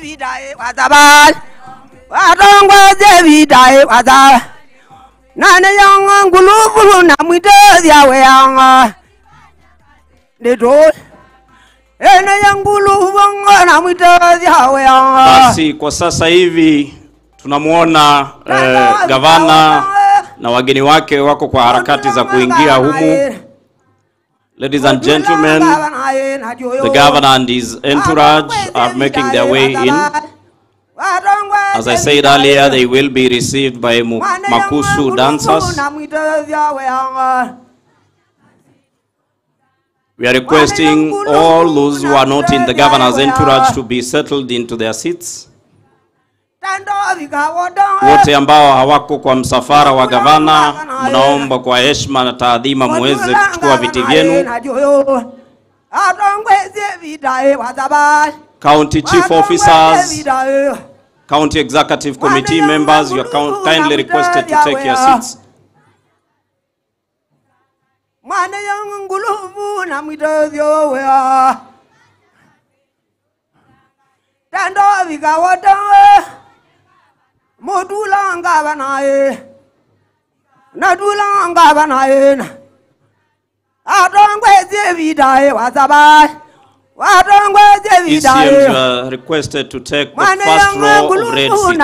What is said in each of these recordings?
vidae wazabal. Vidae wazabal. Nane yongo na yongo. Ene na yongo. Basi kwa sasa hivi tunamwona eh, gavana na wageni wake wako kwa harakati za kuingia humu. Ladies and gentlemen, the governor and his entourage are making their way in. As I said earlier, they will be received by Makusu dancers. We are requesting all those who are not in the governor's entourage to be settled into their seats. Wote ambao hawako kwa msafara wa gavana, mnaomba kwa heshima na taadhima muweze kuchukua viti vyenu. County chief officers, eh. county executive committee members, you are kindly requested to take your seats. mwana yang ngulubu na mwitethio wea. Tando ECMs are requested to take the first row of red seats.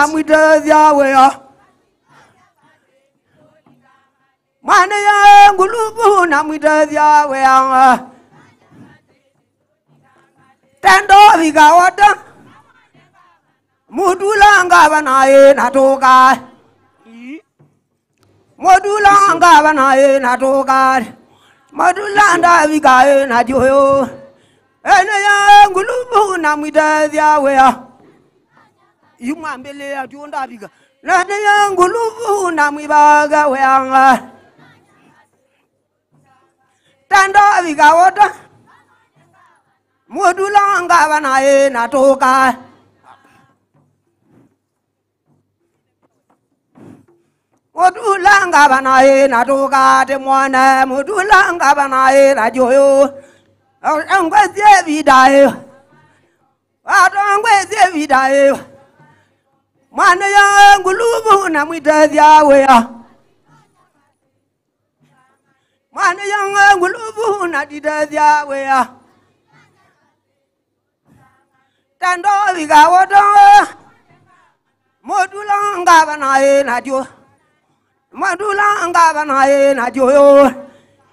mwana ya ngulubu na mwitethia wea tendo vikawota mudula ngava naye natuka mudula ngava natuka madulanda vikayo natioyo eneya ngulubu namwitethya weya imwambeleya tiondavika neneya ngulubu namwivaga weyanga tandavika wota modulanga vanaye natuka odulanga banaye natugate mwana mudulanga banaye najoyo atongwezie vidaye atongwezie vidaye mwana yangu lubu namwitezyaweya mwana yangu lubu naditezyaweya tandovigawoto modulanga banaye najo na joyo. Najoyo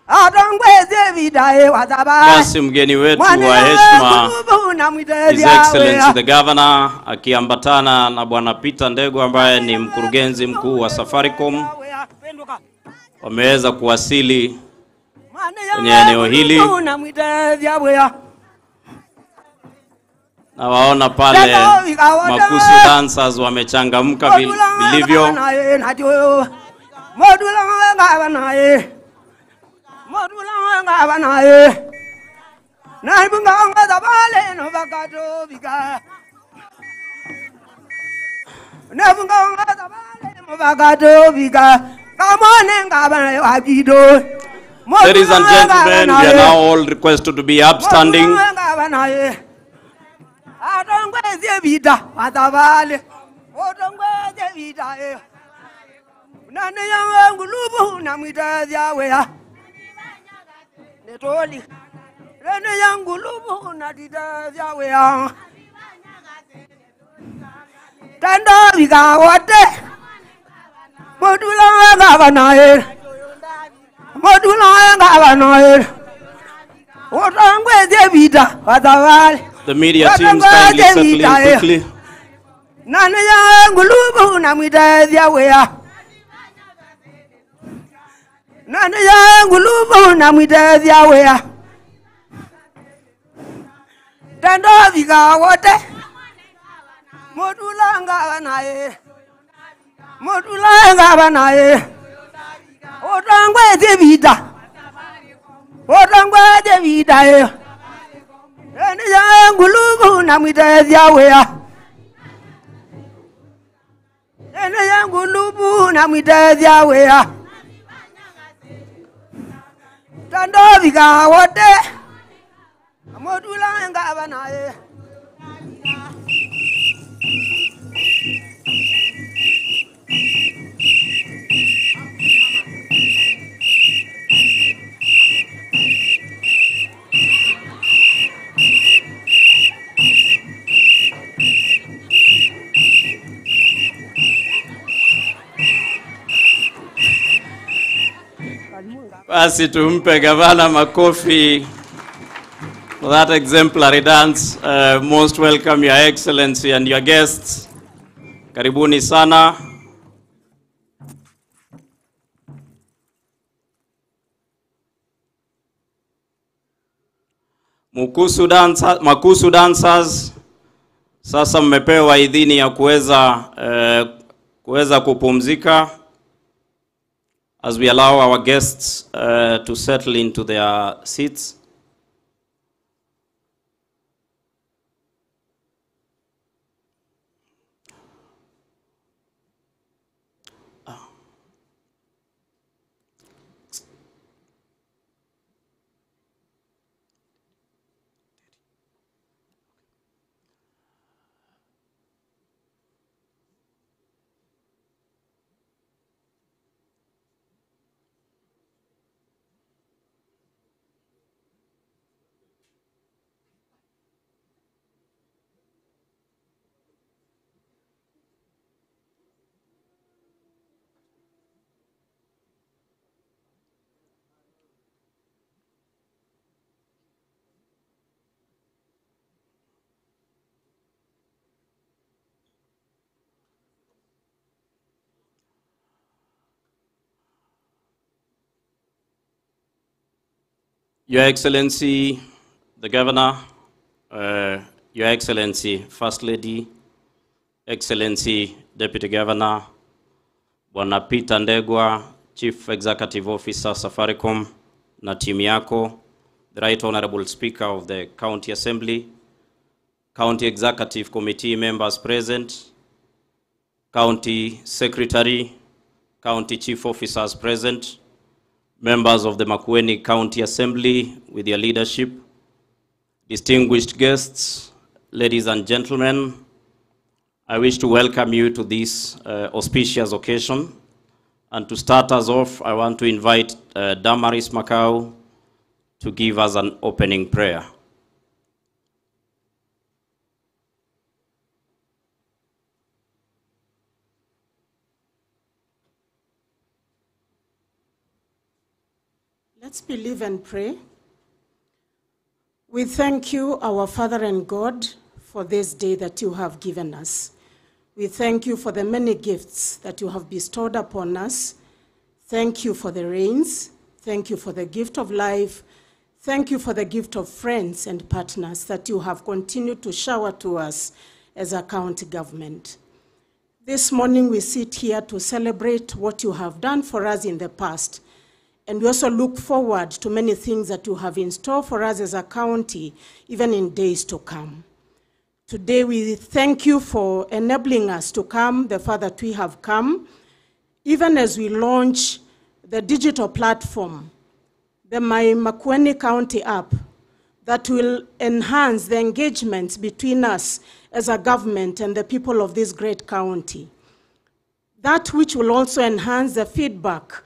atongwezie vidaye wazaba. Basi mgeni wetu wa heshima His Excellency the Governor akiambatana na Bwana Peter Ndego ambaye ni mkurugenzi mkuu wa Safaricom wameweza kuwasili kwenye eneo hili. Nawaona pale Makusu dancers wamechangamka mơ đu lăng ơi ngại bà này. Mơ đu lăng ơi ngại bà này. Này bưng ngang ơi tập lên nó bà cà trô bì cà này bưng ngang ơi tập lên nó bà cà trô bì cà cảm ơn anh cả bà này bà bì đôi Ladies and gentlemen, we are now all requested to be upstanding. Adongwe zebida, matabale. Odongwe zebida, eh. Nane yangu lubu namwitethia wea netoli. Nene yangu lubu natitethia wea tando modula ngava nae modula ngava nae otongwezie vita watavale The media teams kindly settle quickly. nane yangu lubu namwitethia wea nnĩyenlvn meea wĩ tendovikaawote mũtulaengava naĩvitĩnĩye ngluvu na mteea w nĩyenguluvu na mwiteeya wĩa tando vikawote modula ngava naye Basi tumpe gavana makofi for that exemplary dance. Uh, most welcome your excellency and your guests. Karibuni sana. Mukusu dancer, Makusu dancers sasa mmepewa idhini ya kuweza uh, kuweza kupumzika as we allow our guests uh, to settle into their seats. Your Excellency, the Governor, uh, Your Excellency, First Lady, Excellency, Deputy Governor, Bwana Peter Ndegwa, Chief Executive Officer Safaricom, na timu yako, the Right Honorable Speaker of the County Assembly, County Executive Committee members present, County Secretary, County Chief Officers present, members of the Makueni County Assembly with your leadership, distinguished guests, ladies and gentlemen, I wish to welcome you to this uh, auspicious occasion. And to start us off, I want to invite uh, Damaris Macau to give us an opening prayer. Let's believe and pray. We thank you, our Father and God, for this day that you have given us. We thank you for the many gifts that you have bestowed upon us. Thank you for the rains. Thank you for the gift of life. Thank you for the gift of friends and partners that you have continued to shower to us as a county government. This morning we sit here to celebrate what you have done for us in the past. And we also look forward to many things that you have in store for us as a county, even in days to come. Today we thank you for enabling us to come the far that we have come, even as we launch the digital platform, the My Makueni County app, that will enhance the engagement between us as a government and the people of this great county. That which will also enhance the feedback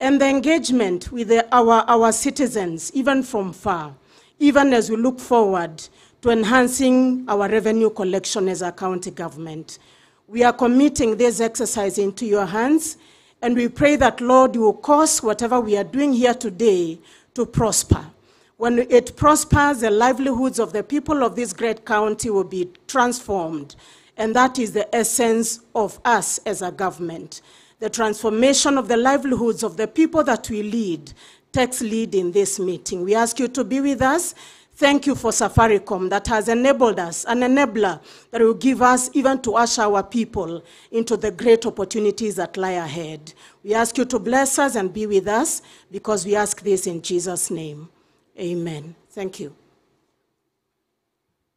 and the engagement with the, our, our citizens, even from far, even as we look forward to enhancing our revenue collection as a county government. We are committing this exercise into your hands, and we pray that, Lord, you will cause whatever we are doing here today to prosper. When it prospers, the livelihoods of the people of this great county will be transformed, and that is the essence of us as a government the transformation of the livelihoods of the people that we lead takes lead in this meeting. We ask you to be with us. Thank you for Safaricom that has enabled us, an enabler that will give us even to usher our people into the great opportunities that lie ahead. We ask you to bless us and be with us because we ask this in Jesus' name. Amen. Thank you.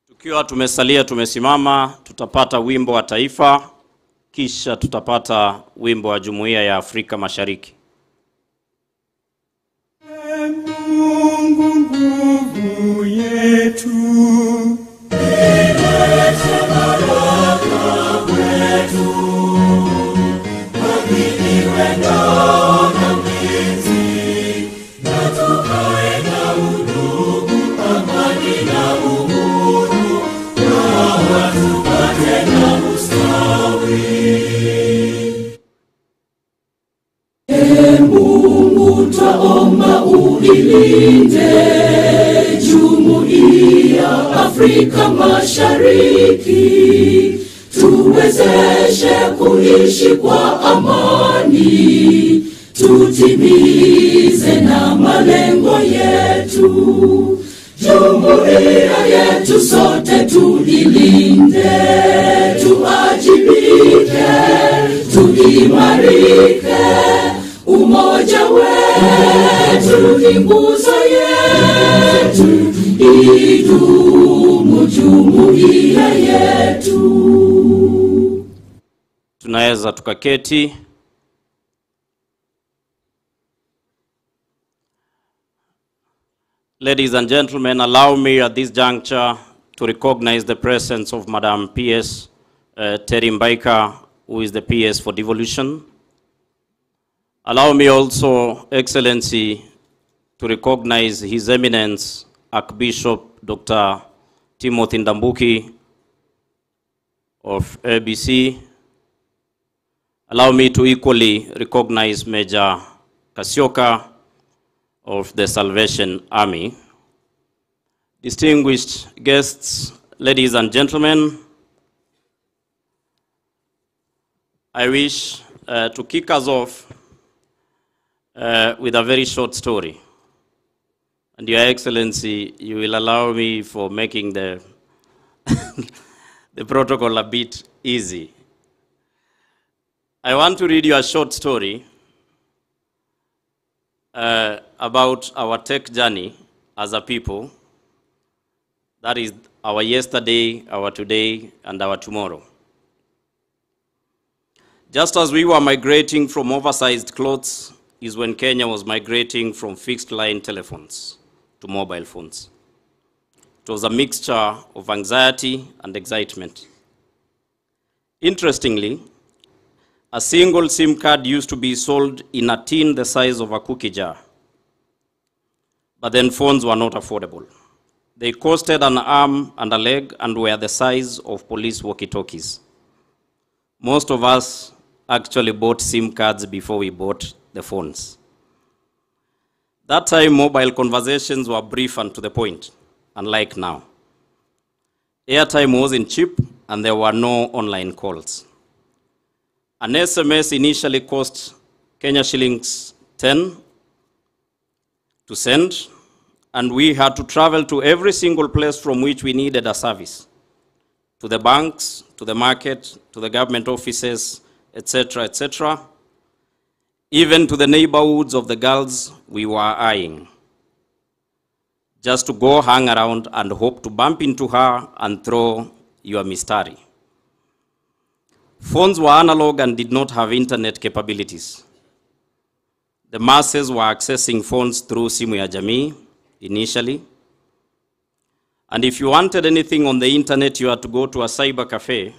Tukiwa tumesalia tumesimama, tutapata wimbo wa taifa kisha tutapata wimbo wa Jumuiya ya Afrika Mashariki. Mungu nguvu yetu, Mungu twaomba uilinde jumuiya Afrika Mashariki, tuwezeshe kuishi kwa amani, tutimize na malengo yetu. Jumuiya yetu sote tuilinde, tuajibike, tuimarike. Umoja wetu ni nguzo yetu, idumu jumuiya yetu. Tunaweza tukaketi. Ladies and gentlemen, allow me at this juncture to recognize the presence of Madam PS uh, Terry Mbaika, who is the PS for devolution. Allow me also, Excellency, to recognize His Eminence Archbishop Dr. Timothy Ndambuki of ABC. Allow me to equally recognize Major Kasioka of the Salvation Army. Distinguished guests, ladies and gentlemen, I wish uh, to kick us off uh, with a very short story. And Your Excellency, you will allow me for making the, the protocol a bit easy. I want to read you a short story uh, about our tech journey as a people. That is our yesterday, our today, and our tomorrow. Just as we were migrating from oversized clothes, is when Kenya was migrating from fixed line telephones to mobile phones. It was a mixture of anxiety and excitement. Interestingly, a single SIM card used to be sold in a tin the size of a cookie jar. But then phones were not affordable. They costed an arm and a leg and were the size of police walkie talkies. Most of us actually bought SIM cards before we bought the phones. That time, mobile conversations were brief and to the point, unlike now. Airtime wasn't cheap and there were no online calls. An SMS initially cost Kenya shillings 10 to send, and we had to travel to every single place from which we needed a service to the banks, to the market, to the government offices, etc., etc., even to the neighborhoods of the girls we were eyeing, just to go hang around and hope to bump into her and throw your mystery. Phones were analog and did not have internet capabilities. The masses were accessing phones through Simu ya Jamii initially. And if you wanted anything on the internet, you had to go to a cyber cafe.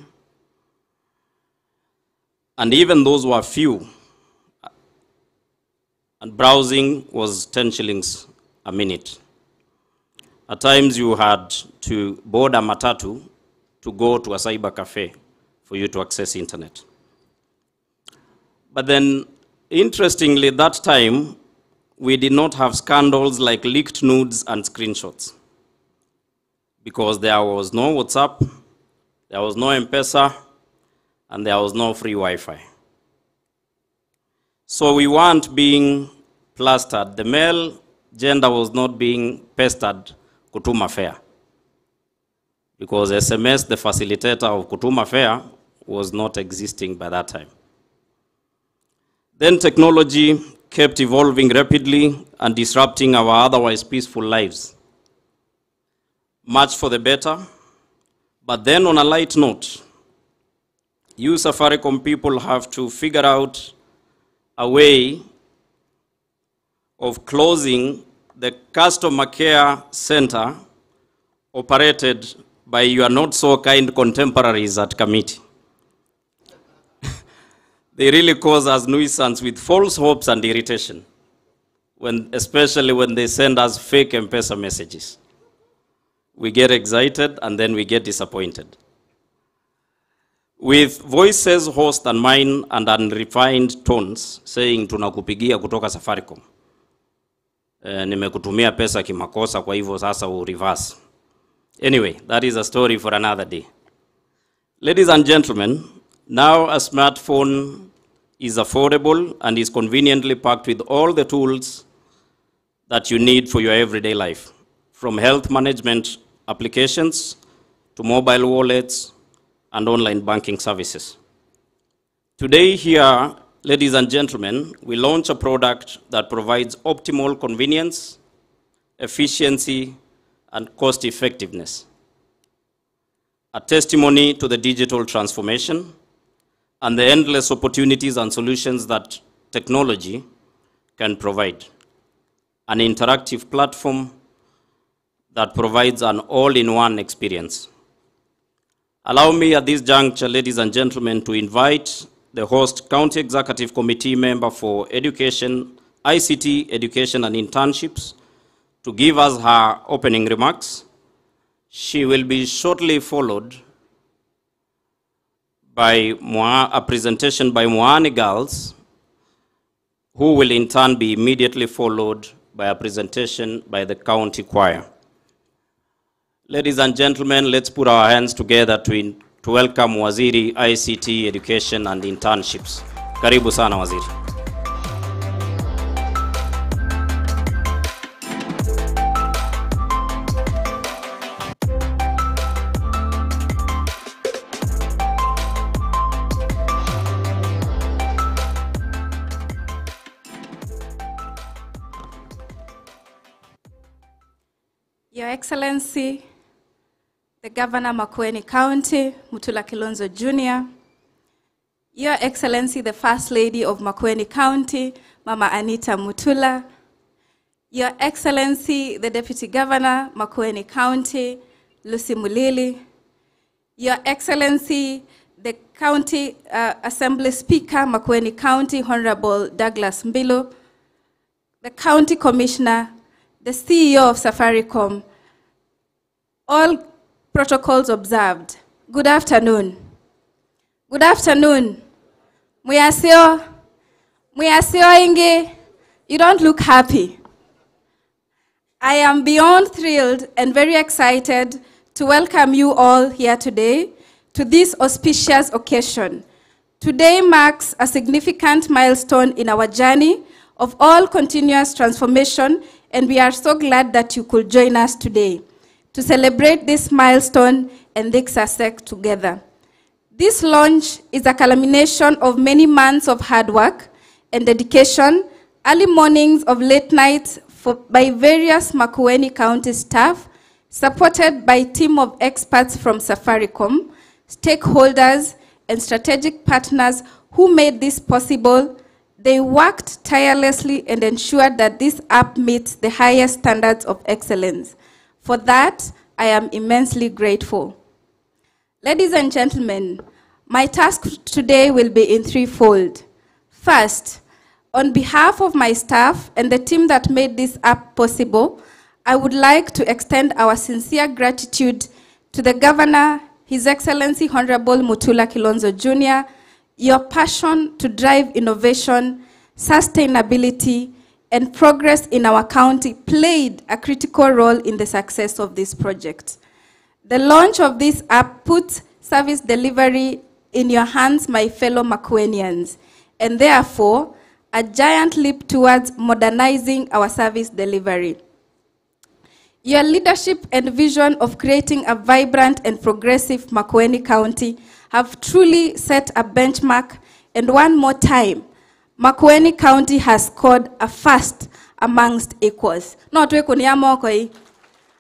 And even those were few. And browsing was 10 shillings a minute. At times you had to board a matatu to go to a cyber cafe for you to access internet. But then, interestingly, that time, we did not have scandals like leaked nudes and screenshots. Because there was no WhatsApp, there was no M-Pesa, and there was no free Wi-Fi. So we weren't being plastered. The male gender was not being pestered kutuma fare. Because SMS, the facilitator of kutuma fare, was not existing by that time. Then technology kept evolving rapidly and disrupting our otherwise peaceful lives. Much for the better. But then, on a light note, you Safaricom people have to figure out a way of closing the customer care center operated by your not so kind contemporaries at Kamiti. they really cause us nuisance with false hopes and irritation, when, especially when they send us fake M-Pesa messages. We get excited and then we get disappointed. With voices hoarse than mine and unrefined tones saying tunakupigia kutoka Safaricom. Eh, nimekutumia pesa kimakosa, kwa hivyo sasa u reverse. Anyway, that is a story for another day. Ladies and gentlemen, now a smartphone is affordable and is conveniently packed with all the tools that you need for your everyday life, from health management applications to mobile wallets and online banking services. Today here, ladies and gentlemen, we launch a product that provides optimal convenience, efficiency, and cost effectiveness. A testimony to the digital transformation and the endless opportunities and solutions that technology can provide. An interactive platform that provides an all-in-one experience. Allow me at this juncture, ladies and gentlemen, to invite the host County Executive Committee member for Education, ICT, Education and Internships to give us her opening remarks. She will be shortly followed by a presentation by Moani Girls, who will in turn be immediately followed by a presentation by the county choir. Ladies and gentlemen, let's put our hands together to, to welcome Waziri ICT Education and Internships. Karibu sana Waziri. Your Excellency, the Governor Makueni County, Mutula Kilonzo Jr., Your Excellency, the First Lady of Makueni County, Mama Anita Mutula, Your Excellency, the Deputy Governor, Makueni County, Lucy Mulili, Your Excellency, the County uh, Assembly Speaker, Makueni County, Honorable Douglas Mbilu, the County Commissioner, the CEO of Safaricom, all protocols observed. Good afternoon. Good afternoon. Muyasio, Muyasio Inge, you don't look happy. I am beyond thrilled and very excited to welcome you all here today to this auspicious occasion. Today marks a significant milestone in our journey of all continuous transformation, and we are so glad that you could join us today to celebrate this milestone and this success together. This launch is a culmination of many months of hard work and dedication, early mornings of late nights for, by various Makueni County staff, supported by team of experts from Safaricom, stakeholders, and strategic partners who made this possible. They worked tirelessly and ensured that this app meets the highest standards of excellence. For that, I am immensely grateful. Ladies and gentlemen, my task today will be in threefold. First, on behalf of my staff and the team that made this app possible, I would like to extend our sincere gratitude to the Governor, His Excellency Honorable Mutula Kilonzo Jr., your passion to drive innovation, sustainability, and progress in our county played a critical role in the success of this project. The launch of this app puts service delivery in your hands, my fellow Makuenians, and therefore a giant leap towards modernizing our service delivery. Your leadership and vision of creating a vibrant and progressive Makueni County have truly set a benchmark, and one more time, Makueni County has scored a first amongst equals. Not we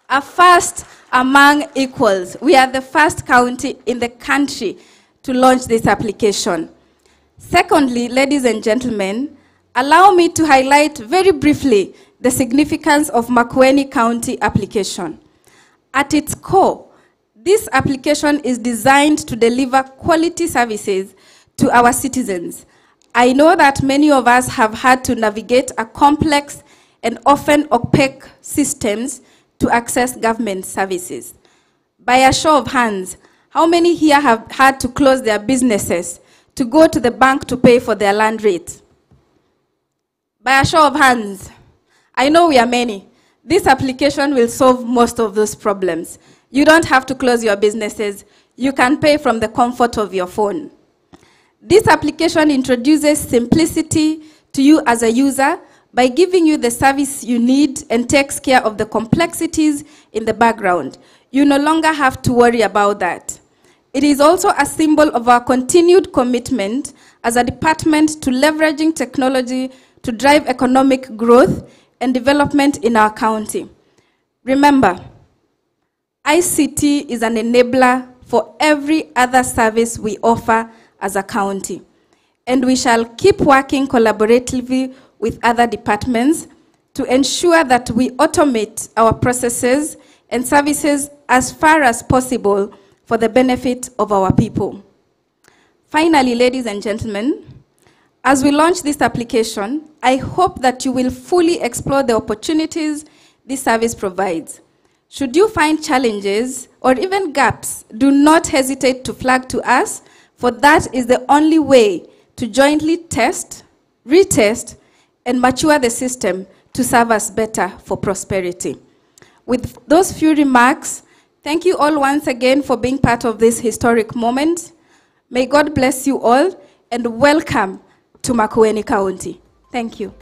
a first among equals. We are the first county in the country to launch this application. Secondly, ladies and gentlemen, allow me to highlight very briefly the significance of Makueni County application. At its core, this application is designed to deliver quality services to our citizens. I know that many of us have had to navigate a complex and often opaque systems to access government services. By a show of hands, how many here have had to close their businesses to go to the bank to pay for their land rate? By a show of hands, I know we are many. This application will solve most of those problems. You don't have to close your businesses. You can pay from the comfort of your phone. This application introduces simplicity to you as a user by giving you the service you need and takes care of the complexities in the background. You no longer have to worry about that. It is also a symbol of our continued commitment as a department to leveraging technology to drive economic growth and development in our county. Remember, ICT is an enabler for every other service we offer as a county. And we shall keep working collaboratively with other departments to ensure that we automate our processes and services as far as possible for the benefit of our people. Finally, ladies and gentlemen, as we launch this application, I hope that you will fully explore the opportunities this service provides. Should you find challenges or even gaps, do not hesitate to flag to us, for that is the only way to jointly test, retest, and mature the system to serve us better for prosperity. With those few remarks, thank you all once again for being part of this historic moment. May God bless you all and welcome to Makueni County. Thank you.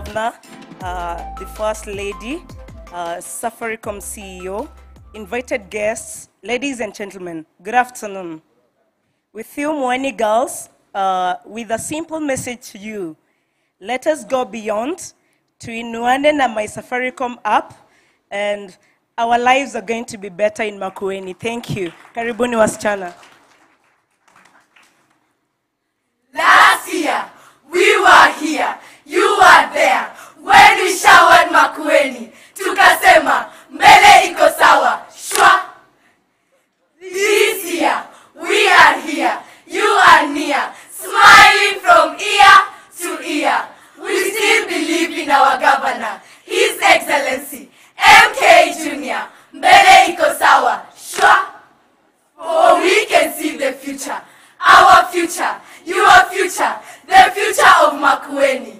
Governor, uh, the First Lady, uh, Safaricom CEO, invited guests, ladies and gentlemen, good afternoon. With you, Moani girls, uh, with a simple message to you. Let us go beyond to Inuane na my Safaricom app, and our lives are going to be better in Makueni. Thank you. Karibuni wasichana. Last year, we were here, you were there. When we showered Makueni, tukasema mbele iko sawa, shwa. This year, we are here, you are near, smiling from ear to ear. We still believe in our governor, His Excellency, MK Jr. Mbele iko sawa, shwa. Oh, we can see the future. Our future, your future, the future of Makueni.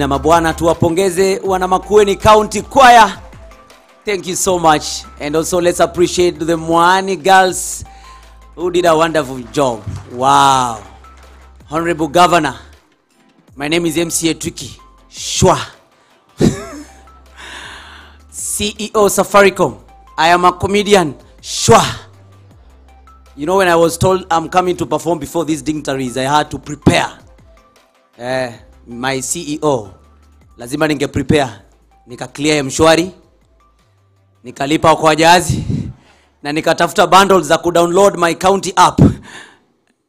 na mabwana, tuwapongeze wana Makueni County Choir. Thank you so much. And also let's appreciate the Mwani girls who did a wonderful job. Wow. Honorable Governor, my name is MCA Tricky Shwa. CEO Safaricom. I am a comedian. Shwa. You know, when I was told I'm coming to perform before these dignitaries, I had to prepare. Eh, my CEO lazima ninge prepare nika clear mshwari nikalipa kwa jazi na nikatafuta bundles za kudownload my county app.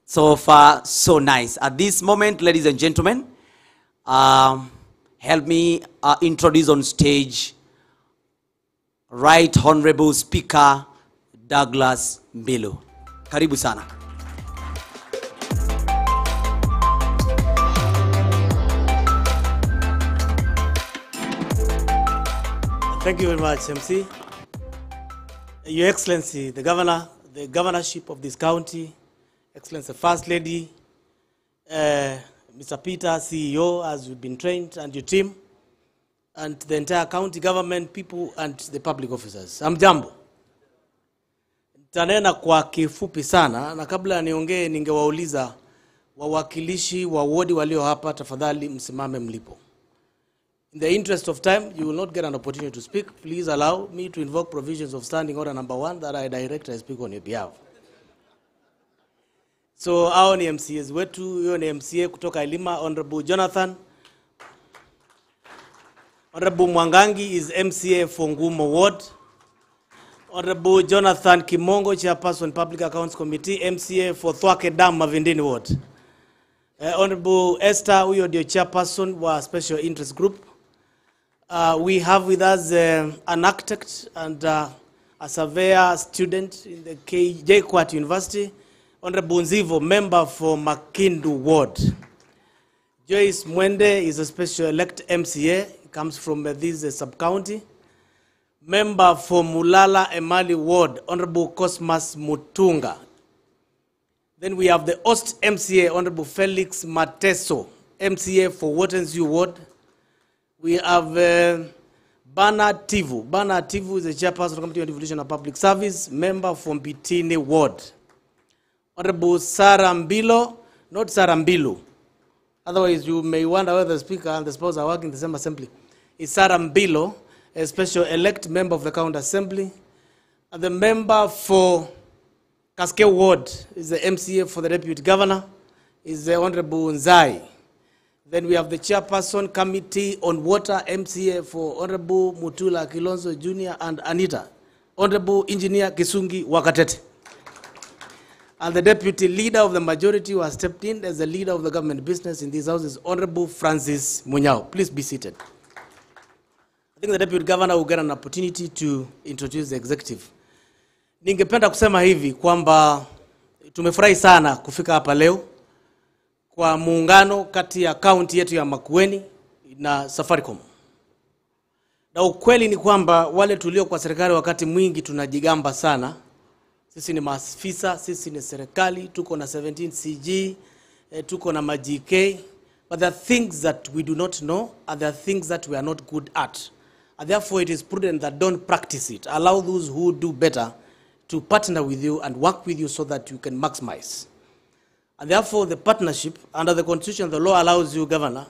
So far so nice. At this moment ladies and gentlemen um, help me uh, introduce on stage right honorable speaker douglas mbilu. Karibu sana Thank you very much, MC. Your Excellency, the Governor, the governorship of this county, Excellency First Lady, uh, Mr. Peter, CEO, as you've been trained, and your team, and the entire county government, people, and the public officers. Amjambo. Nitanena kwa kifupi sana, na kabla niongee, ningewauliza wawakilishi wa wodi walio hapa, tafadhali msimame mlipo. In the interest of time, you will not get an opportunity to speak. Please allow me to invoke provisions of standing order number one that I direct I speak on your behalf. So hao MCAs wetu, huyo ni MCA kutoka Elima, Honorable Jonathan. Honorable Mwangangi is MCA for Ngumo Ward. Honorable Jonathan Kimongo, Chairperson Public Accounts Committee, MCA for Thwake Dam, Mavindini Ward. Uh, Honorable Esther, huyo ndio chairperson wa Special Interest Group. Uh, we have with us uh, an architect and uh, a surveyor student in the K- JKUAT University, Honorable Nzivo, member for Makindu Ward. Joyce Mwende is a special elect MCA, He comes from uh, this uh, sub-county. Member for Mulala Emali Ward, Honorable Cosmas Mutunga. Then we have the host MCA, Honorable Felix Mateso, MCA for Waternsview Ward. We have uh, Bernard Tivu. Bernard Tivu is the chairperson of the Committee on Devolution Public Service, member from Mbitini Ward. Honorable Sarah Mbilo, not Sarah Mbilu. Otherwise, you may wonder whether the speaker and the spouse are working in the same assembly. It's Sarah Mbilo, a special elect member of the County Assembly. And the member for Cascade Ward is the MCA for the Deputy Governor, is the Honorable Nzai. Then we have the Chairperson Committee on Water, MCA for Honorable Mutula Kilonzo Jr. and Anita, Honorable Engineer Kisungi Wakatete. And the Deputy Leader of the Majority who has stepped in as the leader of the government business in this house is Honorable Francis Munyao. Please be seated. I think the Deputy Governor will get an opportunity to introduce the executive. Ningependa kusema hivi kwamba tumefurahi sana kufika hapa leo kwa muungano kati ya kaunti yetu ya Makueni na Safaricom. Na ukweli ni kwamba wale tulio kwa serikali wakati mwingi tunajigamba sana. Sisi ni maafisa, sisi ni serikali, tuko na 17 CG, eh, tuko na majk but there are things that we do not know and there are things that we are not good at. And therefore it is prudent that don't practice it. Allow those who do better to partner with you and work with you so that you can maximize. And therefore, the partnership under the Constitution, the law allows you, Governor,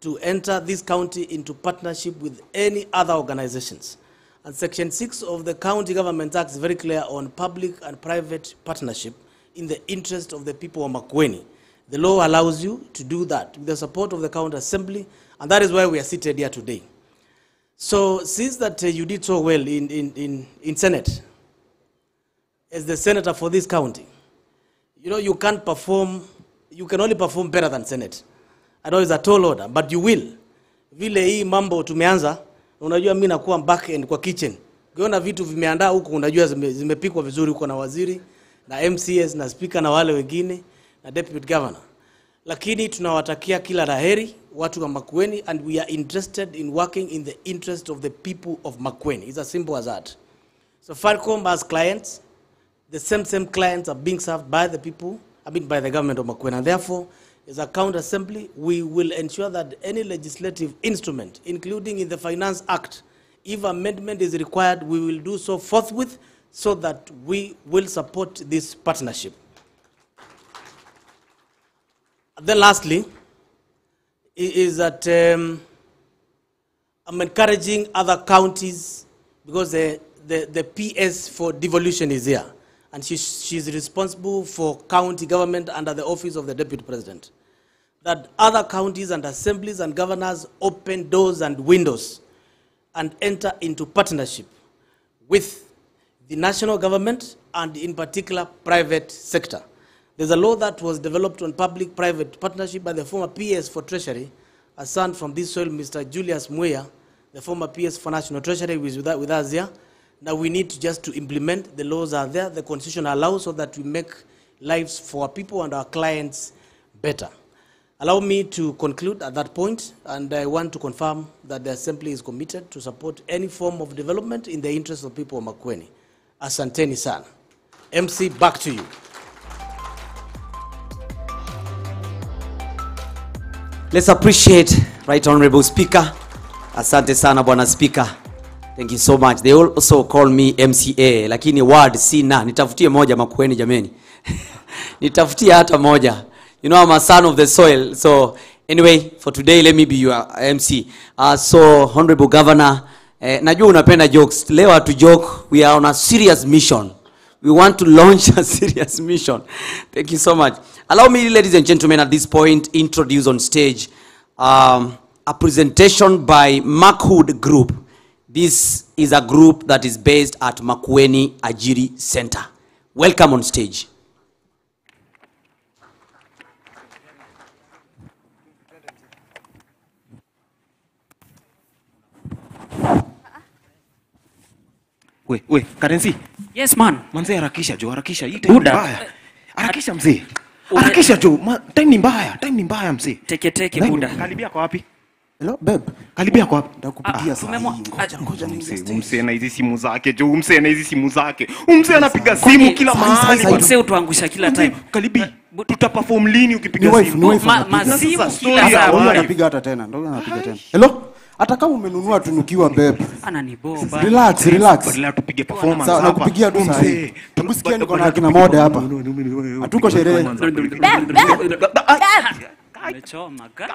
to enter this county into partnership with any other organizations. And Section 6 of the County Government Act is very clear on public and private partnership in the interest of the people of Makueni. The law allows you to do that with the support of the County Assembly, and that is why we are seated here today. So since that uh, you did so well in, in, in, in Senate, as the senator for this county, you know, you can't perform, you can only perform better than Senate. I know it's a tall order, but you will. Vile hii mambo tumeanza, unajua mimi nakuwa back end kwa kitchen. Ukiona vitu vimeandaa huko, unajua zime, zimepikwa vizuri huko na waziri na MCS na speaker na wale wengine na deputy governor. Lakini tunawatakia kila la heri watu wa Makueni and we are interested in working in the interest of the people of Makueni. It's as simple as that. So Farcom has clients, the same same clients are being served by the people, I mean by the government of Makueni. Therefore, as a county assembly, we will ensure that any legislative instrument, including in the Finance Act, if amendment is required, we will do so forthwith so that we will support this partnership. Then lastly, is that um, I'm encouraging other counties because the, the, the PS for devolution is here. And she, she's responsible for county government under the office of the deputy president. That other counties and assemblies and governors open doors and windows and enter into partnership with the national government and in particular private sector. There's a law that was developed on public-private partnership by the former PS for Treasury, a son from this soil, Mr. Julius Muia, the former PS for National Treasury, who is with us here. Now we need to just to implement, the laws are there, the constitution allows so that we make lives for our people and our clients better. Allow me to conclude at that point, and I want to confirm that the Assembly is committed to support any form of development in the interest of people of Makueni. Asanteni sana. MC, back to you. Let's appreciate Right Honorable Speaker. Asante sana Bwana Speaker. Thank you so much. They also call me MCA, lakini word sina. Nitafutie moja Makueni jameni. Nitafutie hata moja. You know I'm a son of the soil. So anyway, for today let me be your MC. Uh, so Honorable Governor, eh, najua unapenda jokes. Leo hatu joke. We are on a serious mission. We want to launch a serious mission. Thank you so much. Allow me, ladies and gentlemen, at this point, introduce on stage um, a presentation by Markwood Group. This is a group that is based at Makueni Ajiri Center. Welcome on stage. We, we, Karenzi. Yes man. Manze harakisha jo, harakisha. Hii time mbaya. Harakisha mzee. Harakisha jo, ma, time ni mbaya, time ni mbaya mzee. Teke teke buda. Karibia kwa wapi? Hello, babe. Karibia kwa ndakupigia Nitakupigia saa Acha. Ngoja, niingie umse na hizi simu zake jo, umse na hizi simu zake. Umse anapiga simu kila mahali. sai. Mse utuangusha kila time. Karibi. Tutaperform lini Ni ukipiga simu? Masimu kila saa. Ndio anapiga hata tena, ndio anapiga tena. Hello? Hata kama umenunua tunukiwa babe. Ananiboba. Relax, relax. Badala tupige performance hapa. nakupigia tu. Mzee, Hebu niko na kina Mode hapa. Hatuko sherehe. Amechoma ga-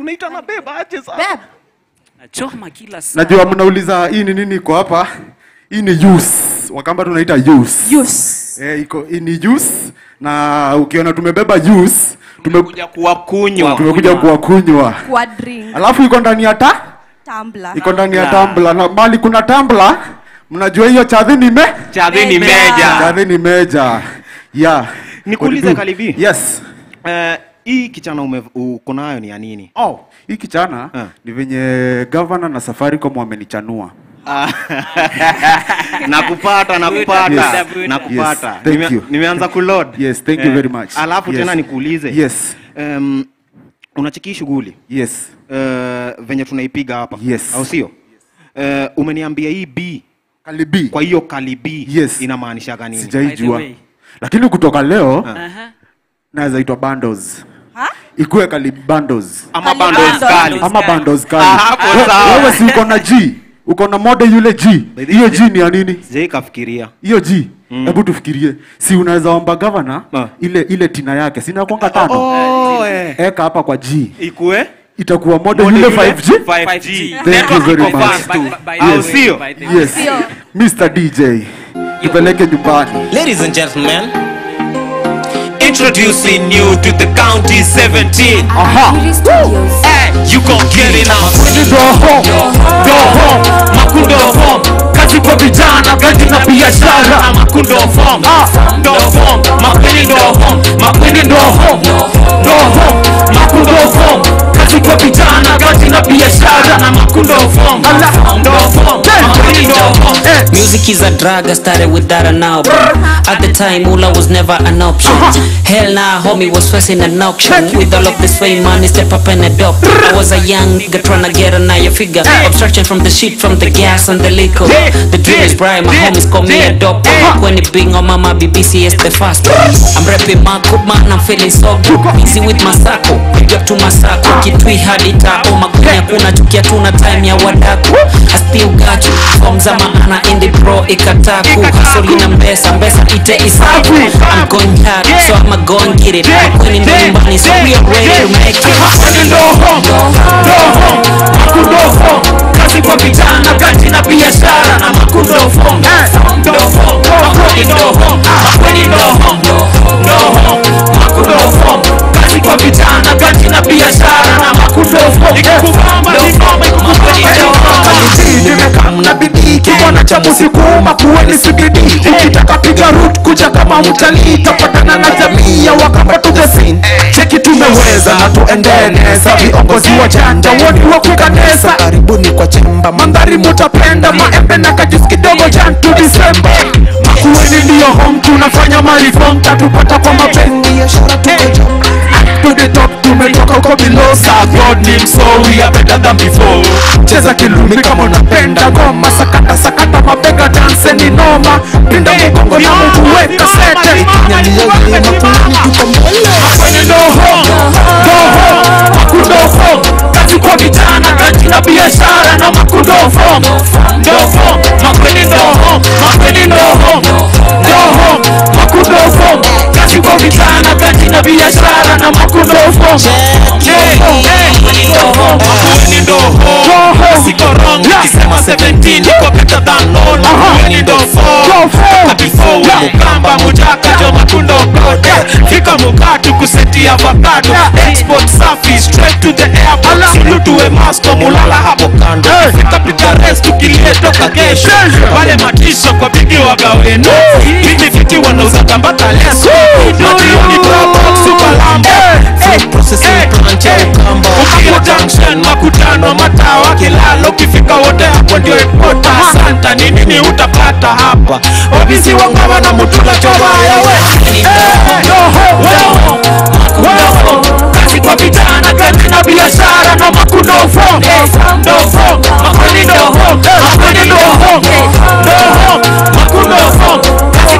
unaita na beba aje sasa? Nachoma kila saa. Najua mnauliza hii ni nini iko hapa? Hii ni juice. Wakamba tunaita juice. Juice. Eh, iko hii ni juice na ukiona tumebeba kuwakunywa. tumekuja kuwakunywa. Kwa drink. Alafu iko ndani ya ta? Tumbler. Iko ndani ya tumbler na mali kuna tumbler. Mnajua hiyo chadhi ni me? Chadhini ni meja. Chadhi ni meja. Yeah. Nikuulize? Kalibi. Yes. Eh, hii kichana ume- uko nayo ni ya nini? Oh, hii kichana uh, ni venye governor na Safaricom wamenichanua. Ah, nakupata nakupata Yes. nakupata Yes, thank Nime- nimeanza kuload Yes, thank you very much. alafu Yes. tena nikuulize Yes. um, unachiki shughuli Yes. uh, venye tunaipiga hapa Yes. au sio uh, umeniambia hii b Kalibi. kwa hiyo kalibi Yes. inamaanisha gani? Sijaijua. Lakini kutoka leo uh -huh. naweza itwa bundles. Ikuwe kali bundles. ama bundles kali Ama bundles kali. Ah, hapo sawa. Wewe si uko na G. Uko na mode yule G. Hiyo G ni ya nini? sijai kafikiria Hiyo G. Hebu tufikirie. Si unaweza omba governor Ma. ile ile tina yake. Sina kwanga tano. oh, eh. Eka hapa kwa G. ikue Itakuwa mode yule yule 5G. 5G. Thank you very much. By- way. Yes. Mr. DJ. Tupeleke nyumbani. Ladies and gentlemen, Introducing you to the county 17. Aha. Hey, you gon' get it now. Ndo home, ndo home, makundo home. Kazi kwa vijana, kazi na biashara. Makundo home, ndo home, makundi ndo home, makundi ndo home, ndo home, makundo home. Kazi kwa vijana, kazi na biashara. makundo home, ndo home, makwini. Music is a drug, I started with that and now. At the time, Ula was never an option. Hell nah, homie was facing an auction. With all of this fame, money, step up and adopt. I was a young nigga trying to get an eye figure. Obstruction from the shit, from the gas and the liquor. The dream is bright, my homies call me a dope. When it being on mama, BBC is the fast. I'm rapping my cup, man, I'm feeling so good. Easy with Masako, big up to my circle Kitui hadi tako, makunya kuna chukia tuna time ya wadaku. I still got you, from za maana in the pro ikataku. Hustle na mbesa, mbesa ite isaku. I'm going hard, so I'ma go and get it. Makwini ndo nyumbani, so we are ready to make it. Makwini ndo home, ndo home, makundo home. Kazi kwa vijana, kazi na biashara. Na makundo home, ndo home, makwini ndo kwa vijana, kati na biashara. Na makundo na bidii. Kibwana cha musikuma kuweni sigidi ukitaka piga root kuja kama mtalii. Tapatana na jamii ya wakamba tugesin cheki tumeweza na tuendeneza viongozi wa janja woni wa kukanesa karibuni kwa chemba mandhari mutapenda. Maembe na kajusi kidogo jan tu disemba makueni ndiyo home tunafanya marifom tatupata kwa mapenzi biashara tuko to the top, tumetoka uko below. Serve name so we are better than before. Cheza kilumi kama unapenda goma, sakata sakata mabega, dance ni noma, pinda mugongo na kuweka sete, no no biashara na makundofom makundo ufongo kwa vitana katika biashara na makundo eh, eh. ufongo kwa mukamba mujaka jo makundo kote fika mukatu kuseti export safi straight to the airport. Masto mulala hapo kando. Fika pita kesho. Wale matisho kwa bigi wa gawenu wanauza tambata leso. Mationi lambo. Ukiwa junction makutano matawa kilalo ukifika wote hapo ndio ipota santa ni nini utapata hapa? Wabisi wangawa na mutula chobaya we. Kwa vijana kazi na biashara na makundo fom ndo fom makweli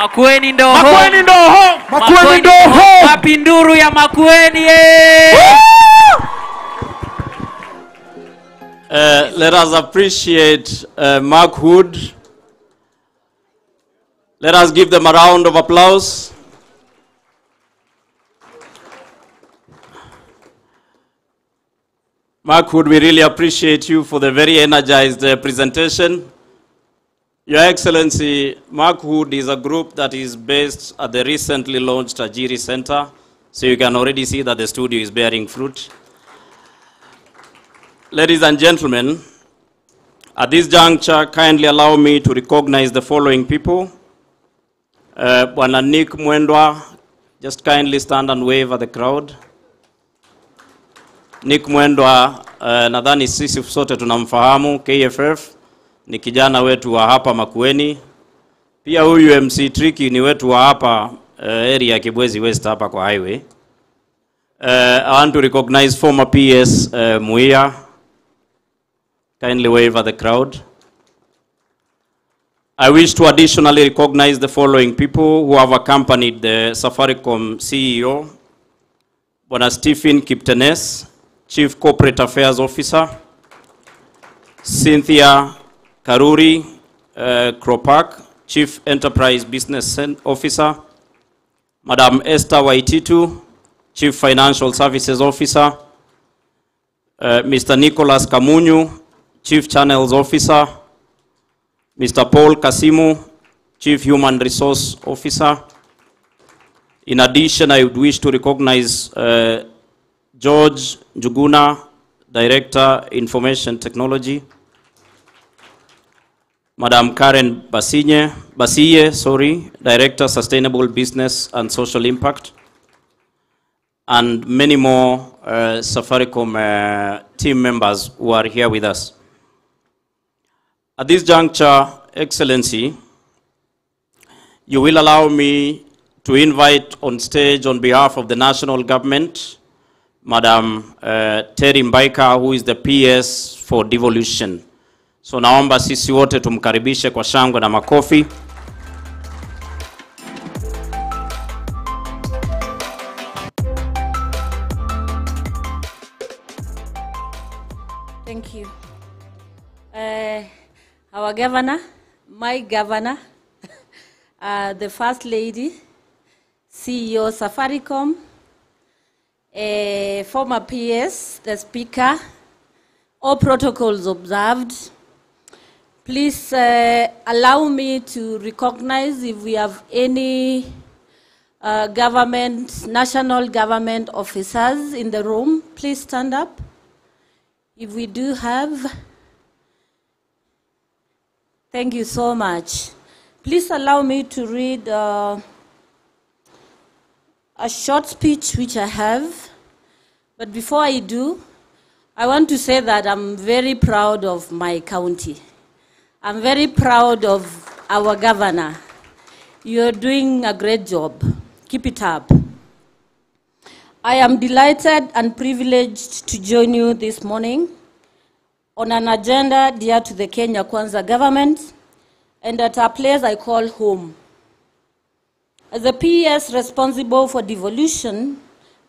Makueni ndo Makueni home. ndo home. Makueni ndo home. Wapi ya Makueni eh? Uh, let us appreciate uh, Mark Hood. Let us give them a round of applause. Mark Hood, we really appreciate you for the very energized uh, presentation. Your Excellency, Mark Hood is a group that is based at the recently launched Ajiri Center. So you can already see that the studio is bearing fruit. Ladies and gentlemen, at this juncture, kindly allow me to recognize the following people. Uh, Bwana Nick Mwendwa, just kindly stand and wave at the crowd. Nick Mwendwa, uh, nadhani sisi sote tunamfahamu KFF, ni kijana wetu wa hapa Makueni. Pia huyu MC Tricky ni wetu wa hapa uh, area ya Kibwezi West hapa kwa highway. Uh, I want to recognize former PS uh, Muia. Kindly wave at the crowd. I wish to additionally recognize the following people who have accompanied the Safaricom CEO Bwana Stephen Kiptenes, Chief Corporate Affairs Officer, Cynthia Karuri uh, Kropac, Chief Enterprise Business Officer, Madam Esther Waititu, Chief Financial Services Officer, uh, Mr. Nicholas Kamunyu, Chief Channels Officer, Mr. Paul Kasimu, Chief Human Resource Officer. In addition, I would wish to recognize uh, George Njuguna, Director, Information Technology, Madam Karen Basinye, Basiye, sorry, Director, Sustainable Business and Social Impact, and many more uh, Safaricom uh, team members who are here with us. At this juncture, Excellency, you will allow me to invite on stage on behalf of the national government, Madam uh, Terry Mbaika, who is the PS for devolution. So naomba sisi wote tumkaribishe kwa shangwe na makofi. Thank you. Uh, our governor, my governor, uh, the First Lady, CEO Safaricom, uh, former PS, the Speaker, all protocols observed. Please uh, allow me to recognize if we have any uh, government, national government officers in the room. Please stand up. If we do have, thank you so much. Please allow me to read uh, a short speech which I have. But before I do, I want to say that I'm very proud of my county. I'm very proud of our governor. You're doing a great job. Keep it up. I am delighted and privileged to join you this morning on an agenda dear to the Kenya Kwanza government and at a place I call home. As a PS responsible for devolution,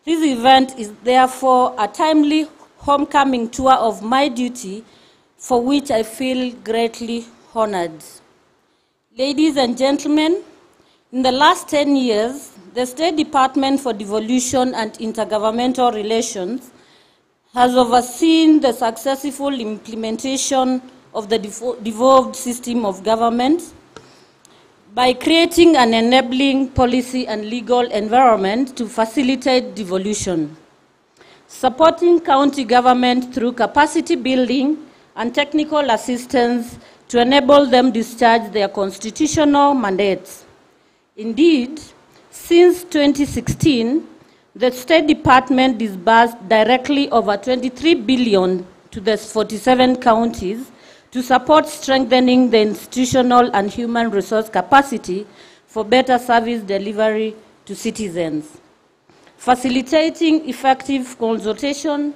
this event is therefore a timely homecoming tour of my duty for which I feel greatly honored. Ladies and gentlemen, in the last 10 years, the State Department for Devolution and Intergovernmental Relations has overseen the successful implementation of the devolved system of government by creating an enabling policy and legal environment to facilitate devolution, supporting county government through capacity building and technical assistance to enable them discharge their constitutional mandates. Indeed, since 2016, the State Department disbursed directly over 23 billion to the 47 counties to support strengthening the institutional and human resource capacity for better service delivery to citizens, facilitating effective consultation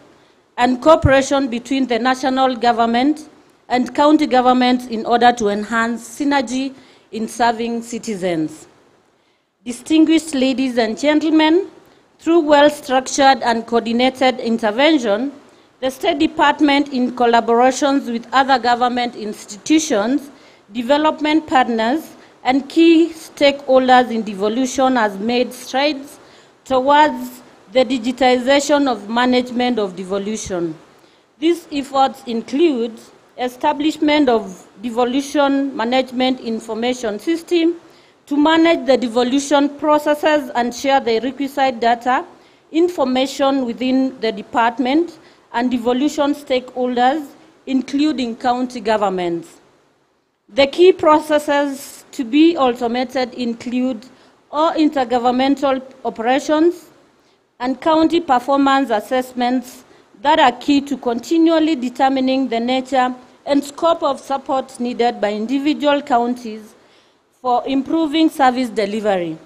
and cooperation between the national government and county governments in order to enhance synergy in serving citizens. Distinguished ladies and gentlemen, through well-structured and coordinated intervention, the State Department, in collaborations with other government institutions, development partners, and key stakeholders in devolution, has made strides towards the digitization of management of devolution. These efforts include establishment of devolution management information system to manage the devolution processes and share the requisite data, information within the department, and devolution stakeholders, including county governments. The key processes to be automated include all intergovernmental operations and county performance assessments that are key to continually determining the nature and scope of support needed by individual counties for improving service delivery.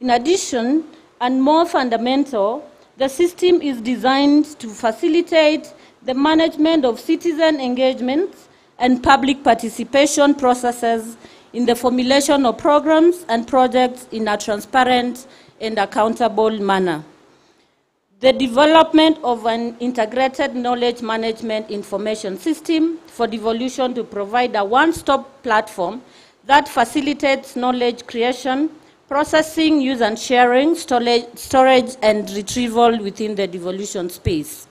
In addition, and more fundamental, the system is designed to facilitate the management of citizen engagement and public participation processes in the formulation of programs and projects in a transparent and accountable manner. The development of an integrated knowledge management information system for devolution to provide a one-stop platform that facilitates knowledge creation, processing, use and sharing, storage, and retrieval within the devolution space.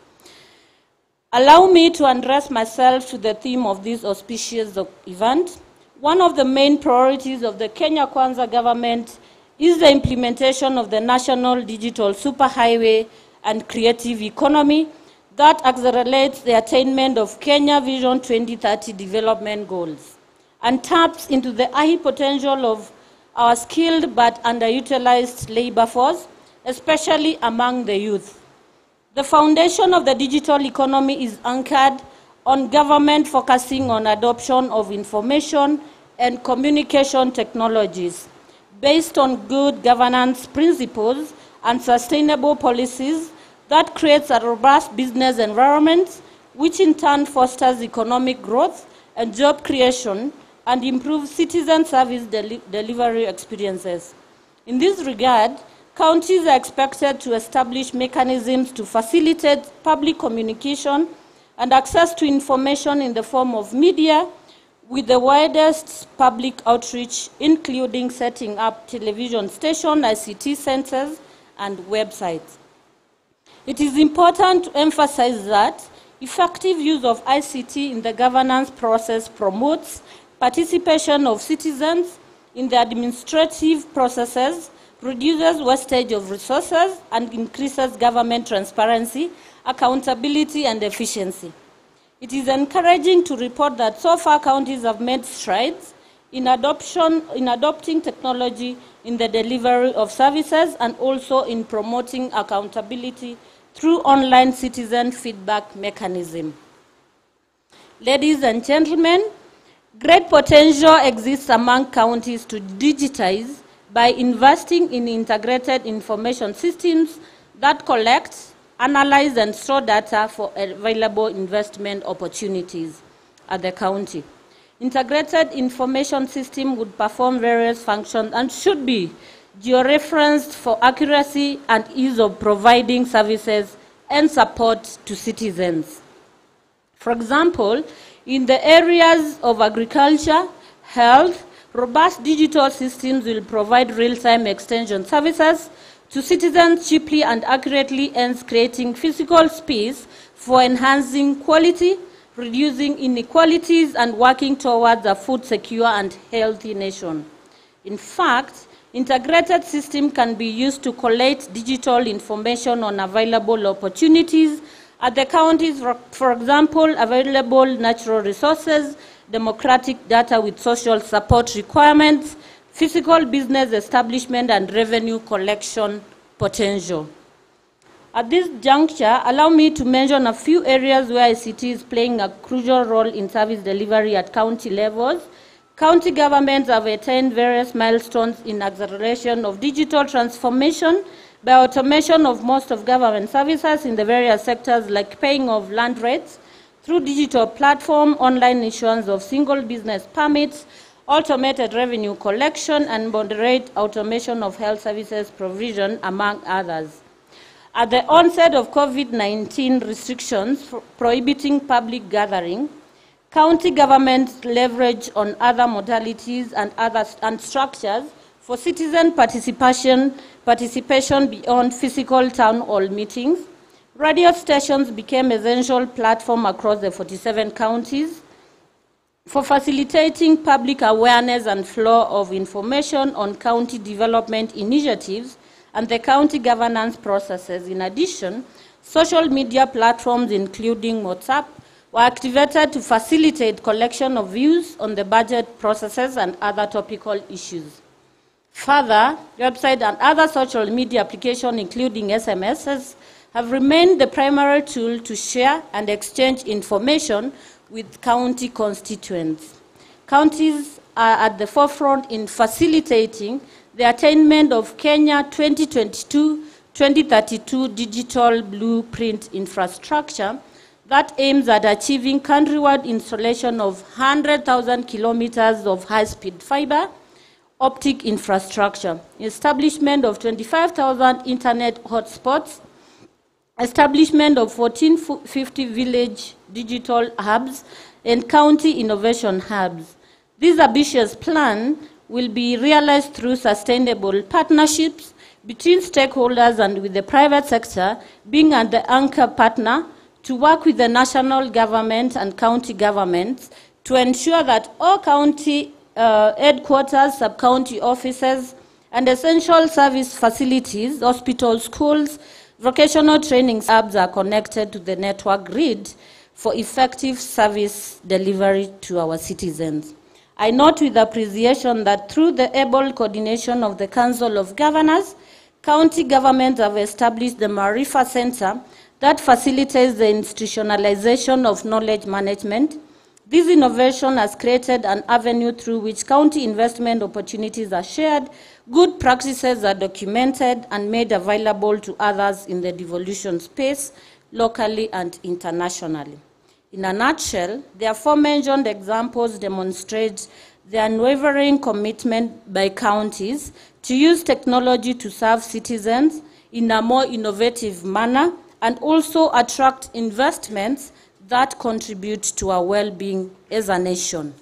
Allow me to address myself to the theme of this auspicious event. One of the main priorities of the Kenya Kwanza government is the implementation of the National Digital Superhighway and Creative Economy that accelerates the attainment of Kenya Vision 2030 development goals and taps into the high potential of our skilled but underutilized labor force, especially among the youth. The foundation of the digital economy is anchored on government focusing on adoption of information and communication technologies based on good governance principles and sustainable policies that creates a robust business environment which in turn fosters economic growth and job creation and improves citizen service deli- delivery experiences. In this regard, counties are expected to establish mechanisms to facilitate public communication and access to information in the form of media with the widest public outreach, including setting up television station, ICT centers, and websites. It is important to emphasize that effective use of ICT in the governance process promotes participation of citizens in the administrative processes, reduces wastage of resources, and increases government transparency, accountability, and efficiency. It is encouraging to report that so far counties have made strides in, adoption, in adopting technology in the delivery of services and also in promoting accountability through online citizen feedback mechanism. Ladies and gentlemen, great potential exists among counties to digitize by investing in integrated information systems that collect, analyze, and store data for available investment opportunities at the county. Integrated information system would perform various functions and should be georeferenced for accuracy and ease of providing services and support to citizens. For example, in the areas of agriculture, health, robust digital systems will provide real-time extension services to citizens cheaply and accurately, hence creating physical space for enhancing quality, reducing inequalities, and working towards a food secure and healthy nation. In fact, integrated system can be used to collate digital information on available opportunities at the counties, for, example, available natural resources, democratic data with social support requirements, physical business establishment, and revenue collection potential. At this juncture, allow me to mention a few areas where ICT is playing a crucial role in service delivery at county levels. County governments have attained various milestones in acceleration of digital transformation by automation of most of government services in the various sectors like paying of land rates through digital platform, online issuance of single business permits, automated revenue collection, and moderate automation of health services provision, among others. At the onset of COVID 19 restrictions prohibiting public gathering, county governments leverage on other modalities and, other, and structures for citizen participation, participation beyond physical town hall meetings. Radio stations became essential platform across the 47 counties for facilitating public awareness and flow of information on county development initiatives and the county governance processes. In addition, social media platforms including WhatsApp were activated to facilitate collection of views on the budget processes and other topical issues. Further, website and other social media applications including SMSs have remained the primary tool to share and exchange information with county constituents. Counties are at the forefront in facilitating the attainment of Kenya 2022-2032 digital blueprint infrastructure that aims at achieving countrywide installation of 100,000 kilometers of high-speed fiber optic infrastructure, establishment of 25,000 internet hotspots, establishment of 1450 village digital hubs, and county innovation hubs. This ambitious plan will be realized through sustainable partnerships between stakeholders and with the private sector, being the anchor partner to work with the national government and county governments to ensure that all county uh, headquarters, sub-county offices, and essential service facilities, hospitals, schools, vocational training hubs are connected to the network grid for effective service delivery to our citizens. I note with appreciation that through the able coordination of the Council of Governors, county governments have established the Maarifa Center that facilitates the institutionalization of knowledge management. This innovation has created an avenue through which county investment opportunities are shared, good practices are documented and made available to others in the devolution space, locally and internationally. In a nutshell, the aforementioned examples demonstrate the unwavering commitment by counties to use technology to serve citizens in a more innovative manner and also attract investments that contribute to our well-being as a nation.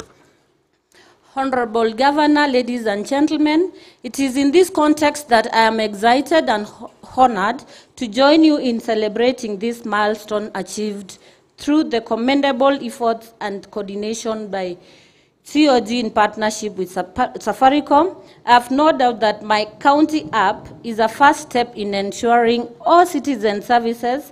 Honorable Governor, ladies and gentlemen, it is in this context that I am excited and honored to join you in celebrating this milestone achieved through the commendable efforts and coordination by COG in partnership with Safaricom. I have no doubt that my county app is a first step in ensuring all citizen services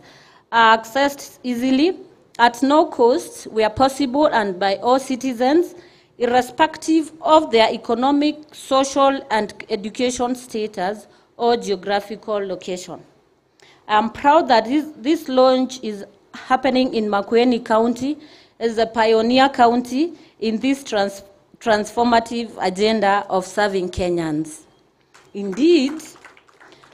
are accessed easily at no cost where possible and by all citizens irrespective of their economic, social, and education status or geographical location. I am proud that this, this launch is happening in Makueni County as a pioneer county in this trans- transformative agenda of serving Kenyans. Indeed,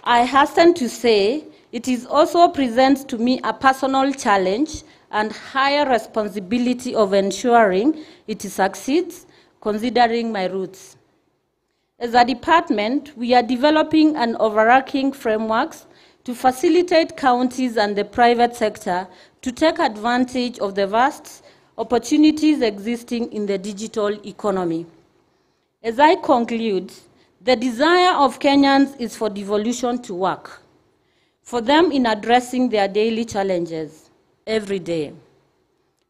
I hasten to say it is also presents to me a personal challenge and higher responsibility of ensuring it succeeds, considering my roots. As a department, we are developing an overarching frameworks to facilitate counties and the private sector to take advantage of the vast opportunities existing in the digital economy. As I conclude, the desire of Kenyans is for devolution to work, for them in addressing their daily challenges every day.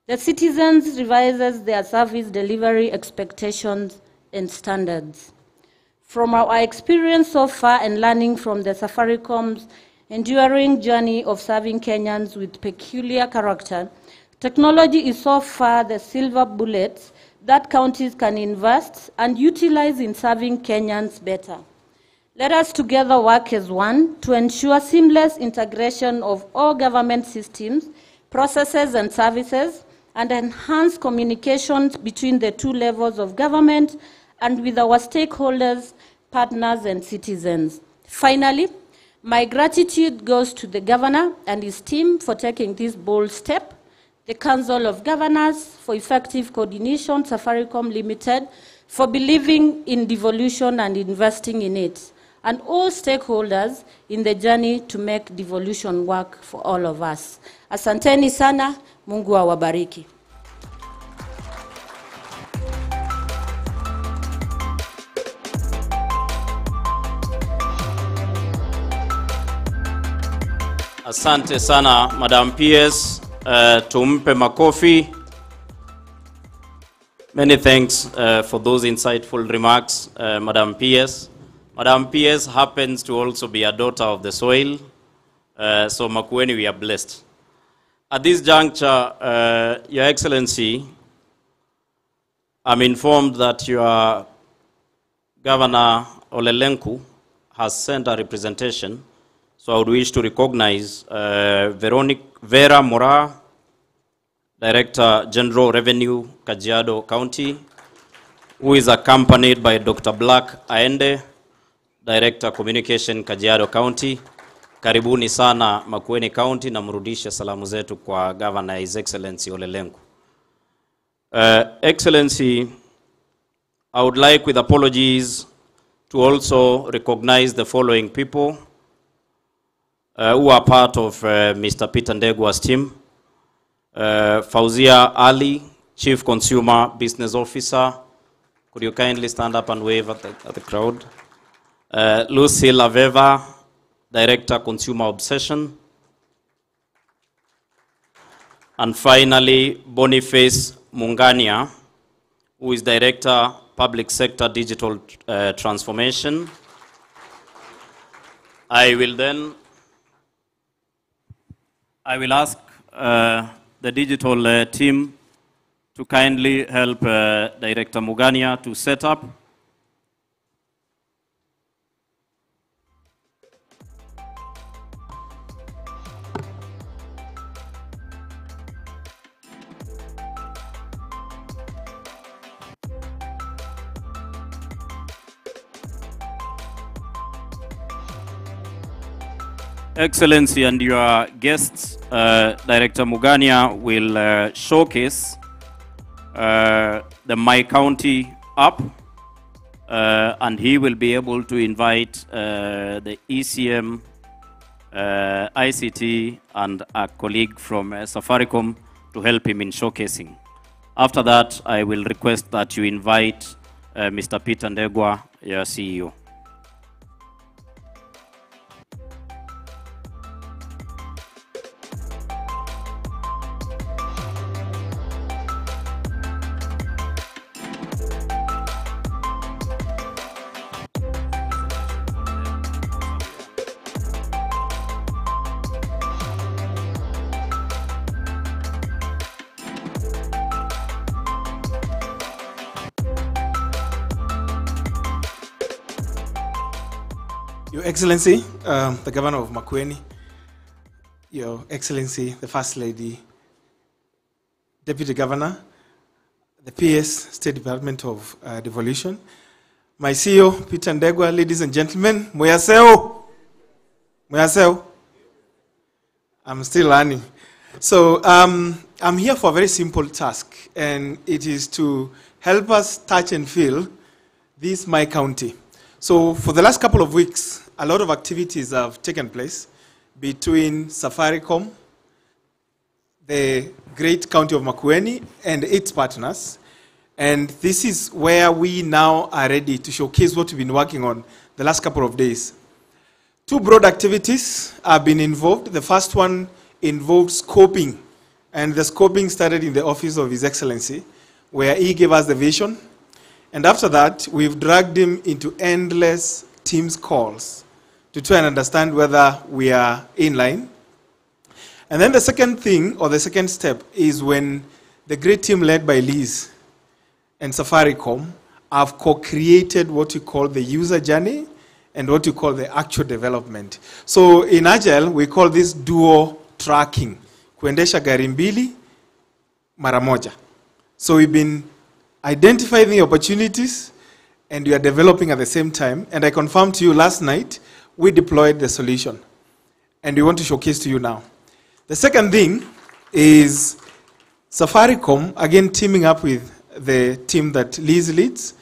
The citizens revises their service delivery expectations and standards. From our experience so far and learning from the Safaricom's enduring journey of serving Kenyans with peculiar character, technology is so far the silver bullet that counties can invest and utilize in serving Kenyans better. Let us together work as one to ensure seamless integration of all government systems, processes, and services, and enhance communications between the two levels of government and with our stakeholders, partners, and citizens. Finally, my gratitude goes to the governor and his team for taking this bold step, the Council of Governors for effective coordination, Safaricom Limited, for believing in devolution and investing in it, and all stakeholders in the journey to make devolution work for all of us. Asanteni sana, Mungu awabariki. Asante sana Madam PS, uh, tumpe makofi. Many thanks uh, for those insightful remarks, uh, Madam PS. Madam PS happens to also be a daughter of the soil, uh, so Makueni, we are blessed. At this juncture, uh, Your Excellency, I'm informed that your Governor Ole Lenku has sent a representation so I would wish to recognize uh, Veronica Vera Mora, Director General Revenue, Kajiado County, who is accompanied by Dr. Black Aende, Director Communication, Kajiado County. Karibuni sana Makueni County na mrudishe salamu zetu kwa Governor His Excellency Ole Lenku. Uh, Excellency, I would like with apologies to also recognize the following people. Uh, who are part of uh, Mr. Peter Ndegwa's team. Uh, Fauzia Ali, Chief Consumer Business Officer. Could you kindly stand up and wave at the, at the crowd? Uh, Lucy Laveva, Director Consumer Obsession. And finally, Boniface Mungania, who is Director Public Sector Digital uh, Transformation. I will then, I will ask uh, the digital uh, team to kindly help uh, Director Mungania to set up. Excellency and your guests, uh, Director Mungania will uh, showcase uh, the My County app, uh, and he will be able to invite uh, the ECM, uh, ICT, and a colleague from Safaricom to help him in showcasing. After that, I will request that you invite Mr. Peter Ndegwa, your CEO. Excellency, um, the Governor of Makueni, Your Excellency, the First Lady, Deputy Governor, the PS, State Department of uh, Devolution, my CEO, Peter Ndegwa, ladies and gentlemen, Muyaseo, Muyaseo, I'm still learning. So um, I'm here for a very simple task, and it is to help us touch and feel this my county. So for the last couple of weeks, a lot of activities have taken place between Safaricom, the great county of Makueni, and its partners. And this is where we now are ready to showcase what we've been working on the last couple of days. Two broad activities have been involved. The first one involved scoping, and the scoping started in the office of His Excellency, where he gave us the vision. And after that, we've dragged him into endless Teams calls to try and understand whether we are in line. And then the second thing, or the second step, is when the great team led by Liz and Safaricom have co-created what you call the user journey and what you call the actual development. So in Agile, we call this dual tracking, kuendesha gari mbili mara moja. So we've been identifying the opportunities and we are developing at the same time. And I confirmed to you last night, we deployed the solution. And we want to showcase to you now. The second thing is Safaricom, again teaming up with the team that Liz leads,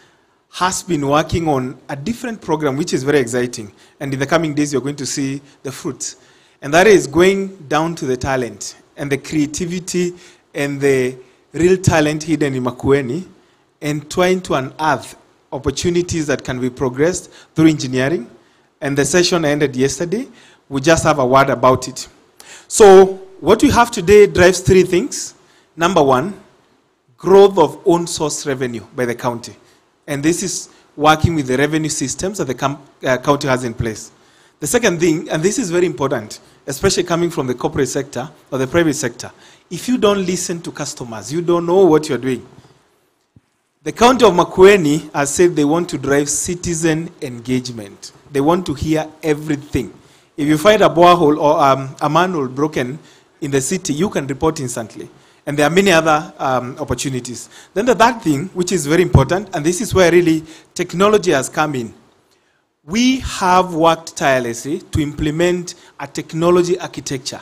has been working on a different program which is very exciting. And in the coming days, you're going to see the fruits. And that is going down to the talent and the creativity and the real talent hidden in Makueni and trying to unearth opportunities that can be progressed through engineering. And the session ended yesterday. We just have a word about it. So, what we have today drives three things. Number one, growth of own source revenue by the county. And this is working with the revenue systems that the uh, county has in place. The second thing, and this is very important, especially coming from the corporate sector or the private sector, if you don't listen to customers, you don't know what you're doing. The county of Makueni has said they want to drive citizen engagement. They want to hear everything. If you find a borehole or um, a manhole broken in the city, you can report instantly. And there are many other um, opportunities. Then the third thing, which is very important, and this is where really technology has come in. We have worked tirelessly to implement a technology architecture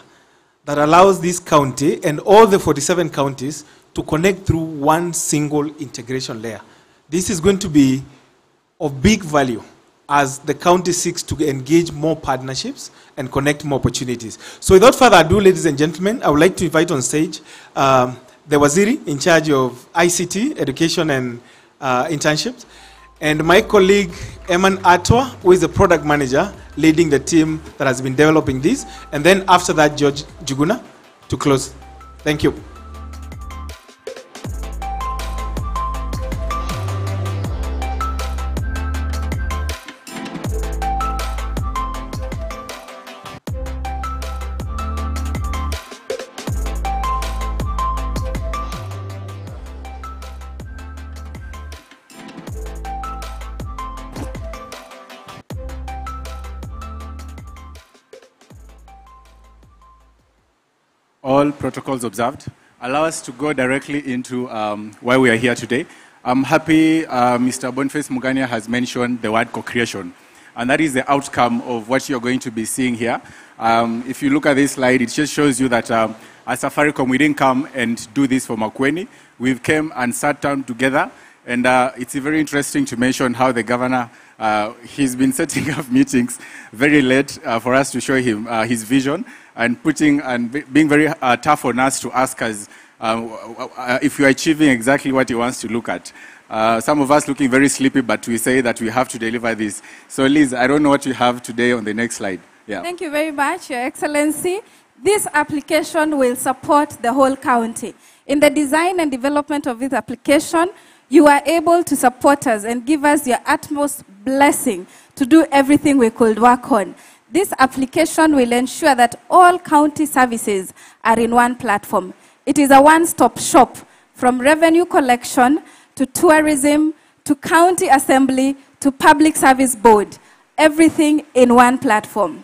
that allows this county and all the 47 counties to connect through one single integration layer. This is going to be of big value as the county seeks to engage more partnerships and connect more opportunities. So without further ado, ladies and gentlemen, I would like to invite on stage um, the Waziri in charge of ICT, education and uh, internships, and my colleague Eman Atwa, who is the product manager leading the team that has been developing this, and then after that, George Njuguna to close. Thank you. All protocols observed. Allow us to go directly into um, why we are here today. I'm happy uh, Mr. Boniface Mungania has mentioned the word co-creation, and that is the outcome of what you're going to be seeing here. Um, if you look at this slide, it just shows you that um, at Safaricom, we didn't come and do this for Makueni. We've came and sat down together, and uh, it's very interesting to mention how the governor uh, he's been setting up meetings very late uh, for us to show him uh, his vision and putting and being very uh, tough on us to ask us um, uh, if you're achieving exactly what he wants to look at. Uh, some of us looking very sleepy, but we say that we have to deliver this. So, Liz, I don't know what you have today on the next slide. Yeah. Thank you very much, Your Excellency. This application will support the whole county. In the design and development of this application, you are able to support us and give us your utmost blessing to do everything we could work on. This application will ensure that all county services are in one platform. It is a one stop shop from revenue collection to tourism to county assembly to public service board. Everything in one platform.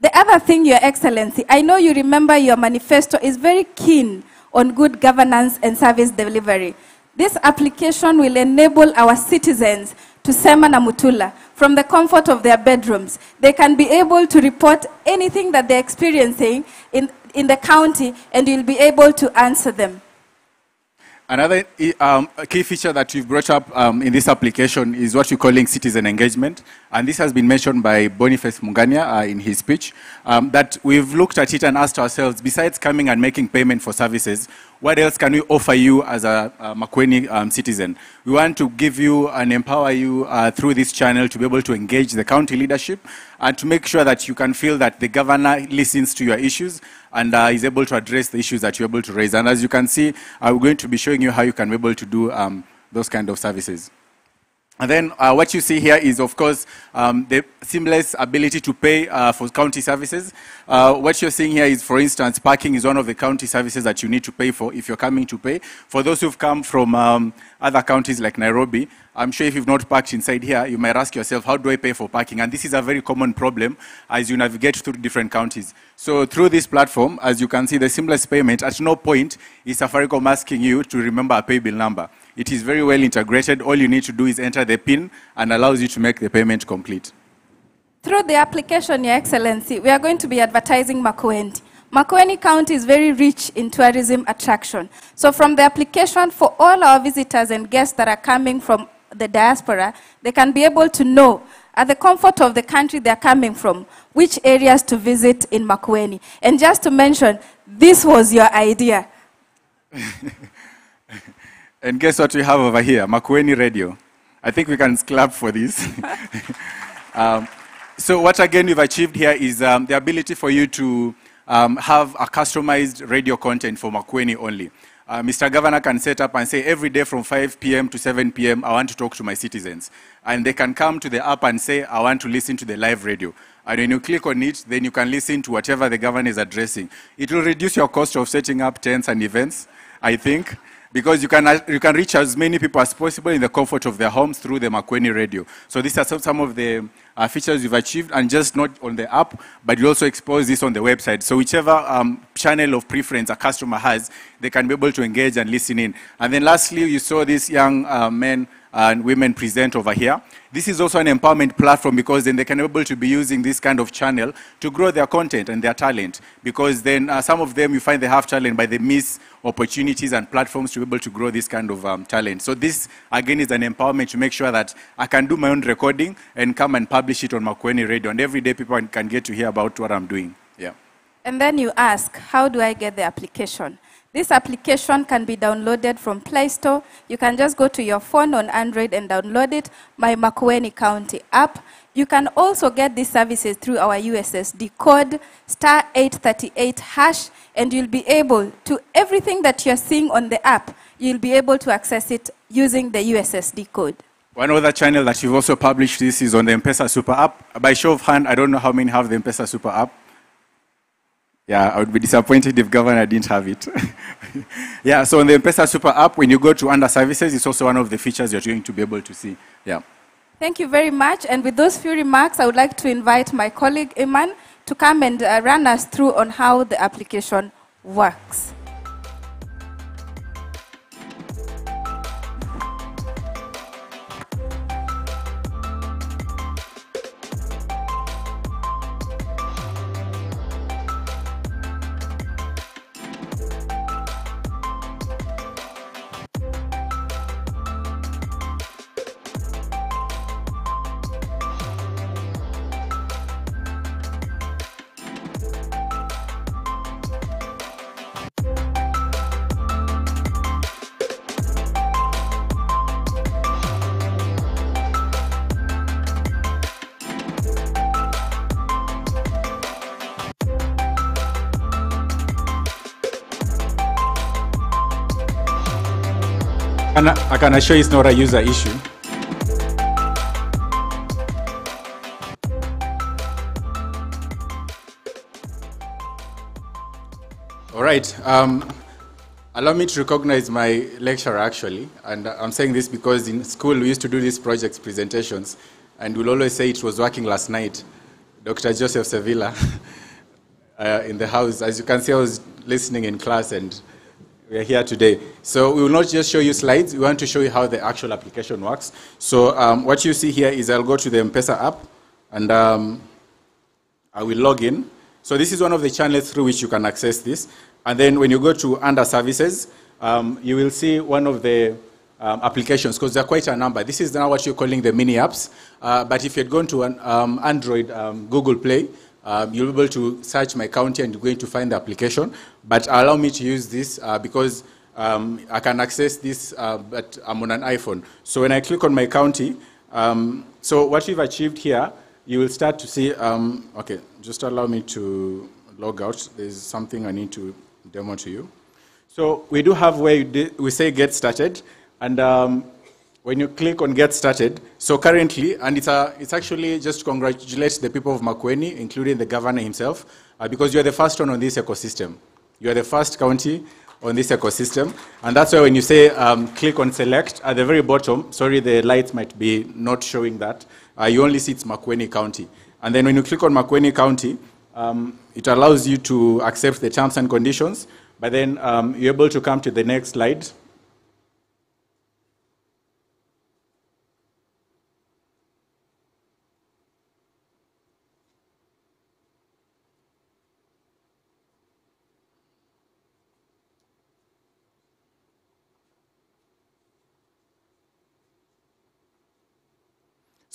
The other thing, Your Excellency, I know you remember your manifesto is very keen on good governance and service delivery. This application will enable our citizens to Sema na Mutula from the comfort of their bedrooms. They can be able to report anything that they're experiencing in, in the county and you'll be able to answer them. Another um, key feature that you've brought up um, in this application is what you're calling citizen engagement. And this has been mentioned by Boniface Mungania uh, in his speech, um, that we've looked at it and asked ourselves, besides coming and making payment for services, what else can we offer you as a, a Makueni um, citizen? We want to give you and empower you uh, through this channel to be able to engage the county leadership and to make sure that you can feel that the governor listens to your issues and uh, is able to address the issues that you're able to raise. And as you can see, we're going to be showing you how you can be able to do um, those kind of services. And then uh, what you see here is, of course, um, the seamless ability to pay uh, for county services. Uh, what you're seeing here is, for instance, parking is one of the county services that you need to pay for if you're coming to pay. For those who've come from um, other counties like Nairobi, I'm sure if you've not parked inside here, you might ask yourself, how do I pay for parking? And this is a very common problem as you navigate through different counties. So through this platform, as you can see, the seamless payment, at no point is Safaricom asking you to remember a pay bill number. It is very well integrated. All you need to do is enter the PIN and allows you to make the payment complete. Through the application, Your Excellency, we are going to be advertising Makueni. Makueni County is very rich in tourism attraction. So from the application for all our visitors and guests that are coming from the diaspora, they can be able to know at the comfort of the country they're coming from, which areas to visit in Makueni. And just to mention, this was your idea. And guess what we have over here? Makueni Radio. I think we can clap for this. um, so what again we've achieved here is um, the ability for you to um, have a customized radio content for Makueni only. Uh, Mr. Governor can set up and say every day from 5 p.m. to 7 p.m. I want to talk to my citizens, and they can come to the app and say I want to listen to the live radio. And when you click on it, then you can listen to whatever the governor is addressing. It will reduce your cost of setting up tents and events, I think because you can, you can reach as many people as possible in the comfort of their homes through the Makueni radio. So these are some, of the uh, features you've achieved, and just not on the app, but you also expose this on the website. So whichever um, channel of preference a customer has, they can be able to engage and listen in. And then lastly, you saw these young uh, men and women present over here. this is also an empowerment platform because then they can be able to be using this kind of channel to grow their content and their talent. Because then uh, some of them you find they have talent, but they miss opportunities and platforms to be able to grow this kind of um, talent. So this again is an empowerment to make sure that I can do my own recording and come and publish it on Makueni Radio, and every day people can get to hear about what I'm doing. Yeah. And then you ask, how do I get the application? This application can be downloaded from Play Store. You can just go to your phone on Android and download it, my Makueni County app. You can also get these services through our USSD code, star 838 hash, and you'll be able to, everything that you're seeing on the app, you'll be able to access it using the USSD code. One other channel that you've also published this is on the M-Pesa Super app. By show of hand, I don't know how many have the M-Pesa Super app. Yeah, I would be disappointed if governor didn't have it. yeah, so on the M-Pesa Super app, when you go to under services, it's also one of the features you're going to be able to see. Yeah. Thank you very much. And with those few remarks, I would like to invite my colleague Iman to come and uh, run us through on how the application works. And I can assure you it's not a user issue. All right. Um, allow me to recognize my lecturer actually, and I'm saying this because in school we used to do these projects presentations, and we'll always say it was working last night. Dr. Joseph Sevilla uh, in the house. As you can see, I was listening in class, and we are here today. So we will not just show you slides, we want to show you how the actual application works. So um, what you see here is I'll go to the M-Pesa app and um, I will log in. So this is one of the channels through which you can access this. And then when you go to under services, um, you will see one of the um, applications because there are quite a number. This is now what you're calling the mini apps. Uh, but if you had gone to an um, Android um, Google Play, um, you'll be able to search my county and you're going to find the application. But allow me to use this uh, because um, I can access this, uh, but I'm on an iPhone. So when I click on my county, um, so what we've achieved here, you will start to see, um, okay, just allow me to log out. There's something I need to demo to you. So we do have where we say get started, and um, when you click on get started, so currently, and it's, a, it's actually just to congratulate the people of Makueni, including the governor himself, uh, because you're the first one on this ecosystem. You're the first county on this ecosystem, and that's why when you say um, click on select, at the very bottom, sorry, the lights might be not showing that, uh, you only see it's Makueni County. And then when you click on Makueni County, um, it allows you to accept the terms and conditions, but then um, you're able to come to the next slide.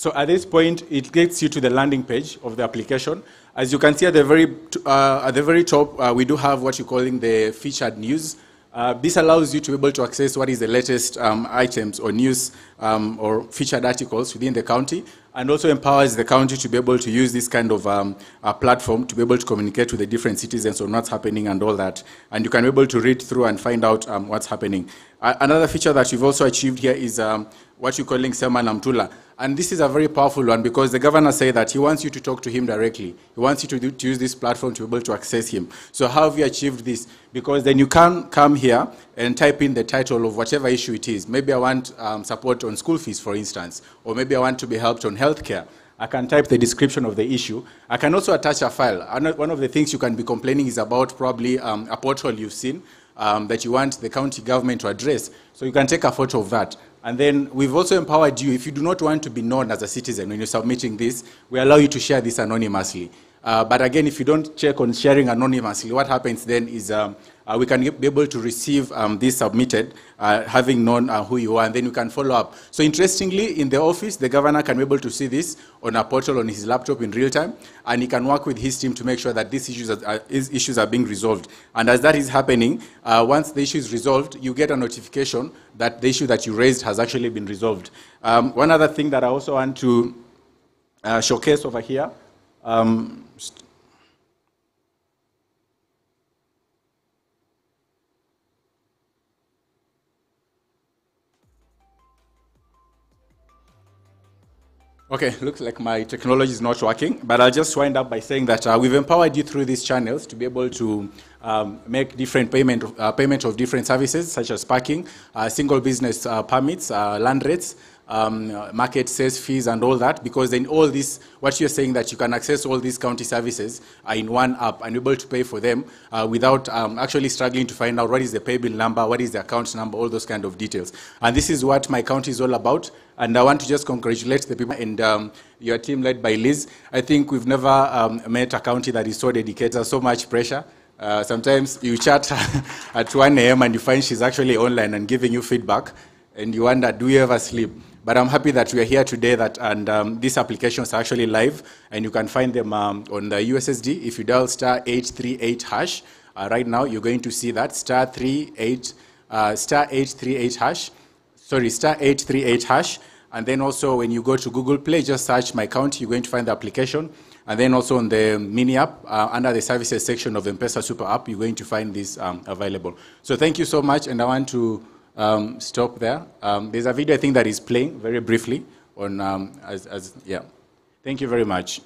So at this point, it gets you to the landing page of the application. As you can see at the very, uh, at the very top, uh, we do have what you're calling the featured news. Uh, this allows you to be able to access what is the latest um, items or news um, or featured articles within the county and also empowers the county to be able to use this kind of um, platform to be able to communicate with the different citizens on what's happening and all that. And you can be able to read through and find out um, what's happening. Uh, another feature that we've also achieved here is um, what you're calling Sema na Mutula. And this is a very powerful one because the governor said that he wants you to talk to him directly. He wants you to, do, to use this platform to be able to access him. So how have you achieved this? Because then you can come here and type in the title of whatever issue it is. Maybe I want um, support on school fees, for instance, or maybe I want to be helped on healthcare. I can type the description of the issue. I can also attach a file. One of the things you can be complaining is about probably um, a portal you've seen um, that you want the county government to address. So you can take a photo of that. And then we've also empowered you, if you do not want to be known as a citizen when you're submitting this, we allow you to share this anonymously. Uh, but again, if you don't check on sharing anonymously, what happens then is um, uh, we can be able to receive um, this submitted, uh, having known uh, who you are, and then you can follow up. So interestingly, in the office, the governor can be able to see this on a portal on his laptop in real time, and he can work with his team to make sure that these issues are, uh, these issues are being resolved. And as that is happening, uh, once the issue is resolved, you get a notification that the issue that you raised has actually been resolved. Um, one other thing that I also want to showcase over here, Okay, looks like my technology is not working, but I'll just wind up by saying that uh, we've empowered you through these channels to be able to um, make different payment, uh, payment of different services, such as parking, uh, single business uh, permits, uh, land rates, um, market sales fees and all that, because then all this, what you're saying that you can access all these county services uh, in one app and able to pay for them uh, without um, actually struggling to find out what is the pay bill number, what is the account number, all those kind of details. And this is what my county is all about. And I want to just congratulate the people and um, your team led by Liz. I think we've never um, met a county that is so dedicated, so much pressure. Uh, sometimes you chat at 1 a.m. and you find she's actually online and giving you feedback, and you wonder, do you ever sleep? But I'm happy that we are here today that, and um, these applications are actually live, and you can find them um, on the USSD. If you dial star 838 hash, uh, right now you're going to see that star 38, uh, star 838 hash, sorry, star 838 hash. And then also when you go to Google Play, just search My County, you're going to find the application. And then also on the mini app, uh, under the services section of M-Pesa Super App, you're going to find this um, available. So thank you so much, and I want to um, stop there. Um, there's a video I think that is playing very briefly on, um, as, as, yeah. Thank you very much.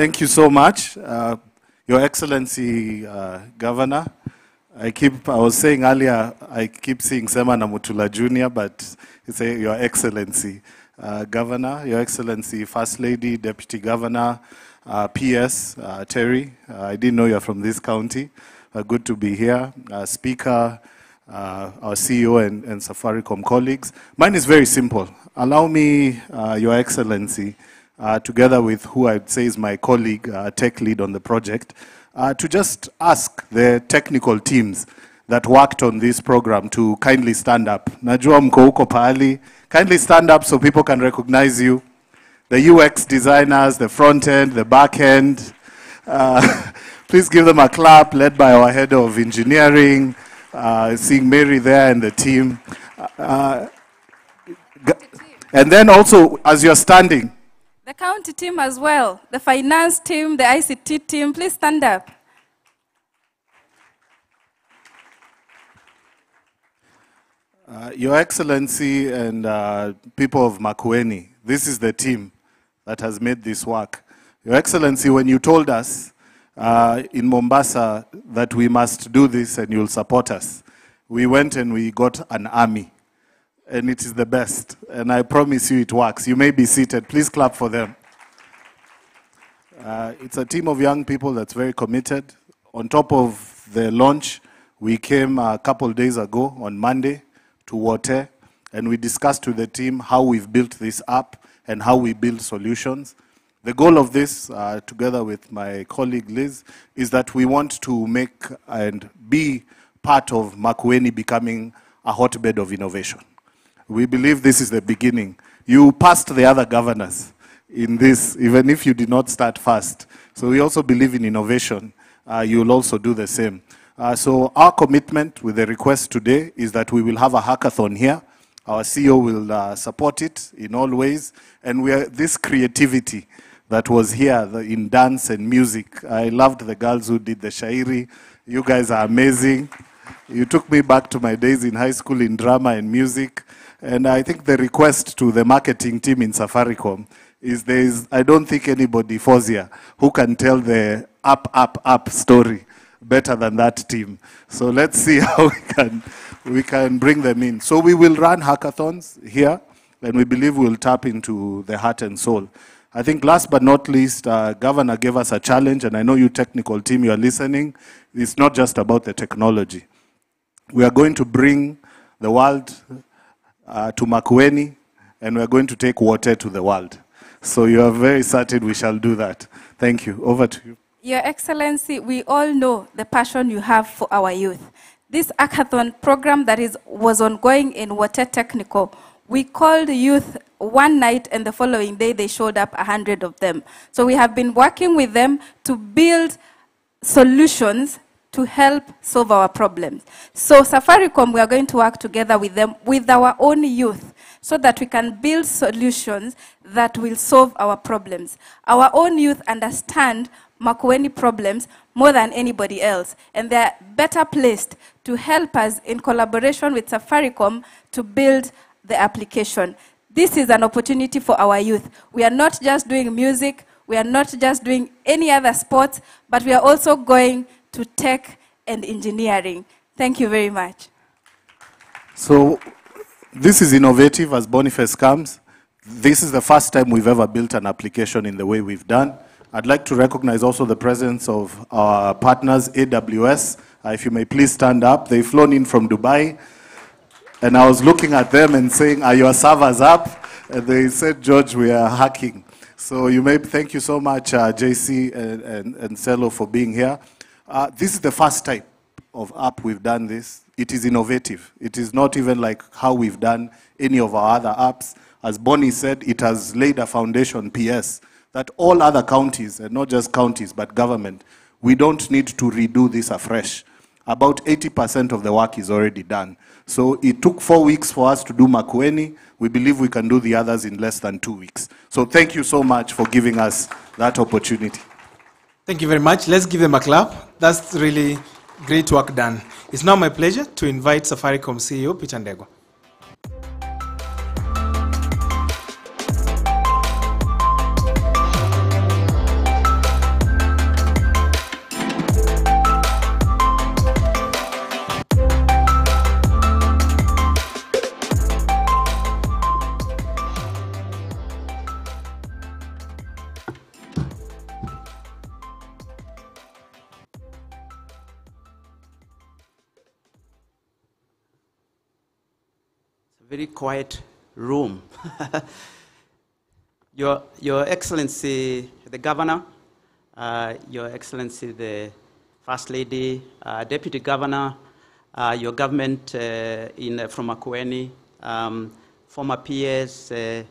Thank you so much, uh, Your Excellency uh, Governor. I keep, I was saying earlier, I keep seeing Sema Namutula Jr., but it's a, Your Excellency uh, Governor, Your Excellency First Lady, Deputy Governor, uh, PS uh, Terry. Uh, I didn't know you're from this county. Good to be here. Speaker, our CEO and, and Safaricom colleagues. Mine is very simple. Allow me, Your Excellency, together with who I'd say is my colleague, uh, tech lead on the project, uh, to just ask the technical teams that worked on this program to kindly stand up. Najua mko huko. Kindly stand up so people can recognize you. The UX designers, the front end, the back end. Uh, please give them a clap, led by our head of engineering, uh, seeing Mary there and the team. Uh, and then also, as you're standing, The county team as well, the finance team, the ICT team, please stand up. Uh, Your Excellency and uh, people of Makueni, this is the team that has made this work. Your Excellency, when you told us uh, in Mombasa that we must do this and you'll support us, we went and we got an army. And it is the best. And I promise you it works. You may be seated. Please clap for them. Uh, it's a team of young people that's very committed. On top of the launch, we came a couple days ago on Monday to Wote and we discussed with the team how we've built this app and how we build solutions. The goal of this, uh, together with my colleague Liz, is that we want to make and be part of Makueni becoming a hotbed of innovation. We believe this is the beginning. You passed the other governors in this, even if you did not start first. So we also believe in innovation. Uh, you will also do the same. Uh, so our commitment with the request today is that we will have a hackathon here. Our CEO will uh, support it in all ways. And we are, this creativity that was here the, in dance and music, I loved the girls who did the shairi. You guys are amazing. You took me back to my days in high school in drama and music. And I think the request to the marketing team in Safaricom is there is, I don't think anybody, Fozia, who can tell the up, up, up story better than that team. So let's see how we can, we can bring them in. So we will run hackathons here, and we believe we'll tap into the heart and soul. I think last but not least, uh, Governor gave us a challenge, and I know you technical team, you are listening. It's not just about the technology. We are going to bring the world uh, to Makueni, and we are going to take Wote to the world. So you are very certain we shall do that. Thank you. Over to you. Your Excellency, we all know the passion you have for our youth. This hackathon program that is, was ongoing in Wote Technical, we called youth one night and the following day they showed up, a hundred of them. So we have been working with them to build solutions to help solve our problems. So Safaricom, we are going to work together with them, with our own youth, so that we can build solutions that will solve our problems. Our own youth understand Makueni problems more than anybody else, and they're better placed to help us in collaboration with Safaricom to build the application. This is an opportunity for our youth. We are not just doing music, we are not just doing any other sports, but we are also going to tech and engineering. Thank you very much. So this is innovative as Boniface comes. This is the first time we've ever built an application in the way we've done. I'd like to recognize also the presence of our partners, AWS. Uh, if you may please stand up. They've flown in from Dubai. And I was looking at them and saying, are your servers up? And they said, George, we are hacking. So you may, thank you so much, uh, JC and, and, and Cello for being here. Uh, this is the first type of app we've done this. It is innovative. It is not even like how we've done any of our other apps. As Bonnie said, it has laid a foundation, PS, that all other counties, and not just counties, but government, we don't need to redo this afresh. About 80% of the work is already done. So it took four weeks for us to do Makueni. We believe we can do the others in less than two weeks. So thank you so much for giving us that opportunity. Thank you very much. Let's give them a clap. That's really great work done. It's now my pleasure to invite Safaricom CEO Peter Ndegwa. Very quiet room. Your, Your Excellency, the Governor, uh, Your Excellency, the First Lady, uh, Deputy Governor, uh, your government uh, in, from Makueni, um, former PS, uh,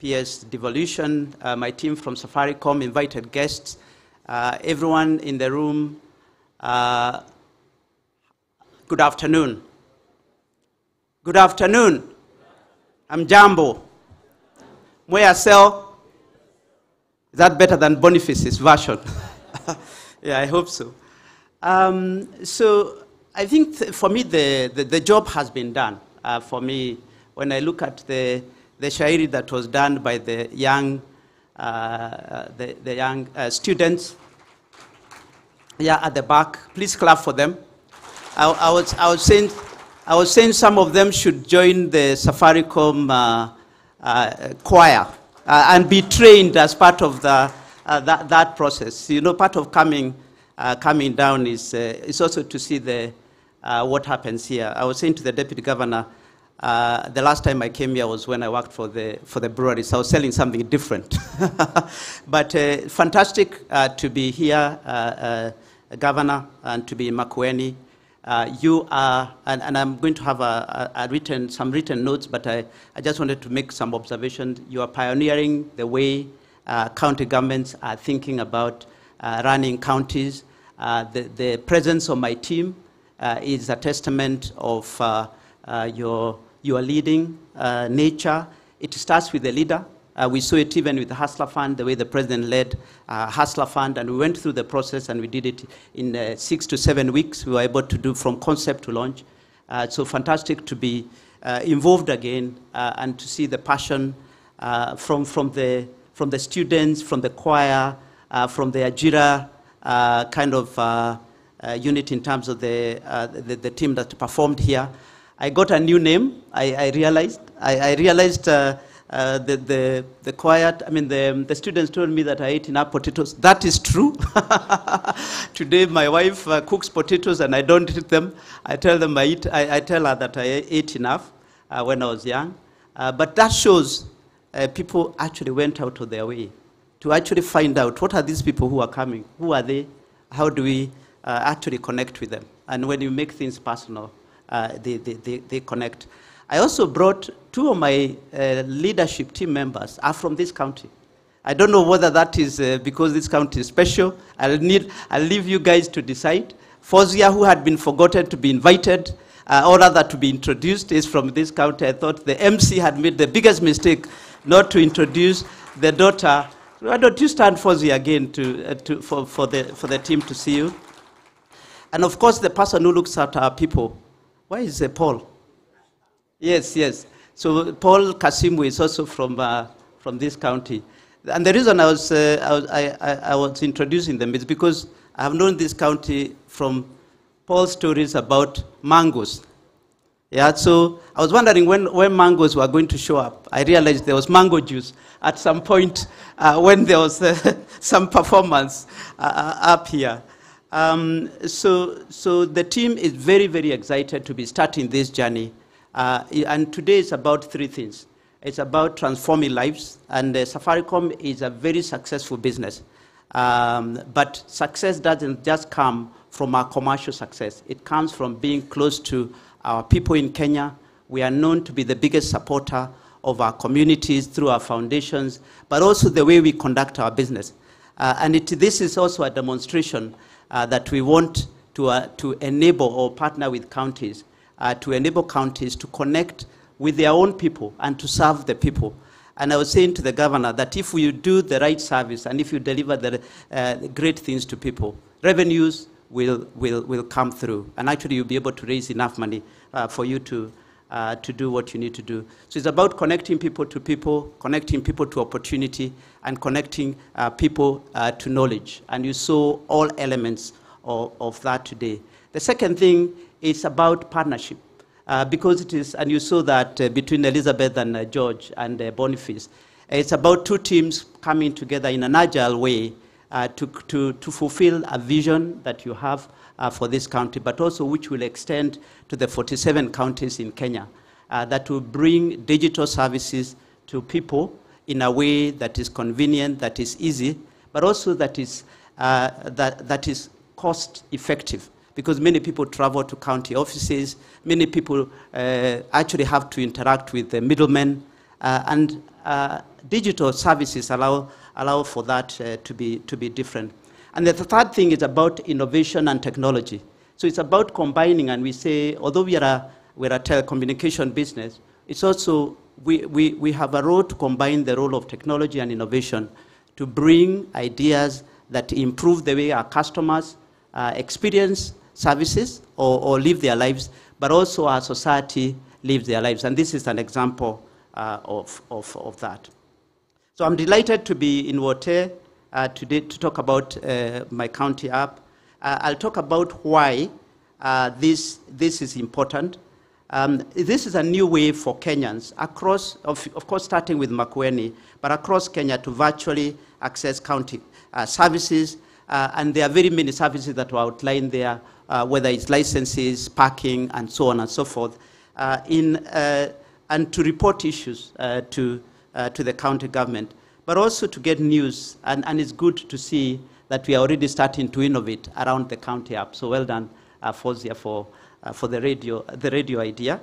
PS Devolution, uh, my team from Safaricom, invited guests, uh, everyone in the room, uh, good afternoon. Good afternoon. I'm Jambo. Moyasel. Is that better than Boniface's version? yeah, I hope so. Um, so I think th- for me, the, the, the job has been done. Uh, for me, when I look at the, the shairi that was done by the young, uh, the, the young uh, students, yeah, at the back, please clap for them. I, I, was, I, was saying, I was saying some of them should join the Safaricom uh, uh, choir uh, and be trained as part of the, uh, that, that process. You know, part of coming, uh, coming down is, is also to see the, what happens here. I was saying to the deputy governor, uh, the last time I came here was when I worked for the, for the breweries. I was selling something different. but uh, fantastic uh, to be here, Governor, and to be in Makueni. Uh, you are, and, and I'm going to have a, a, a written, some written notes, but I, I just wanted to make some observations. You are pioneering the way uh, county governments are thinking about uh, running counties. Uh, the, the presence of my team uh, is a testament of uh, your, your leading nature. It starts with the leader. Uh, we saw it even with the Hustler Fund, the way the president led uh, Hustler Fund, and we went through the process and we did it in uh, six to seven weeks. We were able to do from concept to launch. Uh, so fantastic to be uh, involved again uh, and to see the passion from, from, the, from the students, from the choir, from the Ajira kind of unit in terms of the, the, the team that performed here. I got a new name, I, I realized. I, I realized uh, uh, the, the, the quiet, I mean, the, the students told me that I ate enough potatoes. That is true. Today, my wife uh, cooks potatoes and I don't eat them. I tell them I eat, I, I tell her that I ate enough uh, when I was young. Uh, but that shows uh, people actually went out of their way to actually find out what are these people who are coming? Who are they? How do we actually connect with them? And when you make things personal, they, they, they, they connect. I also brought two of my uh, leadership team members are from this county. I don't know whether that is uh, because this county is special. I'll, need, I'll leave you guys to decide. Fozia, who had been forgotten to be invited, uh, or rather to be introduced, is from this county. I thought the MC had made the biggest mistake not to introduce the daughter. Why don't you stand, Fozia, again to, uh, to, for, for, the, for the team to see you? And of course, the person who looks at our people. Why is it Paul? Yes, yes. So Paul Kasimu is also from, uh, from this county. And the reason I was, uh, I, was I, I, was introducing them is because I have known this county from Paul's stories about mangoes. Yeah, so I was wondering when, when mangoes were going to show up. I realized there was mango juice at some point uh, when there was uh, some performance uh, up here. Um, so, so the team is very, very excited to be starting this journey. Uh, and today is about three things. It's about transforming lives, and uh, Safaricom is a very successful business. Um, but success doesn't just come from our commercial success. It comes from being close to our people in Kenya. We are known to be the biggest supporter of our communities through our foundations, but also the way we conduct our business. Uh, and it, this is also a demonstration uh, that we want to, uh, to enable or partner with counties, uh, to enable counties to connect with their own people and to serve the people. And I was saying to the governor that if you do the right service and if you deliver the uh, great things to people, revenues will, will, will come through. And actually, you'll be able to raise enough money uh, for you to, uh, to do what you need to do. So it's about connecting people to people, connecting people to opportunity, and connecting uh, people uh, to knowledge. And you saw all elements of, of that today. The second thing is about partnership. Uh, because it is, and you saw that uh, between Elizabeth and uh, George and uh, Boniface, it's about two teams coming together in an agile way uh, to, to, to fulfill a vision that you have uh, for this county, but also which will extend to the 47 counties in Kenya, that will bring digital services to people in a way that is convenient, that is easy, but also that is, that, that is cost effective because many people travel to county offices, many people uh, actually have to interact with the middlemen, uh, and uh, digital services allow, allow for that uh, to, be, to be different. And the third thing is about innovation and technology. So it's about combining, and we say, although we are a, we're a telecommunication business, it's also, we, we, we have a role to combine the role of technology and innovation to bring ideas that improve the way our customers uh, experience services or, or live their lives, but also our society lives their lives. And this is an example uh, of, of, of that. So I'm delighted to be in Wote uh, today to talk about uh, my county app. Uh, I'll talk about why uh, this, this is important. Um, this is a new way for Kenyans across, of, of course, starting with Makueni, but across Kenya to virtually access county uh, services. and there are very many services that were outlined there uh, whether it's licenses, parking, and so on and so forth, uh, in, uh, and to report issues to, to the county government, but also to get news. And, and it's good to see that we are already starting to innovate around the county app. So well done, uh, Fozia, for, uh, for the, radio, the radio idea.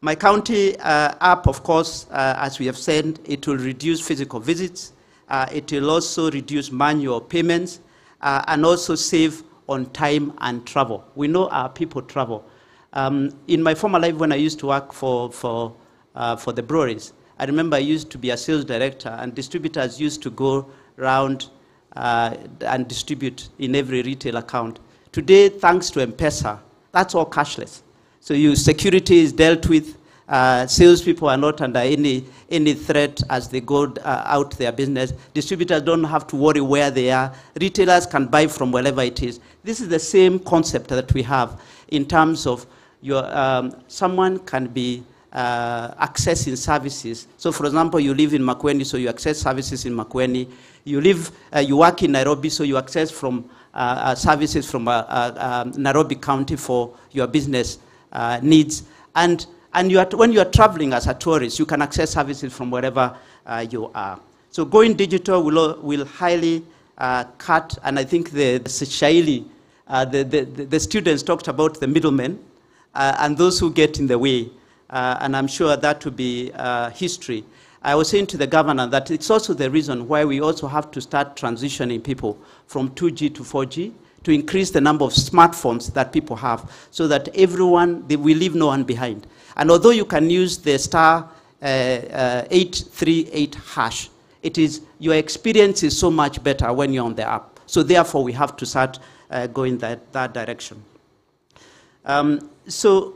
My county uh, app, of course, uh, as we have said, it will reduce physical visits. Uh, it will also reduce manual payments. uh, and also save on time and travel. We know our people travel. Um, in my former life, when I used to work for, for, uh, for the breweries, I remember I used to be a sales director, and distributors used to go around uh, and distribute in every retail account. Today, thanks to M-Pesa, that's all cashless. So you, security is dealt with. Uh, salespeople are not under any, any threat as they go uh, out their business. Distributors don't have to worry where they are. Retailers can buy from wherever it is. This is the same concept that we have in terms of your, um, someone can be uh, accessing services. So, for example, you live in Makueni, so you access services in Makueni. You live, uh, you work in Nairobi, so you access from uh, uh, services from uh, uh, um, Nairobi County for your business needs. And, and you are, when you are traveling as a tourist, you can access services from wherever uh, you are. So going digital will, will highly uh, cut, and I think the, the Shaili, uh, the, the, the students talked about the middlemen uh, and those who get in the way. Uh, and I'm sure that will be uh, history. I was saying to the governor that it's also the reason why we also have to start transitioning people from 2G to 4G to increase the number of smartphones that people have so that everyone, they, we leave no one behind. And although you can use the star uh, uh, 838 hash, it is, your experience is so much better when you're on the app. So therefore, we have to start uh, going that, that direction. Um, so,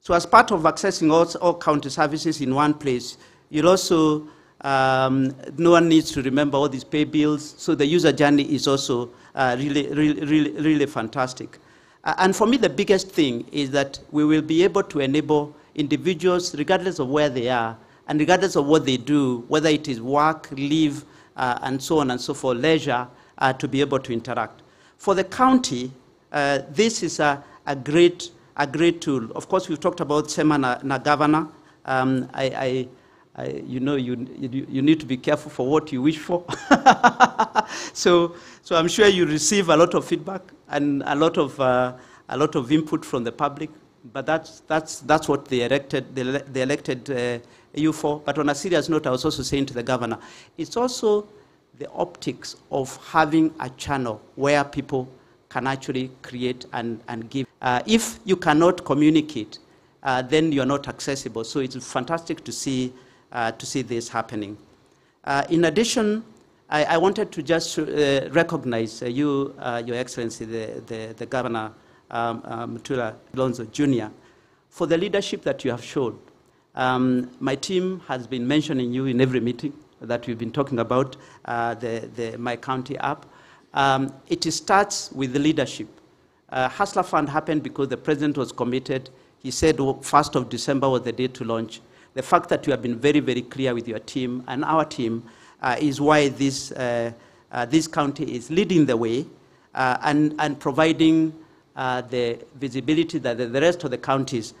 so as part of accessing all, all county services in one place, you'll also, um, no one needs to remember all these pay bills. So the user journey is also uh, really, really, really, really fantastic. Uh, and for me, the biggest thing is that we will be able to enable individuals, regardless of where they are, and regardless of what they do, whether it is work, leave, uh, and so on and so forth, leisure, uh, to be able to interact. For the county, uh, this is a, a, great, a great tool. Of course, we've talked about Sema na, na Governor. Um, I, I, I, you know, you, you, you need to be careful for what you wish for. so, so I'm sure you receive a lot of feedback and a lot of, uh, a lot of input from the public. But that's, that's, that's what they elected, they, they elected uh, you for. But on a serious note, I was also saying to the governor, it's also the optics of having a channel where people can actually create and, and give. Uh, if you cannot communicate, uh, then you're not accessible. So it's fantastic to see, to see this happening. Uh, in addition, I, I, wanted to just uh, recognize uh, you, Your Excellency, the, the, the Governor um, Mutula Kilonzo Jr., for the leadership that you have showed. Um, my team has been mentioning you in every meeting that we've been talking about, uh, the, the My County app. Um, it starts with the leadership. Uh, Hustler Fund happened because the president was committed. He said 1st of December was the day to launch. The fact that you have been very, very clear with your team and our team uh, is why this, uh, uh, this county is leading the way uh, and, and providing the visibility that the rest of the counties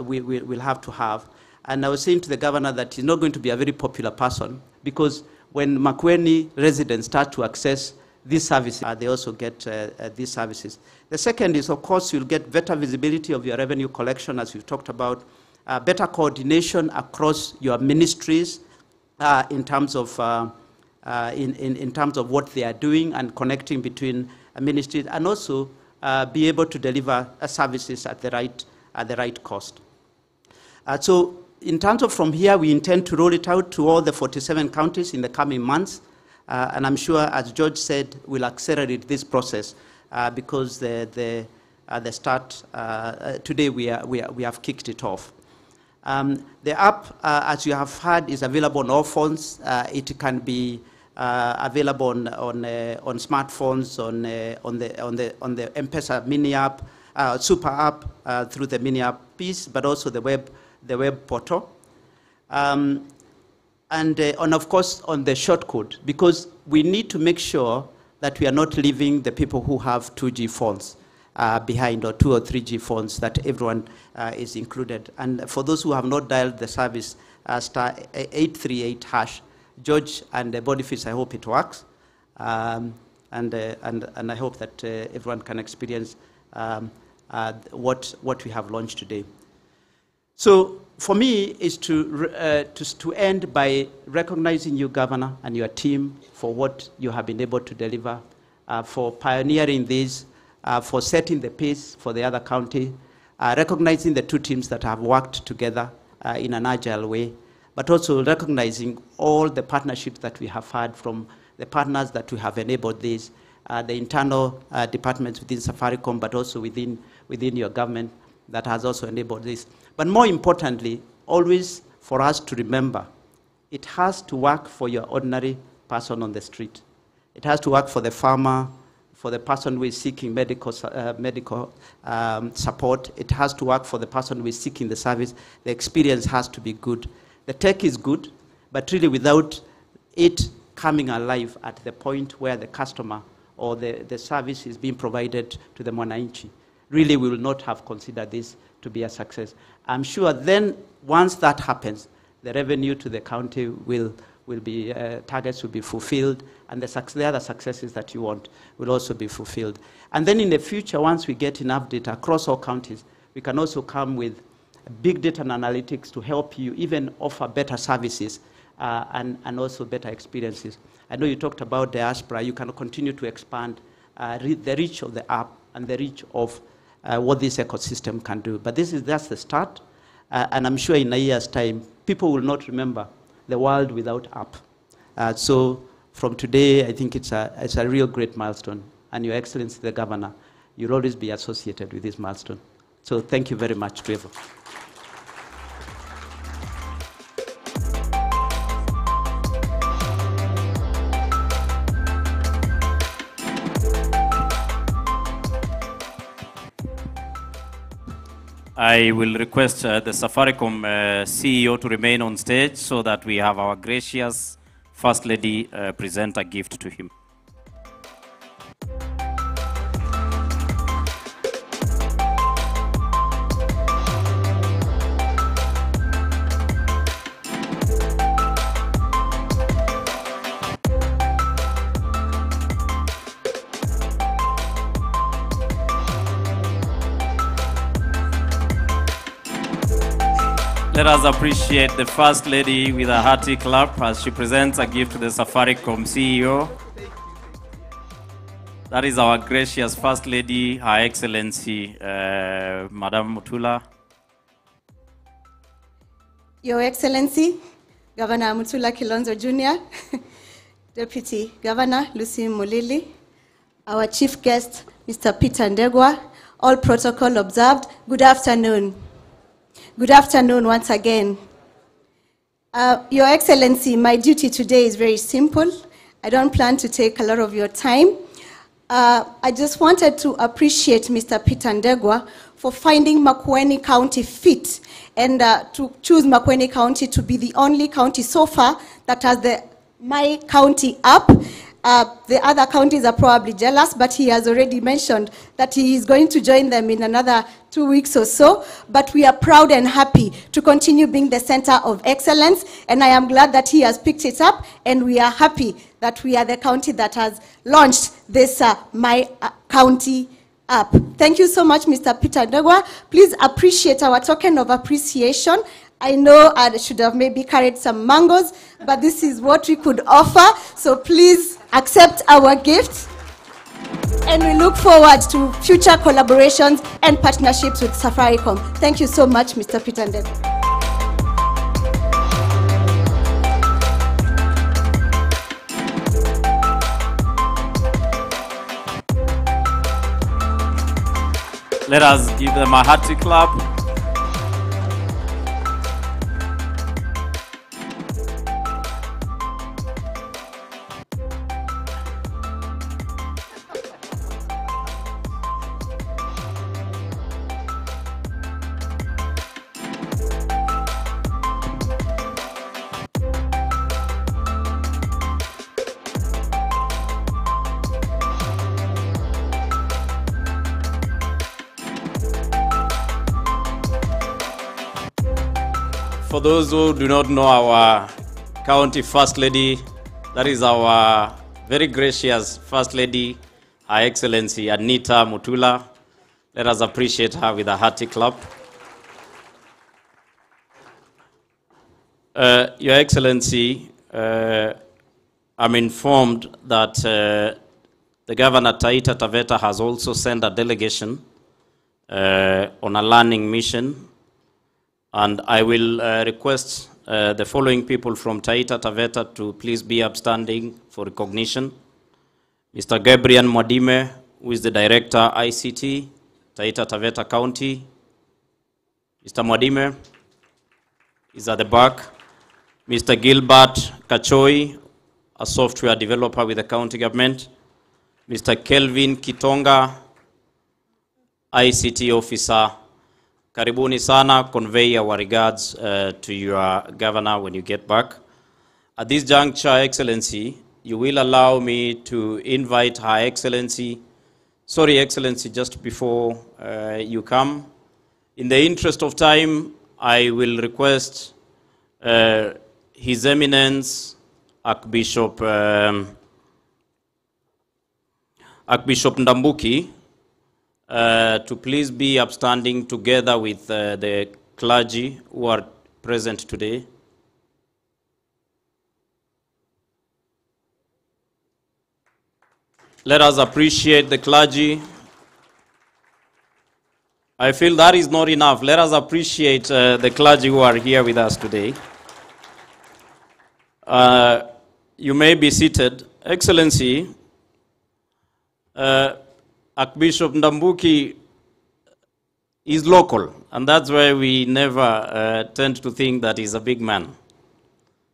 we, we, will have to have. And I was saying to the governor that he's not going to be a very popular person because when Makueni residents start to access these services, uh, they also get uh, uh, these services. The second is, of course, you'll get better visibility of your revenue collection, as we've talked about, uh, better coordination across your ministries uh, in, terms of, uh, in, in, in, terms of what they are doing and connecting between ministries, and also be able to deliver services at the right, at the right cost. so in terms of from here, we intend to roll it out to all the 47 counties in the coming months. Uh, and I'm sure, as George said, we'll accelerate this process uh, because the, the, uh, the start, uh, uh, today we, are, we, are, we have kicked it off. Um, the app, uh, as you have heard, is available on all phones. it can be available on, on, on smartphones, on, on, the, on, the, on the M-Pesa mini app, super app through the mini app piece, but also the web the web portal. Um, and, uh, and of course, on the shortcode, because we need to make sure that we are not leaving the people who have 2G phones uh, behind or 2 or 3G phones, that everyone uh, is included. And for those who have not dialed the service, uh, star 838 hash, George and the Boniface, I hope it works. Um, and, uh, and, and I hope that uh, everyone can experience um, what, what we have launched today. So for me, is to, uh, to, to end by recognizing you, Governor, and your team for what you have been able to deliver uh, for pioneering this, uh, for setting the pace for the other county, uh, recognizing the two teams that have worked together uh, in an agile way, but also recognizing all the partnerships that we have had from the partners that we have enabled this, uh, the internal uh, departments within Safaricom, but also within, within your government that has also enabled this. But more importantly, always for us to remember, it has to work for your ordinary person on the street. It has to work for the farmer, for the person who is seeking medical, uh, medical um, support. It has to work for the person who is seeking the service. The experience has to be good. The tech is good, but really without it coming alive at the point where the customer or the, the service is being provided to the Mwananchi, really we will not have considered this to be a success. I'm sure then, once that happens, the revenue to the county will, will be, uh, targets will be fulfilled, and the, the other successes that you want will also be fulfilled. And then in the future, once we get enough data across all counties, we can also come with big data and analytics to help you even offer better services uh, and, and also better experiences. I know you talked about diaspora. You can continue to expand uh, re- the reach of the app and the reach of uh, what this ecosystem can do. But this is just the start. Uh, and I'm sure in a year's time, people will not remember the world without app. Uh, so from today, I think it's a, it's a real great milestone. And Your Excellency, the Governor, you'll always be associated with this milestone. So thank you very much, Trevor. I will request uh, the Safaricom uh, CEO to remain on stage so that we have our gracious First Lady uh, present a gift to him. Let us appreciate the First Lady with a hearty clap as she presents a gift to the Safaricom CEO. That is our gracious First Lady, Her Excellency, uh, Madam Mutula. Your Excellency, Governor Mutula Kilonzo Jr., Deputy Governor Lucy Mulili, our chief guest, Mr. Peter Ndegwa, all protocol observed. Good afternoon. Good afternoon once again. Uh, Your Excellency, my duty today is very simple. I don't plan to take a lot of your time. Uh, I just wanted to appreciate Mr. Peter Ndegwa for finding Makueni County fit and uh, to choose Makueni County to be the only county so far that has the My County app. Uh, the other counties are probably jealous, but he has already mentioned that he is going to join them in another two weeks or so. But we are proud and happy to continue being the center of excellence, and I am glad that he has picked it up, and we are happy that we are the county that has launched this uh, My uh, County app. Thank you so much, Mr. Peter Ndegwa. Please appreciate our token of appreciation. I know I should have maybe carried some mangoes, but this is what we could offer. So please accept our gift. And we look forward to future collaborations and partnerships with Safaricom. Thank you so much, Mr. Peter Let us give them a hearty clap. Those who do not know our county first lady, that is our very gracious first lady, Her Excellency Anita Mutula. Let us appreciate her with a hearty clap. Uh, Your Excellency, uh, I'm informed that uh, the governor Taita Taveta has also sent a delegation uh, on a learning mission. And I will uh, request uh, the following people from Taita Taveta to please be upstanding for recognition. Mr. Gabriel Mwadime, who is the Director ICT, Taita Taveta County. Mr. Mwadime is at the back. Mr. Gilbert Kachoi, a software developer with the county government. Mr. Kelvin Kitonga, ICT officer. Karibuni sana, convey our regards uh, to your governor when you get back. At this juncture, Excellency, you will allow me to invite Her Excellency, sorry, Excellency, just before uh, you come. In the interest of time, I will request uh, His Eminence Archbishop, um, Archbishop Ndambuki to please be upstanding together with uh, the clergy who are present today. Let us appreciate the clergy. I feel that is not enough. Let us appreciate uh, the clergy who are here with us today. Uh, you may be seated. Excellency, uh, Archbishop Ndambuki is local, and that's why we never uh, tend to think that he's a big man.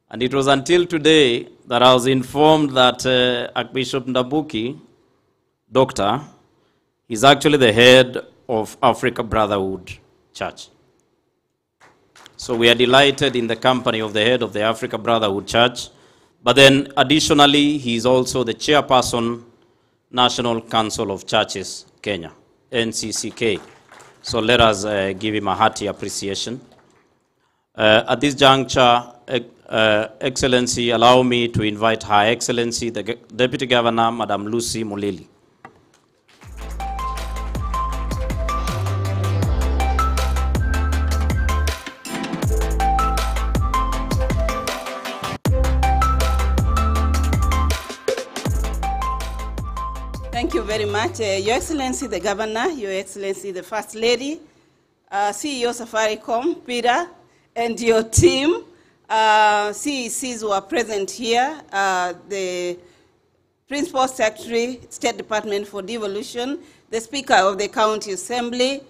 And it was until today that I was informed that uh, Archbishop Ndambuki, doctor, is actually the head of Africa Brotherhood Church. So we are delighted in the company of the head of the Africa Brotherhood Church. But then additionally, he is also the chairperson, National Council of Churches, Kenya, NCCK. So let us uh, give him a hearty appreciation. Uh, at this juncture, uh, Excellency, allow me to invite Her Excellency, the Deputy Governor, Madam Lucy Mulili. Very much. Uh, Your Excellency the Governor, Your Excellency the First Lady, uh, CEO Safaricom, Peter, and your team, uh, CECs who are present here, uh, the Principal Secretary, State Department for Devolution, the Speaker of the County Assembly,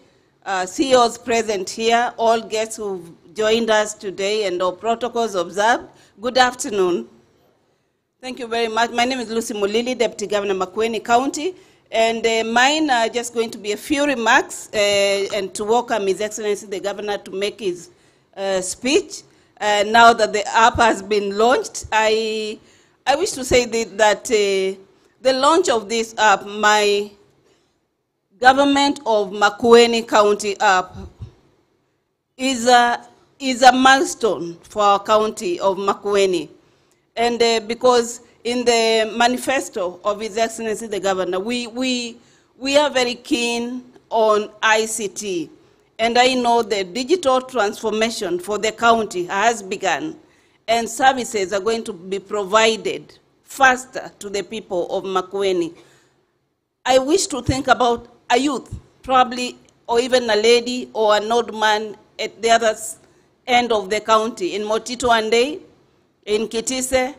uh, CEOs present here, all guests who've joined us today and all protocols observed. Good afternoon. Thank you very much. My name is Lucy Mulili, Deputy Governor Makueni County, and uh, mine are just going to be a few remarks uh, and to welcome His Excellency the Governor to make his uh, speech. Uh, now that the app has been launched, I, I wish to say that, that uh, the launch of this app, my government of Makueni County app, is a, is a milestone for our county of Makueni. And uh, because in the manifesto of His Excellency the Governor, we, we, we are very keen on ICT. And I know the digital transformation for the county has begun, and services are going to be provided faster to the people of Makueni. I wish to think about a youth, probably, or even a lady or an old man at the other end of the county, in Mtito Andei, in Kitise,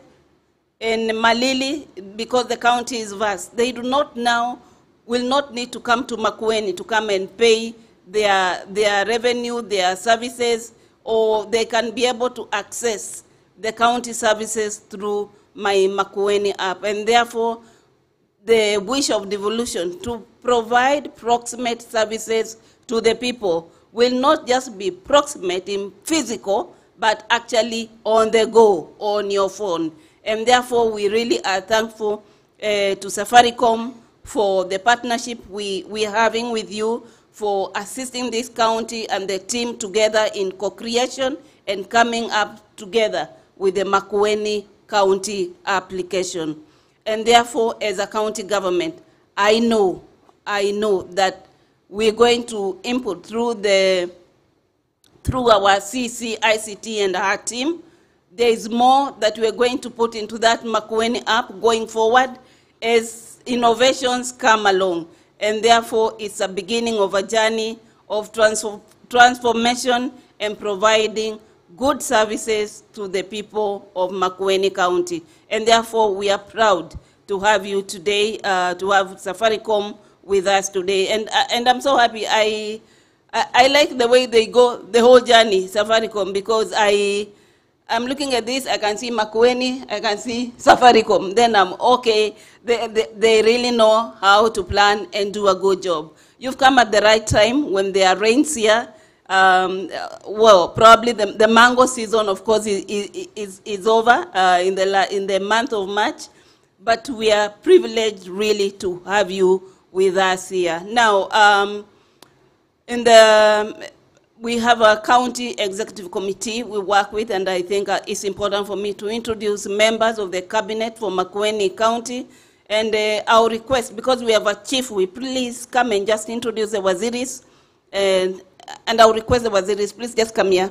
in Malili, because the county is vast. They do not now, will not need to come to Makueni to come and pay their, their revenue, their services, or they can be able to access the county services through my Makueni app. And therefore, the wish of devolution to provide proximate services to the people will not just be proximate in physical, but actually on the go, on your phone. And therefore, we really are thankful uh, to Safaricom for the partnership we, we are having with you, for assisting this county and the team together in co-creation and coming up together with the Makueni County application. And therefore, as a county government, I know, I know that we're going to input through the through our CC, ICT, and our team. There is more that we're going to put into that Makueni app going forward. As innovations come along. And therefore, it's a beginning of a journey of transfor- transformation and providing good services to the people of Makueni County. And therefore, we are proud to have you today, uh, to have Safaricom with us today. And, uh, and I'm so happy. I, I, I like the way they go the whole journey, Safaricom, because I, I'm looking at this, I can see Makueni, I can see Safaricom. Then I'm okay. They, they, they really know how to plan and do a good job. You've come at the right time when there are rains here. Um, well, probably the, the mango season, of course, is, is, is, is over uh, in, the, in the month of March. But we are privileged really to have you with us here. Now, um, in the, we have a county executive committee we work with, and I think uh, it's important for me to introduce members of the cabinet for Makueni County. And uh, I'll request, because we have a chief, we please come and just introduce the waziris. And, and I'll request the waziris, please just come here.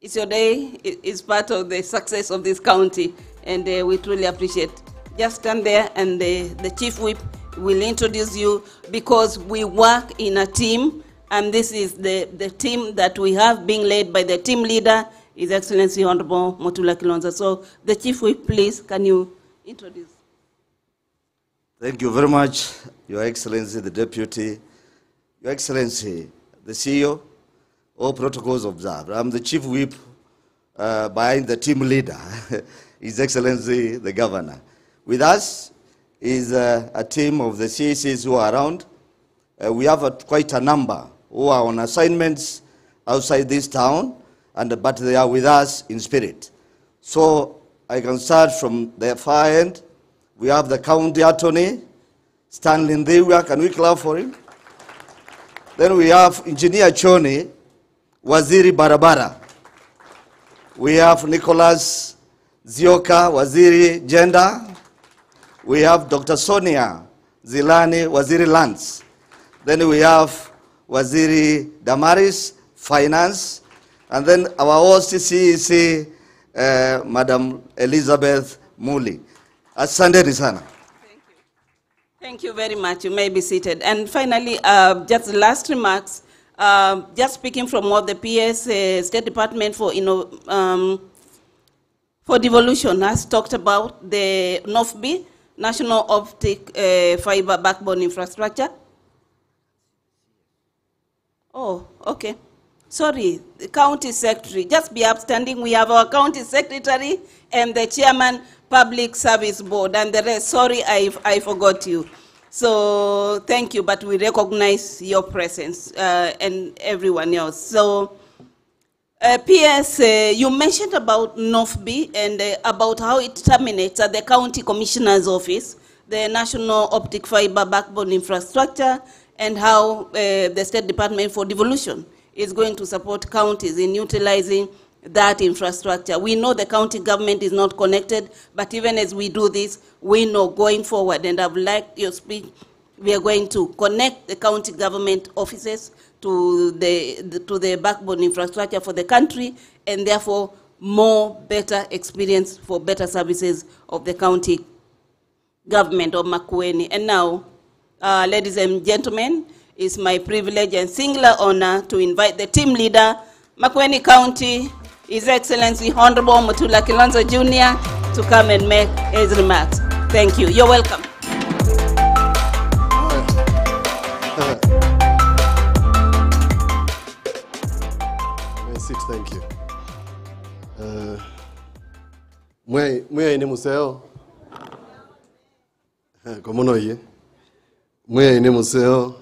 It's your day, it's part of the success of this county, and uh, we truly appreciate. Just stand there, and the, the chief whip will introduce you because we work in a team, and this is the, the team that we have being led by the team leader, His Excellency Honorable Mutula Kilonzo. So the chief whip, please, can you introduce? Thank you very much, Your Excellency, the Deputy, Your Excellency, the CEO, all protocols observed. I'm the Chief Whip uh, behind the team leader, His Excellency, the Governor. With us is uh, a team of the CECs who are around. Uh, we have a, quite a number who are on assignments outside this town, and, but they are with us in spirit. So I can start from the far end. We have the county attorney, Stanley Ndhiwa. Can we clap for him? Then we have Engineer Choni, Waziri Barabara. We have Nicholas Zioka, Waziri Gender. We have Dr. Sonia Zilani, Waziri Lands. Then we have Waziri Damaris, Finance. And then our host CEC, uh, Madam Elizabeth Muli. Asanteni sana. Thank you Thank you very much. You may be seated. And finally, uh, just last remarks. Uh, just speaking from what the PS uh, State Department for Inno- um, for Devolution has talked about the NOFB, National Optic uh, Fiber Backbone Infrastructure. Oh, okay. Sorry, the county secretary. Just be upstanding. We have our county secretary and the chairman, public service board, and the rest. Sorry, I, I forgot you. So thank you, but we recognize your presence uh, and everyone else. So, uh, PS, uh, you mentioned about NOFB and uh, about how it terminates at the county commissioner's office, the National Optic Fiber Backbone Infrastructure, and how uh, the State Department for Devolution is going to support counties in utilizing that infrastructure. We know the county government is not connected, but even as we do this, we know going forward, and I've liked your speech, we are going to connect the county government offices to the, the- to the backbone infrastructure for the country, and therefore more better experience for better services of the county government of Makueni. And now, uh, ladies and gentlemen, it's my privilege and singular honor to invite the team leader, Makueni County, His Excellency Honorable Mutula Kilonzo Jr., to come and make his remarks. Thank you. You're welcome. Thank you. Uh, mwe mwe ni museo. Eh, Komuno ye. Mwe ni museo.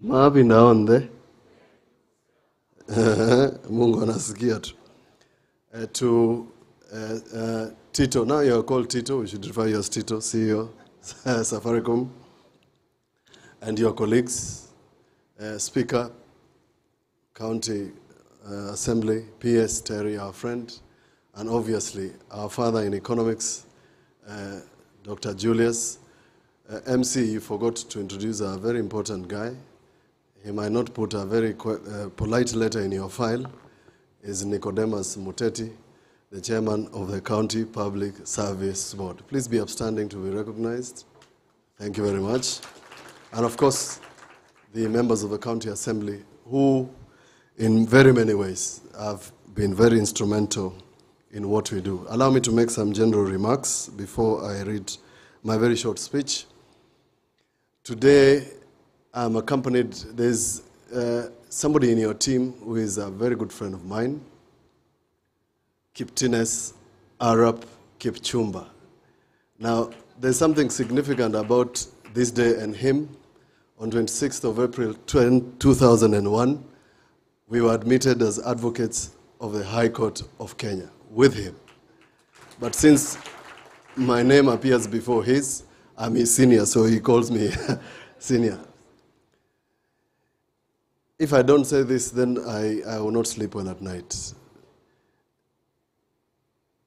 Mapi naonde. Mungu anasikia tu. Uh, to uh, uh, Tito, now you're called Tito, we should refer you as Tito, CEO, Safaricom, and your colleagues, uh, Speaker, County uh, Assembly, PS Terry, our friend, and obviously our father in economics, uh, Dr. Julius. Uh, MC, you forgot to introduce a very important guy. He might not put a very uh, polite letter in your file. Is Nicodemus Muteti, the chairman of the County Public Service Board. Please be upstanding to be recognized. Thank you very much. And of course, the members of the County Assembly who, in very many ways, have been very instrumental in what we do. Allow me to make some general remarks before I read my very short speech. Today, I'm accompanied, there's uh, somebody in your team who is a very good friend of mine, Kiptines Arab Kipchumba. Now, there's something significant about this day and him. On 26th of April 2001, we were admitted as advocates of the High Court of Kenya with him. But since my name appears before his, I'm his senior, so he calls me senior. If I don't say this, then I, I will not sleep well at night.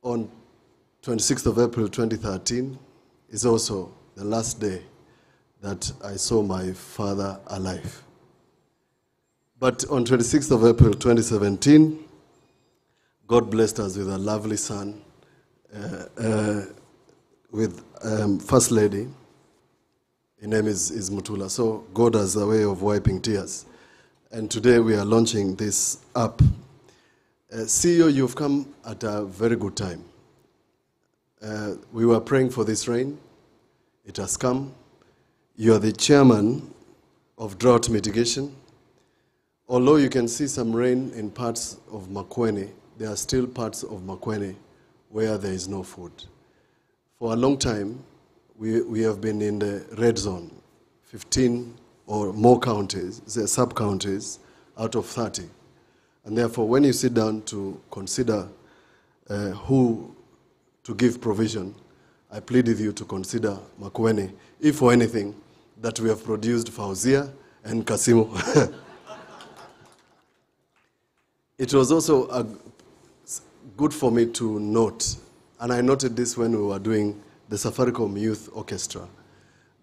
On 26th of April 2013 is also the last day that I saw my father alive. But on 26th of April 2017, God blessed us with a lovely son, uh, uh, with um, First Lady. Her name is, is Mutula. So God has a way of wiping tears. And today we are launching this app. Uh, CEO, you've come at a very good time. Uh, we were praying for this rain. It has come. You are the chairman of drought mitigation. Although you can see some rain in parts of Makueni, there are still parts of Makueni where there is no food. For a long time, we, we have been in the red zone, 15 or more counties, sub counties, out of 30. And therefore, when you sit down to consider uh, who to give provision, I plead with you to consider Makueni, if for anything, that we have produced Fauzia and Kasimo. it was also a, good for me to note, and I noted this when we were doing the Safaricom Youth Orchestra,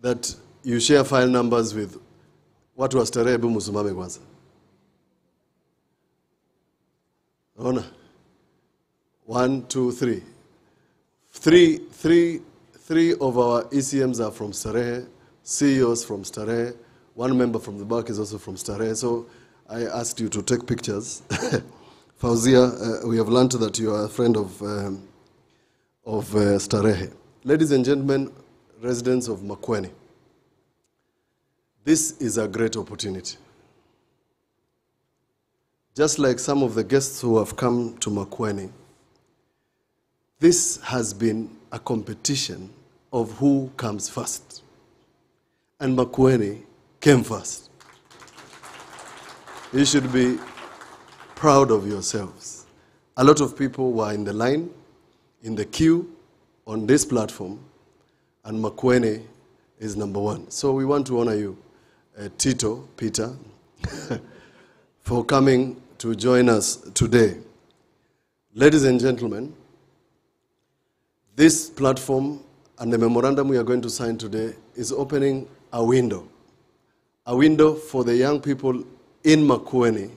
that you share file numbers with watu wa starehe. Hebu. Ona, one, two, three. Three, three, three of our ECMs are from Starehe, CEOs from Starehe, one member from the back is also from Starehe. So I asked you to take pictures. Fauzia, uh, we have learned that you are a friend of, um, of uh, Starehe. Ladies and gentlemen, residents of Makueni, this is a great opportunity. Just like some of the guests who have come to Makueni, this has been a competition of who comes first. And Makueni came first. You should be proud of yourselves. A lot of people were in the line, in the queue, on this platform, and Makueni is number one. So we want to honor you, uh, Tito, Peter, for coming to join us today. Ladies and gentlemen, this platform and the memorandum we are going to sign today is opening a window, a window for the young people in Makueni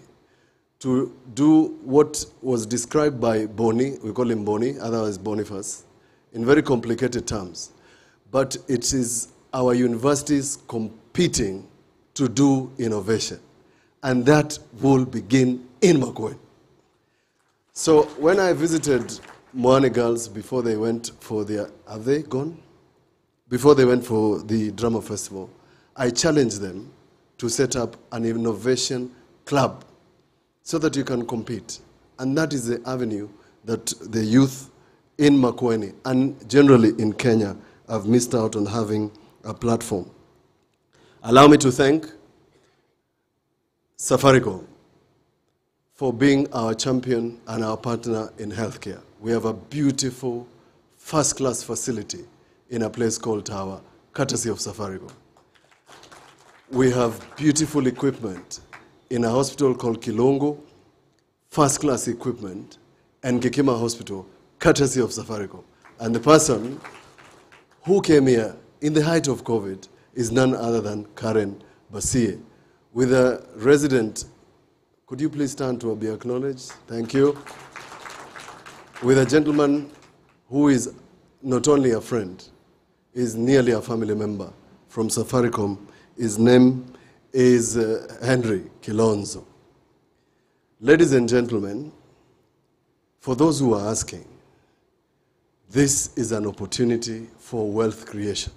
to do what was described by Boni, we call him Boni, otherwise Boniface, in very complicated terms. But it is our universities competing to do innovation. And that will begin in Makueni. So when I visited Moane girls before they went for their, have they gone? Before they went for the drama festival, I challenged them to set up an innovation club so that you can compete. And that is the avenue that the youth in Makueni and generally in Kenya have missed out on having a platform. Allow me to thank Safaricom for being our champion and our partner in healthcare. We have a beautiful first class facility in a place called Tower, courtesy of Safaricom. We have beautiful equipment in a hospital called Kilongo, first class equipment, and Kikima Hospital, courtesy of Safaricom. And the person who came here in the height of COVID is none other than Karen Basiye, with a resident. Could you please stand to be acknowledged? Thank you. with a gentleman who is not only a friend, is nearly a family member from Safaricom. His name is uh, Henry Kilonzo. Ladies and gentlemen, for those who are asking, this is an opportunity for wealth creation.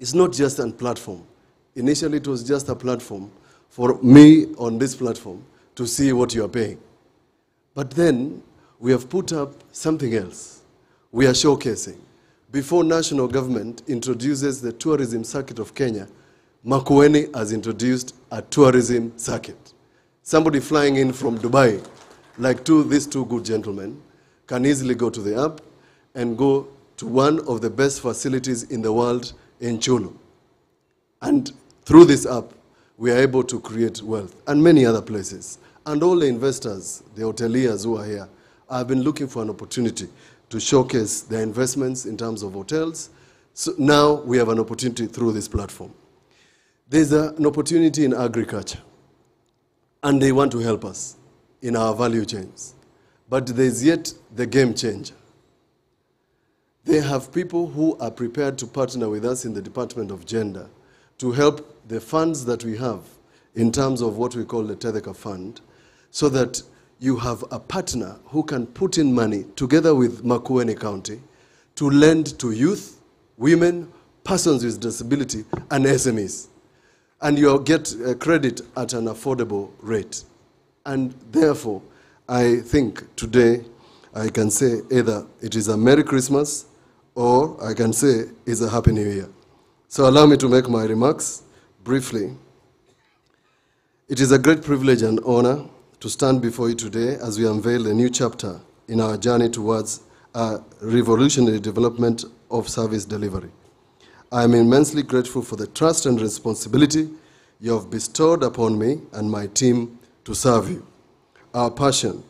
It's not just a platform. Initially, it was just a platform for me on this platform to see what you are paying. But then we have put up something else. We are showcasing. Before national government introduces the tourism circuit of Kenya, Makueni has introduced a tourism circuit. Somebody flying in from Dubai, like two, these two good gentlemen, can easily go to the app and go to one of the best facilities in the world in Chyulu. And through this app, we are able to create wealth and many other places. And all the investors, the hoteliers who are here, have been looking for an opportunity to showcase their investments in terms of hotels. So now we have an opportunity through this platform. There's a- an opportunity in agriculture, and they want to help us in our value chains. But there's yet the game changer. They have people who are prepared to partner with us in the Department of Gender to help the funds that we have in terms of what we call the Tetheka Fund, so that you have a partner who can put in money together with Makueni County to lend to youth, women, persons with disability, and SMEs. And you'll get uh, credit at an affordable rate. And therefore, I think today I can say either it is a Merry Christmas or I can say it's a Happy New Year. So allow me to make my remarks briefly. It is a great privilege and honor to stand before you today as we unveil a new chapter in our journey towards a revolutionary development of service delivery. I am immensely grateful for the trust and responsibility you have bestowed upon me and my team to serve you. Our passion,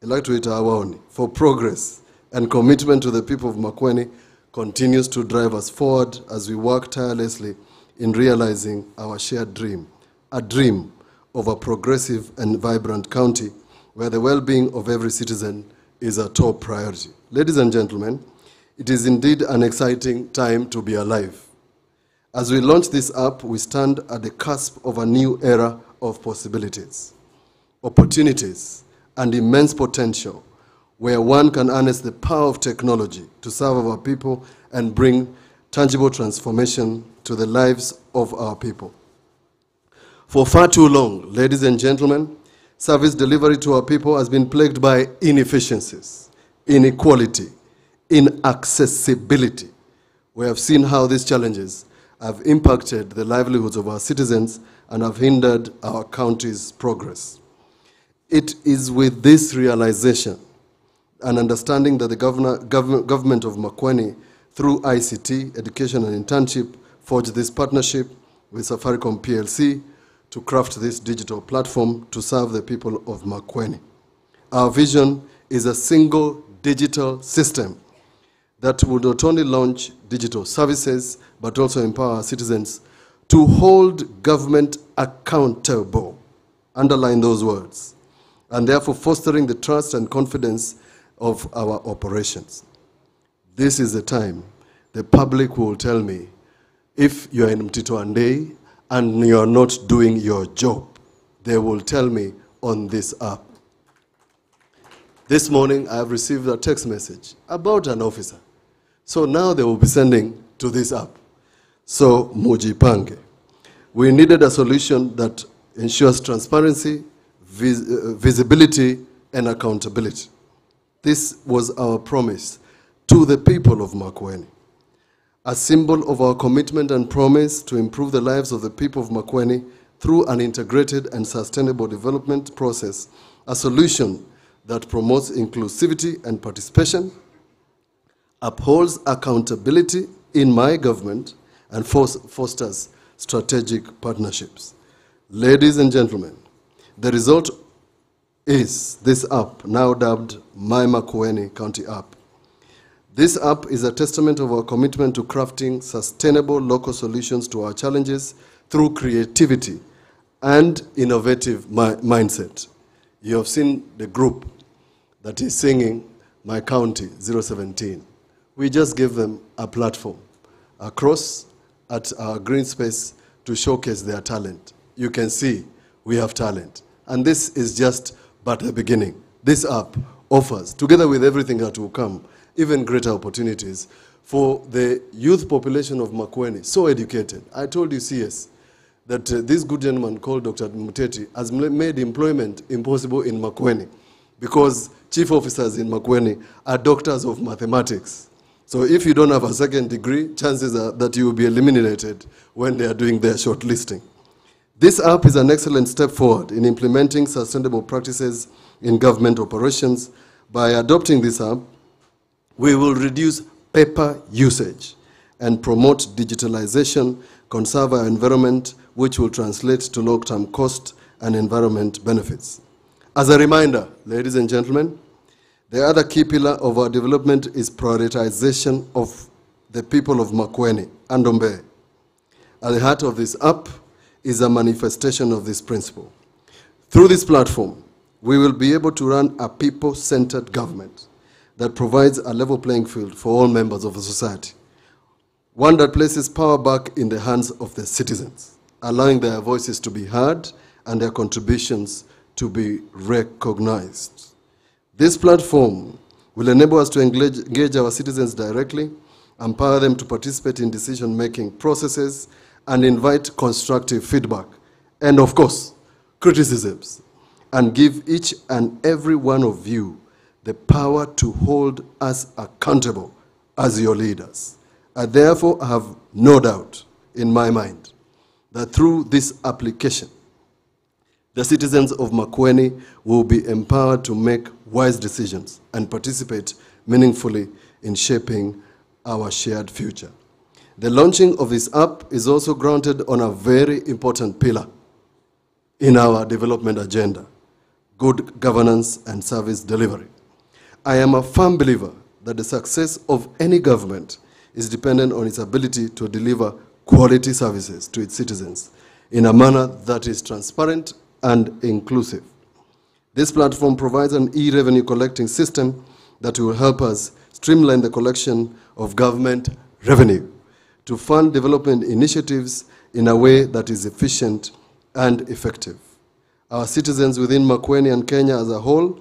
it our for progress and commitment to the people of Makueni continues to drive us forward as we work tirelessly in realizing our shared dream, a dream of a progressive and vibrant county where the well-being of every citizen is a top priority. Ladies and gentlemen, it is indeed an exciting time to be alive. As we launch this app, we stand at the cusp of a new era of possibilities, opportunities, and immense potential where one can harness the power of technology to serve our people and bring tangible transformation to the lives of our people. For far too long, ladies and gentlemen, service delivery to our people has been plagued by inefficiencies, inequality, inaccessibility. We have seen how these challenges have impacted the livelihoods of our citizens and have hindered our county's progress. It is with this realization and understanding that the governor, government, government of Makueni, through ICT, education and internship, forged this partnership with Safaricom PLC to craft this digital platform to serve the people of Makueni. Our vision is a single digital system that would not only launch digital services, but also empower citizens to hold government accountable. Underline those words. And therefore fostering the trust and confidence of our operations. This is the time the public will tell me if you're in Mtito and you're not doing your job. They will tell me on this app. This morning, I have received a text message about an officer. So now they will be sending to this app. So, mujipange. We needed a solution that ensures transparency, vis- uh, visibility, and accountability. This was our promise to the people of Makueni. A symbol of our commitment and promise to improve the lives of the people of Makueni through an integrated and sustainable development process, a solution that promotes inclusivity and participation, upholds accountability in my government, and fosters strategic partnerships. Ladies and gentlemen, the result is this app, now dubbed My Makueni County App. This app is a testament of our commitment to crafting sustainable local solutions to our challenges through creativity and innovative mi- mindset. You have seen the group that is singing My County 017. We just gave them a platform across at our green space to showcase their talent. You can see we have talent. And this is just but the beginning. This app offers, together with everything that will come, even greater opportunities for the youth population of Makueni, so educated. I told you, CS, that uh, this good gentleman called Dr. Muteti has made employment impossible in Makueni because chief officers in Makueni are doctors of mathematics. So if you don't have a second degree, chances are that you will be eliminated when they are doing their shortlisting. This app is an excellent step forward in implementing sustainable practices in government operations. By adopting this app, we will reduce paper usage and promote digitalization, conserve our environment, which will translate to long-term cost and environment benefits. As a reminder, ladies and gentlemen, the other key pillar of our development is prioritization of the people of Makueni and Ombe. At the heart of this app is a manifestation of this principle. Through this platform, we will be able to run a people-centered government that provides a level playing field for all members of society. One that places power back in the hands of the citizens, allowing their voices to be heard and their contributions to be recognized. This platform will enable us to engage, engage our citizens directly, empower them to participate in decision-making processes, and invite constructive feedback, and of course, criticisms, and give each and every one of you the power to hold us accountable as your leaders. I therefore have no doubt in my mind that through this application, the citizens of Makueni will be empowered to make wise decisions and participate meaningfully in shaping our shared future. The launching of this app is also grounded on a very important pillar in our development agenda good governance and service delivery. I am a firm believer that the success of any government is dependent on its ability to deliver quality services to its citizens in a manner that is transparent and inclusive. This platform provides an e-revenue collecting system that will help us streamline the collection of government revenue to fund development initiatives in a way that is efficient and effective. Our citizens within Makueni and Kenya as a whole,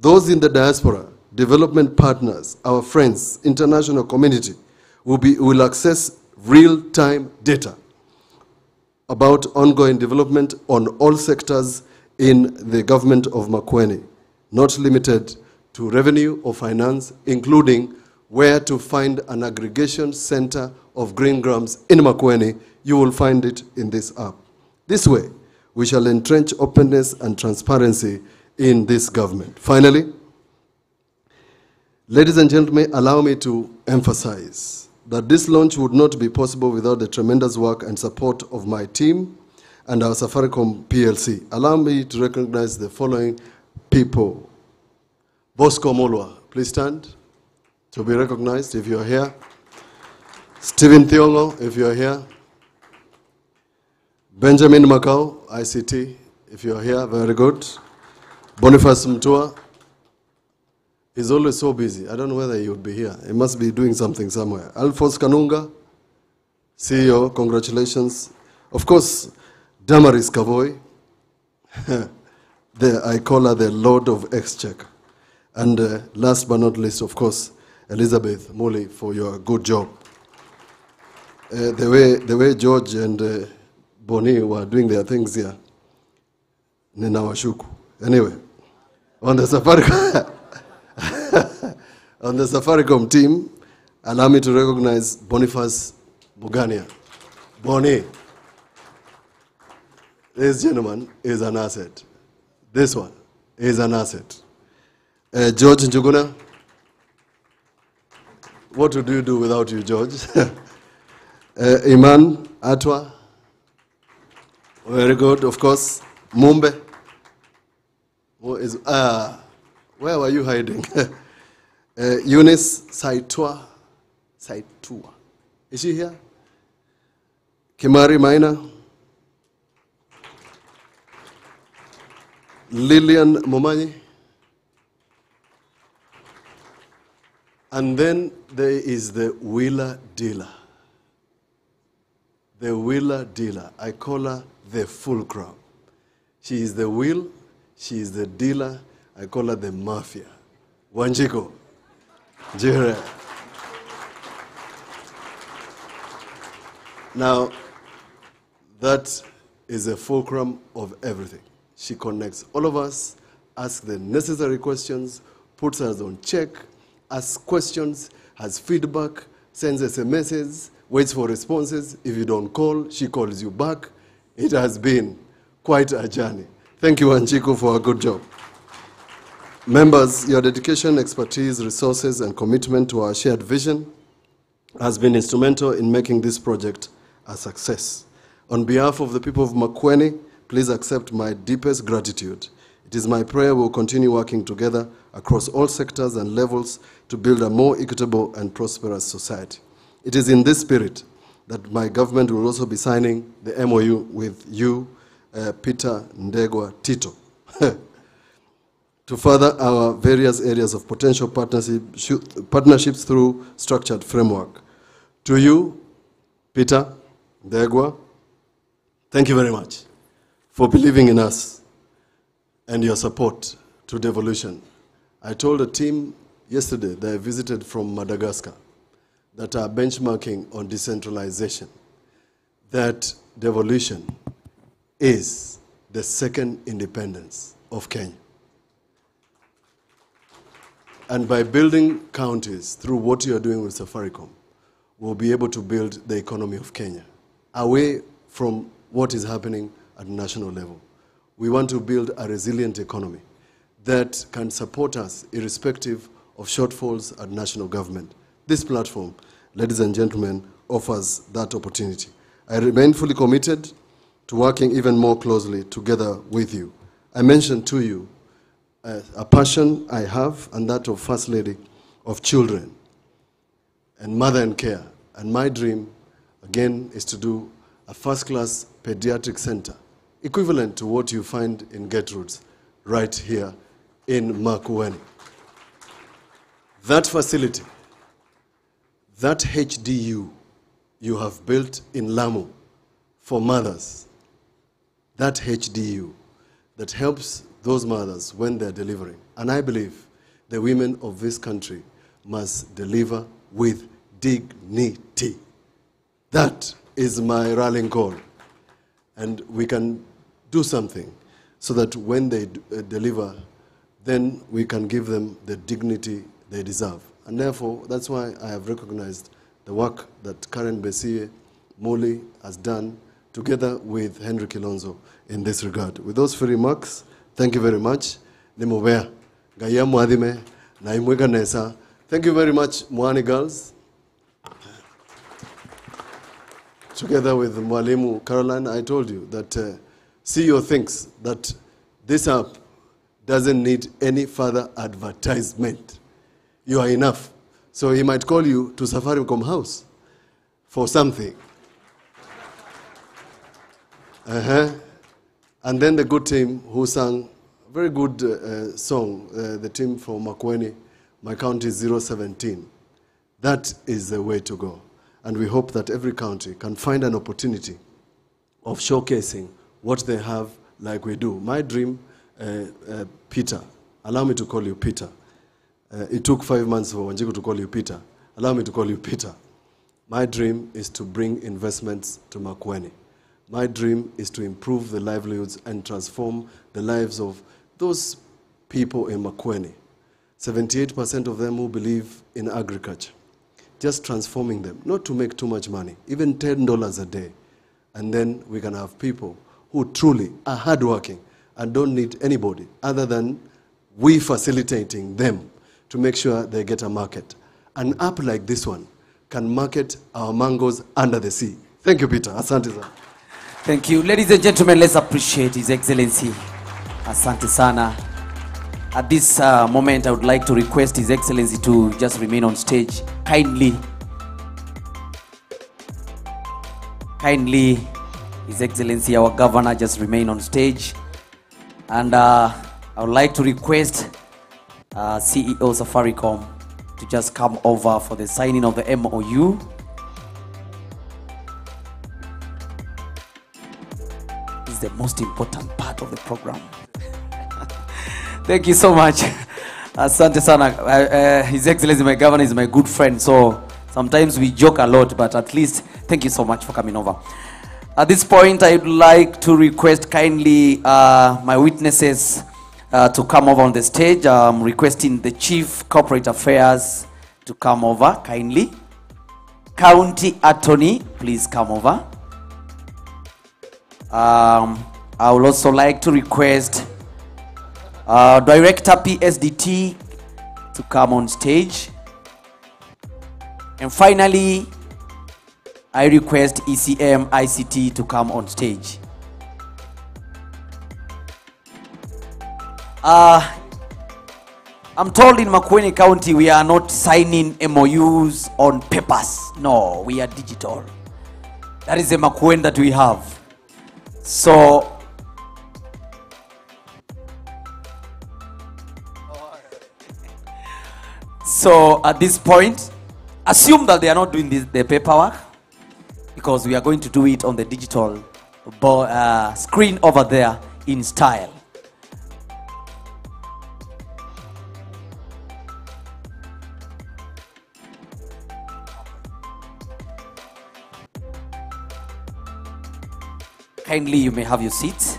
those in the diaspora, development partners, our friends, international community, will, be, will access real-time data about ongoing development on all sectors in the government of Makueni, not limited to revenue or finance, including where to find an aggregation center of green grams in Makueni. You will find it in this app. This way, we shall entrench openness and transparency in this government. Finally, ladies and gentlemen, allow me to emphasize that this launch would not be possible without the tremendous work and support of my team and our Safaricom PLC. Allow me to recognize the following people. Bosco Molwa, please stand to be recognized if you're here. Stephen Thiongo, if you're here. Benjamin Macau, ICT, if you're here, very good. Boniface Mtua, he's always so busy. I don't know whether he would be here. He must be doing something somewhere. Alphonse Kanunga, CEO, congratulations. Of course, Damaris Kavoy, the, I call her the Lord of Exchequer. And uh, last but not least, of course, Elizabeth Muli for your good job. Uh, the, way, the way George and uh, Bonnie were doing their things here, ninawashuku. Anyway, on the Safaricom, on the Safaricom team, allow me to recognize Boniface Mungania. Bonnie, this gentleman is an asset. This one is an asset. Uh, George Njuguna, what would you do without you, George? uh, Iman Atwa, very good, of course. Mumbe, who is, uh, where were you hiding? uh, Eunice Saitwa, Saitua, is she here? Kimari Maina, Lillian Momanyi, And then there is the wheeler dealer. The wheeler dealer. I call her the fulcrum. She is the wheel, she is the dealer. I call her the mafia. Wanjiku. Jere. Now, that is a fulcrum of everything. She connects all of us, asks the necessary questions, puts us on check, asks questions, has feedback, sends us a message, waits for responses. If you don't call, she calls you back. It has been quite a journey. Thank you, Anchiko, for a good job. Members, your dedication, expertise, resources, and commitment to our shared vision has been instrumental in making this project a success. On behalf of the people of Makueni, please accept my deepest gratitude. It is my prayer we'll continue working together across all sectors and levels to build a more equitable and prosperous society. It is in this spirit that my government will also be signing the MOU with you, uh, Peter Ndegwa Tito, to further our various areas of potential partnership, partnerships through structured framework. To you, Peter Ndegwa, thank you very much for believing in us and your support to devolution. I told a team yesterday that I visited from Madagascar that are benchmarking on decentralization, that devolution is the second independence of Kenya. And by building counties through what you are doing with Safaricom, we'll be able to build the economy of Kenya away from what is happening at national level. We want to build a resilient economy that can support us irrespective of shortfalls at national government. This platform, ladies and gentlemen, offers that opportunity. I remain fully committed to working even more closely together with you. I mentioned to you uh, a passion I have and that of First Lady of children and mother and care. And my dream, again, is to do a first-class pediatric center, equivalent to what you find in Gertrude's, right here in Makueni. That facility, that HDU you have built in Lamu for mothers, that HDU that helps those mothers when they're delivering. And I believe the women of this country must deliver with dignity. That is my rallying call. And we can do something so that when they uh, deliver, then we can give them the dignity they deserve. And therefore, that's why I have recognized the work that Karen Basiye Muli has done together with Henry Kilonzo in this regard. With those few remarks, thank you very much. Nimubea. Gaya mwadhime na imweka nesa. Thank you very much, Mwani girls. Together with Mwalimu Caroline, I told you that uh, CEO thinks that this app doesn't need any further advertisement. You are enough. So he might call you to Safaricom House for something. Uh-huh. And then the good team who sang very good uh, song, uh, the team from Makueni, My County 017. That is the way to go. And we hope that every county can find an opportunity of showcasing what they have like we do. My dream, uh, uh, Peter, allow me to call you Peter. Uh, it took five months for Wanjiku to call you Peter. Allow me to call you Peter. My dream is to bring investments to Makueni. My dream is to improve the livelihoods and transform the lives of those people in Makueni. 78% of them who believe in agriculture. Just transforming them, not to make too much money, even $10 a day. And then we can have people who truly are hardworking and don't need anybody other than we facilitating them to make sure they get a market. An app like this one can market our mangoes under the sea. Thank you, Peter. Asante sana. Thank you. Ladies and gentlemen, let's appreciate His Excellency. Asante sana. At this uh, moment, I would like to request His Excellency to just remain on stage. Kindly, kindly, His Excellency, our governor, just remain on stage. And uh, I would like to request uh, CEO Safaricom to just come over for the signing of the MOU. It's the most important part of the program. Thank you so much. Asante sana. Uh, uh, His Excellency, my governor, is my good friend, so sometimes we joke a lot, but at least thank you so much for coming over. At this point, I'd like to request kindly uh, my witnesses uh, to come over on the stage. I'm requesting the Chief Corporate Affairs to come over kindly. County Attorney, please come over. Um, I would also like to request uh, Director PSDT to come on stage. And finally, I request ECM ICT to come on stage. Uh, I'm told in Makueni County we are not signing MOUs on papers. No, we are digital. That is the Makueni that we have. So, so at this point, assume that they are not doing the paperwork because we are going to do it on the digital bo- uh, screen over there in style. Kindly, you may have your seats.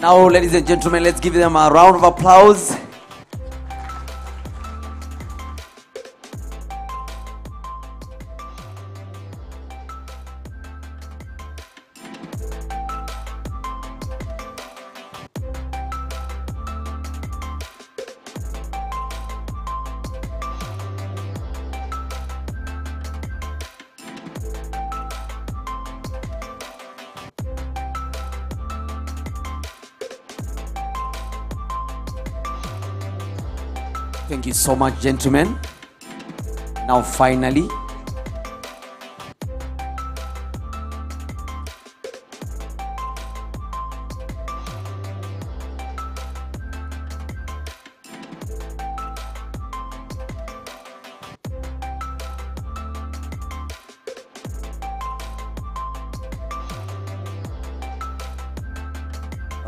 Now, ladies and gentlemen, let's give them a round of applause. So much, gentlemen. Now, finally,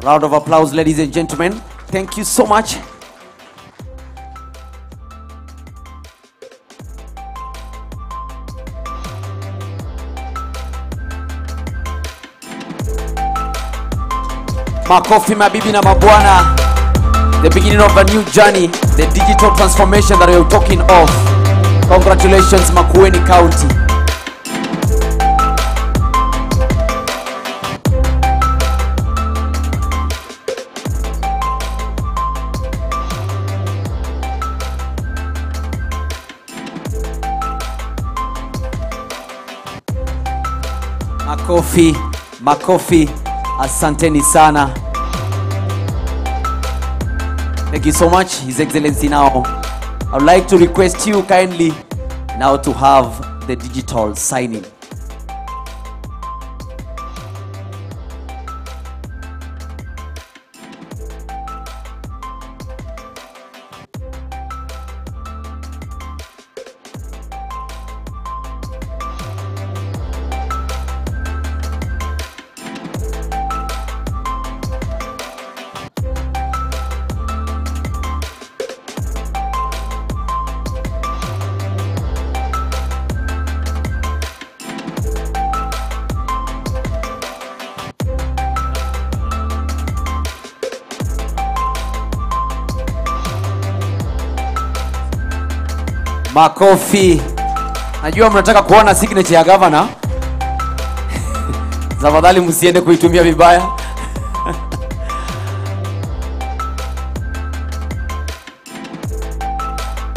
round of applause, ladies and gentlemen. Thank you so much. Makofi mabibi na mabwana. The beginning of a new journey, the digital transformation that weare talking of. Congratulations Makueni County. Makofi, makofi. Asanteni sana. Thank you so much, His Excellency. Now, I would like to request you kindly now to have the digital signing. Makofi. Najua mnataka kuona signature ya gavana. Tafadhali msiende kuitumia vibaya.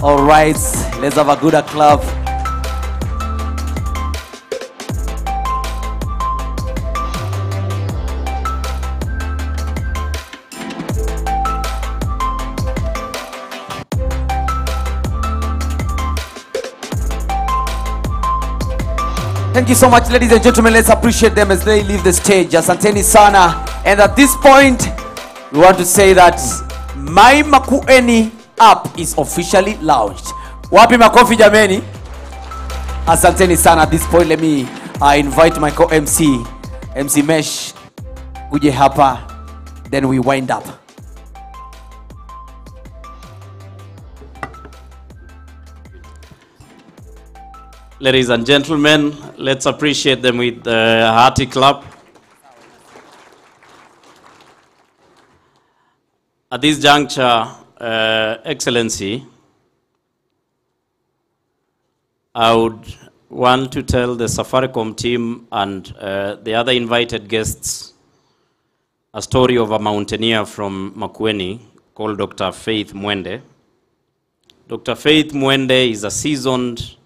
All right, let's have a good clap. Thank you so much, ladies and gentlemen. Let's appreciate them as they leave the stage. Asanteni sana. And at this point, we want to say that My Makueni app is officially launched. Wapi makofi jameni? Asanteni sana. At this point, let me uh, invite my co-MC, MC Mesh, kuje hapa, then we wind up. Ladies and gentlemen, let's appreciate them with a hearty clap. At this juncture, uh, Excellency, I would want to tell the Safaricom team and uh, the other invited guests a story of a mountaineer from Makueni called Dr. Faith Mwende. Dr. Faith Mwende is a seasoned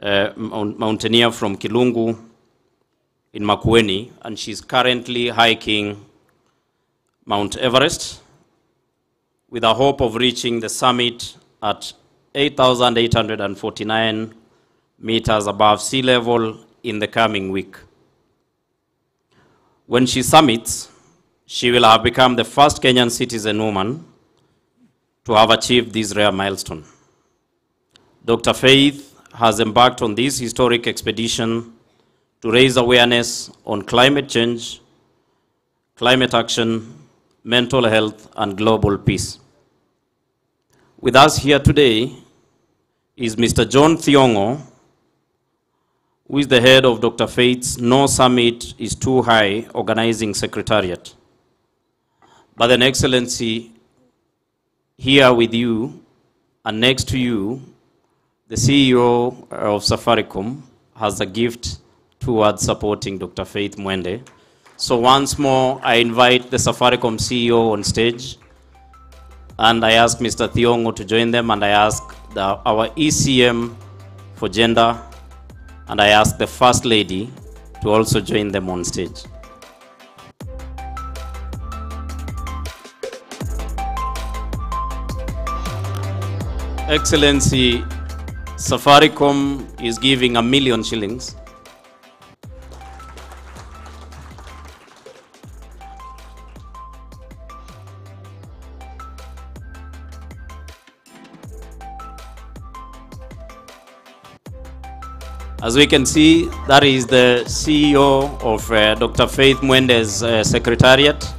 uh, mountaineer from Kilungu in Makueni, and she's currently hiking Mount Everest with a hope of reaching the summit at 8,849 meters above sea level in the coming week. When she summits, she will have become the first Kenyan citizen woman to have achieved this rare milestone. Dr. Faith has embarked on this historic expedition to raise awareness on climate change, climate action, mental health, and global peace. With us here today is Mr. John Thiongo, who is the head of Dr. Faith's No Summit is Too High organizing secretariat. But an excellency, here with you and next to you, the CEO of Safaricom has a gift towards supporting Dr. Faith Mwende. So once more, I invite the Safaricom CEO on stage, and I ask Mr. Thiongo to join them, and I ask the, our ECM for gender, and I ask the First Lady to also join them on stage. Excellency, Safaricom is giving a million shillings As we can see, that is the CEO of uh, Dr. Faith Mwende's uh, secretariat.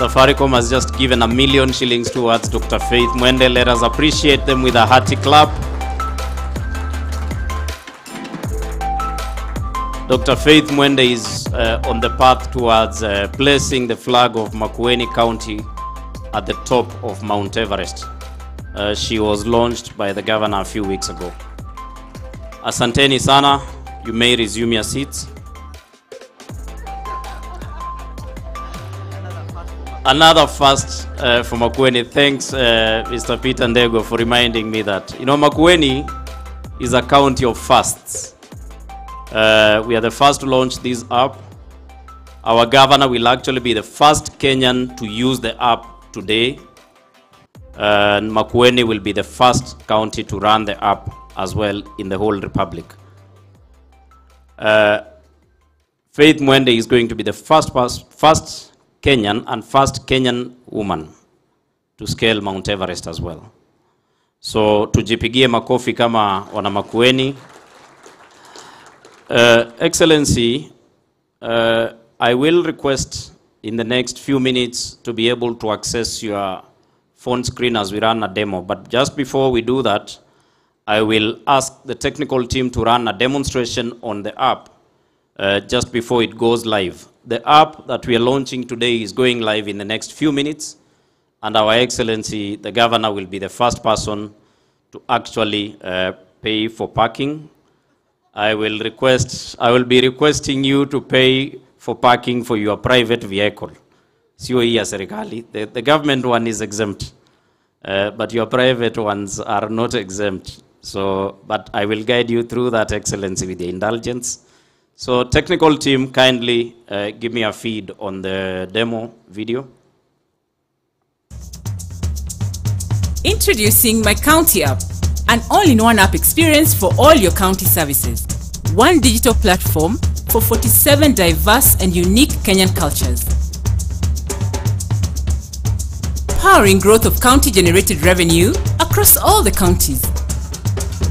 Safaricom has just given a million shillings towards Dr. Faith Mwende. Let us appreciate them with a hearty clap. Dr. Faith Mwende is uh, on the path towards uh, placing the flag of Makueni County at the top of Mount Everest. Uh, she was launched by the governor a few weeks ago. Asanteni sana. You may resume your seats. Another first uh, for Makueni. Thanks, uh, Mr. Peter Ndegwa, for reminding me that. You know, Makueni is a county of firsts. Uh, we are the first to launch this app. Our governor will actually be the first Kenyan to use the app today. And Makueni will be the first county to run the app as well in the whole republic. Uh, Faith Mwende is going to be the first, first Kenyan and first Kenyan woman to scale Mount Everest as well. So tujipigie makofi kama wana Makueni. Uh, Excellency, uh, I will request in the next few minutes to be able to access your phone screen as we run a demo. But just before we do that, I will ask the technical team to run a demonstration on the app uh, just before it goes live. The app that we are launching today is going live in the next few minutes, and Our Excellency, the Governor, will be the first person to actually uh, pay for parking. I will request, I will be requesting you to pay for parking for your private vehicle. Sio hii. The, the government one is exempt, uh, but your private ones are not exempt. So, but I will guide you through that, Excellency, with the indulgence. So, technical team, kindly uh, give me a feed on the demo video. Introducing My County app, an all-in-one app experience for all your county services. One digital platform for 47 diverse and unique Kenyan cultures. Powering growth of county-generated revenue across all the counties.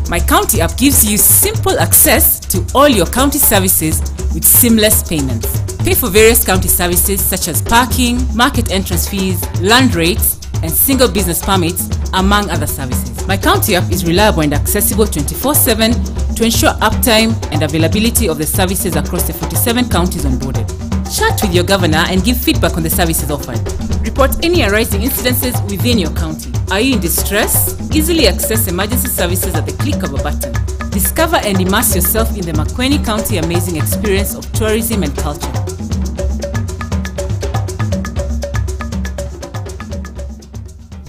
My County app gives you simple access to all your county services with seamless payments. Pay for various county services such as parking, market entrance fees, land rates, and single business permits, among other services. My County app is reliable and accessible 24-7 to ensure uptime and availability of the services across the 47 counties onboarded. Chat with your governor and give feedback on the services offered. Report any arising incidences within your county. Are you in distress? Easily access emergency services at the click of a button. Discover and immerse yourself in the Makueni County amazing experience of tourism and culture.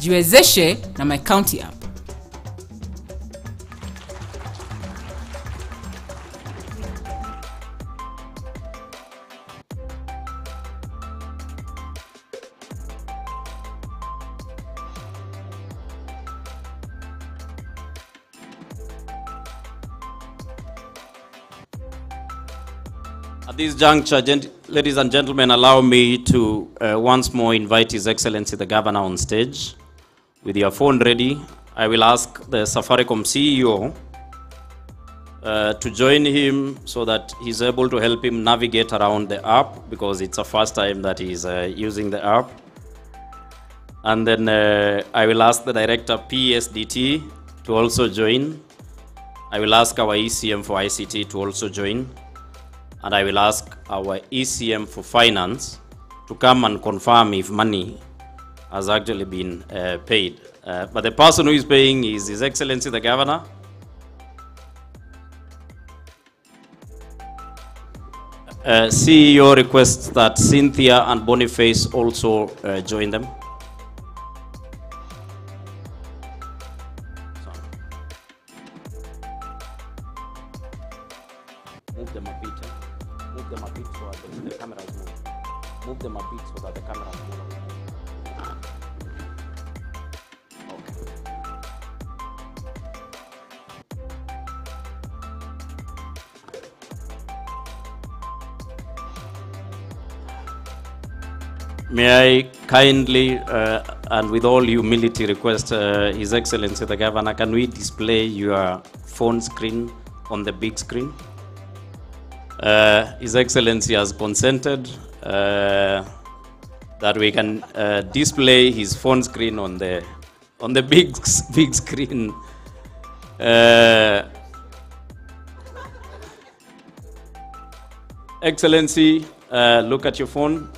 Jiwezeshe na My County app. This juncture, ladies and gentlemen, allow me to uh, once more invite His Excellency the Governor on stage. With your phone ready, I will ask the Safaricom CEO uh, to join him so that he's able to help him navigate around the app because it's the first time that he's uh, using the app. And then uh, I will ask the director PSDT to also join. I will ask our ECM for ICT to also join. And I will ask our ECM for finance to come and confirm if money has actually been uh, paid. Uh, but the person who is paying is His Excellency the Governor. Uh, CEO requests that Cynthia and Boniface also uh, join them. May I kindly uh, and with all humility request uh, His Excellency the Governor, can we display your phone screen on the big screen? Uh, His Excellency has consented uh, that we can uh, display his phone screen on the on the big big screen. Uh, Excellency, look at your phone.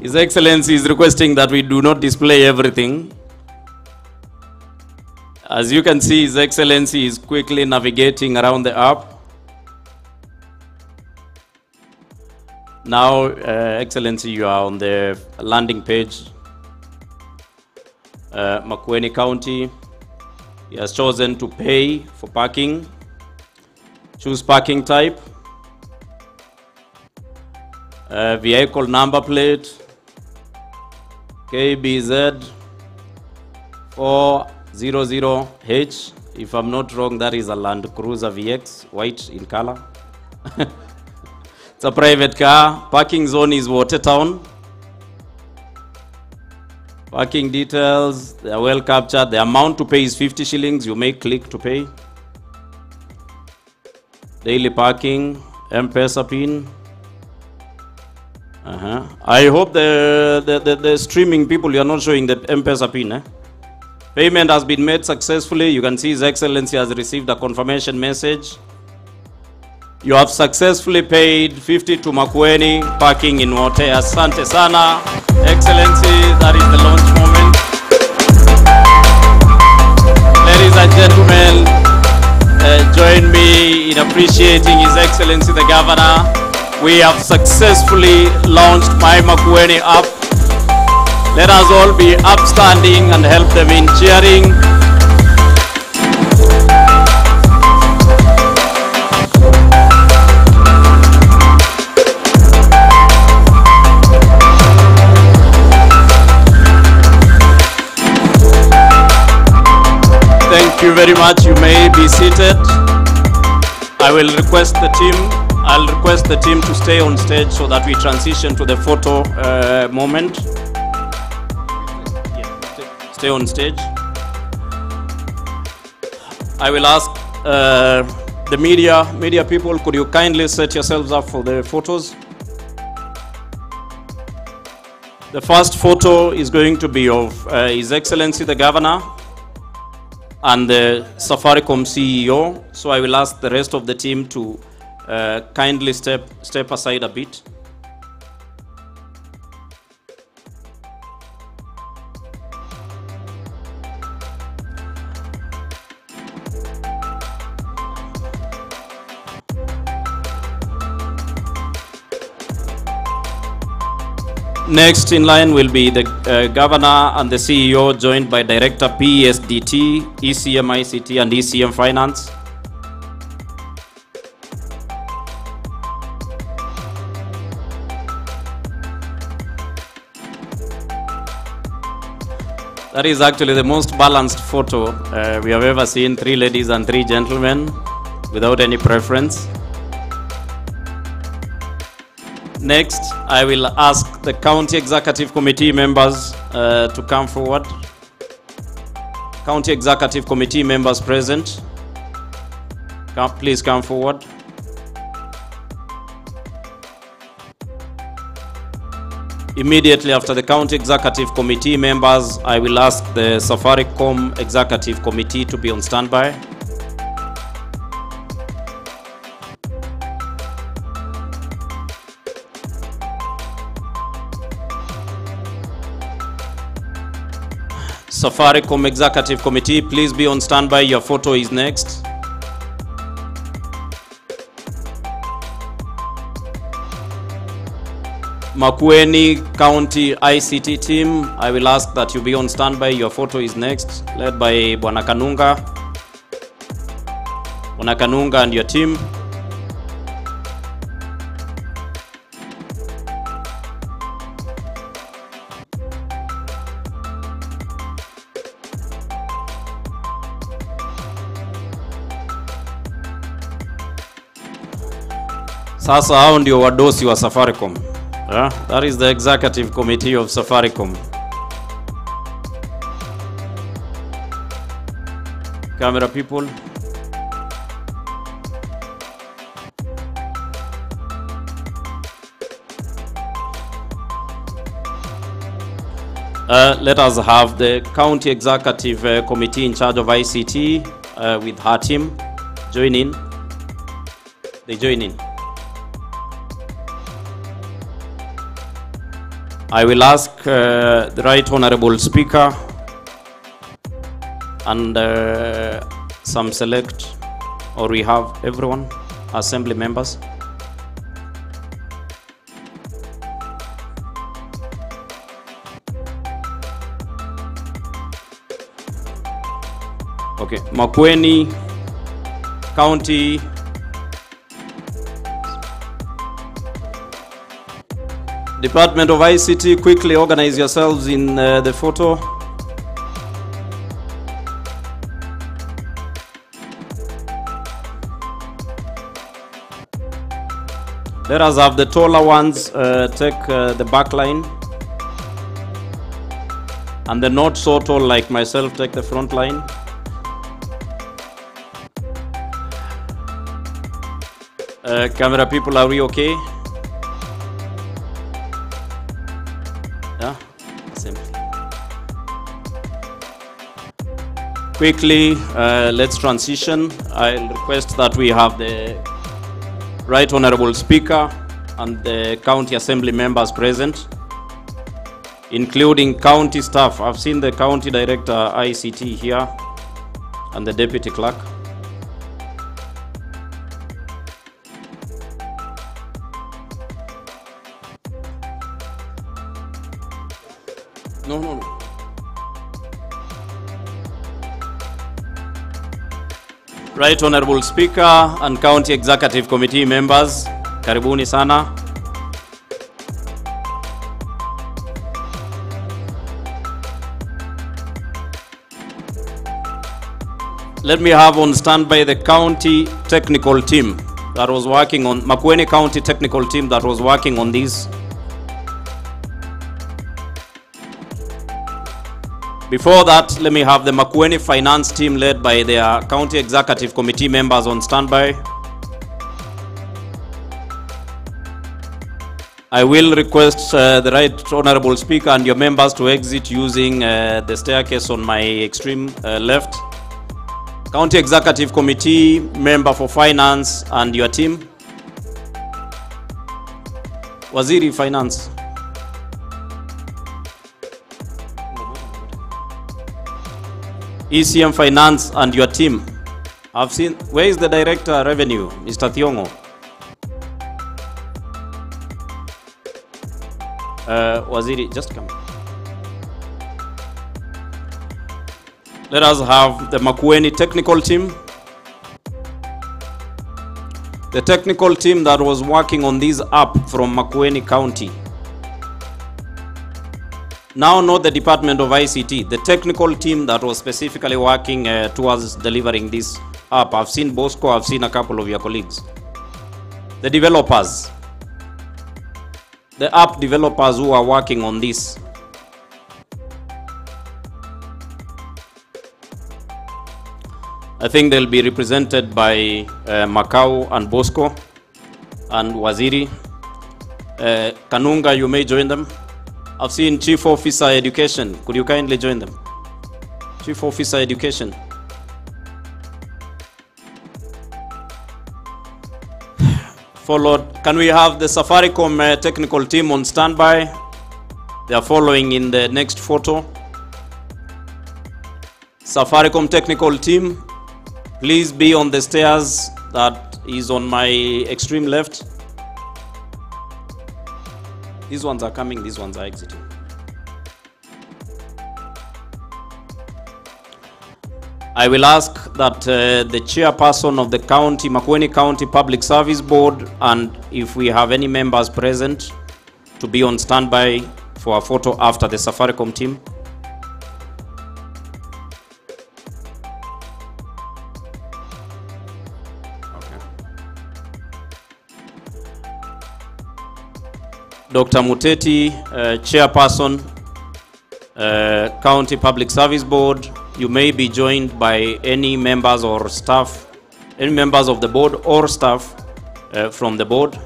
His Excellency is requesting that we do not display everything. As you can see, His Excellency is quickly navigating around the app. Now, uh, Excellency, you are on the landing page. Uh, Makueni County, he has chosen to pay for parking. Choose parking type. Uh, vehicle number plate. KBZ 400H. If I'm not wrong, that is a Land Cruiser VX, white in color. it's a private car. Parking zone is Wote Town. Parking details, they are well captured. The amount to pay is 50 shillings. You may click to pay. Daily parking, M-Pesa pin. Uh-huh. I hope the, the, the, the streaming people, you are not showing the M-Pesa pin. Eh? Payment has been made successfully. You can see His Excellency has received a confirmation message. You have successfully paid 50 to Makueni, parking in Wote. Asante sana. Excellency, that is the launch moment. Ladies and gentlemen, uh, join me in appreciating His Excellency the Governor. We have successfully launched My app. Let us all be upstanding and help them in cheering. Thank you very much. You may be seated. I will request the team. I'll request the team to stay on stage so that we transition to the photo uh, moment. Stay on stage. I will ask uh, the media media people. Could you kindly set yourselves up for the photos? The first photo is going to be of uh, His Excellency the Governor and the Safaricom CEO. So I will ask the rest of the team to uh, kindly step step aside a bit. Next in line will be the uh, governor and the CEO, joined by Director PSDT, ECM ICT, and ECM Finance. That is actually the most balanced photo uh, we have ever seen. Three ladies and three gentlemen without any preference. Next, I will ask the County Executive Committee members uh, to come forward. County Executive Committee members present, come, please come forward. Immediately after the County Executive Committee members, I will ask the Safaricom Executive Committee to be on standby. Safaricom Executive Committee, please be on standby. Your photo is next. Makueni County ICT team, I will ask that you be on standby. Your photo is next, led by Bwana Kanunga. Bwana Kanunga and your team. Sasa hao ndio wadosi wa Safaricom. That is the executive committee of Safaricom. Camera people. Uh, let us have the county executive uh, committee in charge of ICT uh, with her team join in. They join in. I will ask uh, the Right Honorable Speaker and uh, some select, or we have everyone, assembly members. Okay, Makueni County Department of ICT, quickly organize yourselves in uh, the photo. Let us have the taller ones uh, take uh, the back line. And the not so tall like myself take the front line. Uh, camera people, are we okay? Quickly, uh, let's transition. I'll request that we have the Right Honorable Speaker and the County Assembly members present, including county staff. I've seen the County Director ICT here and the Deputy Clerk. Right Honorable Speaker and County Executive Committee members, karibuni sana. Let me have on standby the county technical team that was working on, Makueni County technical team that was working on this. Before that, let me have the Makueni finance team led by their county executive committee members on standby. I will request uh, the right honorable speaker and your members to exit using uh, the staircase on my extreme uh, left. County executive committee member for finance and your team. Waziri finance. ECM Finance and your team. I've seen, where is the Director Revenue, Mr. Thiongo? Uh, Waziri, just come. Let us have the Makueni technical team. The technical team that was working on this app from Makueni County. Now not the Department of ICT, the technical team that was specifically working uh, towards delivering this app. I've seen Bosco, I've seen a couple of your colleagues. The developers, the app developers who are working on this. I think they'll be represented by uh, Makau and Bosco and Waziri. Uh, Kanunga, you may join them. I've seen Chief Officer Education. Could you kindly join them? Chief Officer Education. Followed, can we have the Safaricom uh, technical team on standby? They are following in the next photo. Safaricom technical team, please be on the stairs that is on my extreme left. These ones are coming, these ones are exiting. I will ask that uh, the chairperson of the county, Makueni County Public Service Board, and if we have any members present, to be on standby for a photo after the Safaricom team. Dr. Muteti, uh, Chairperson, uh, County Public Service Board. You may be joined by any members or staff, any members of the board or staff uh, from the board.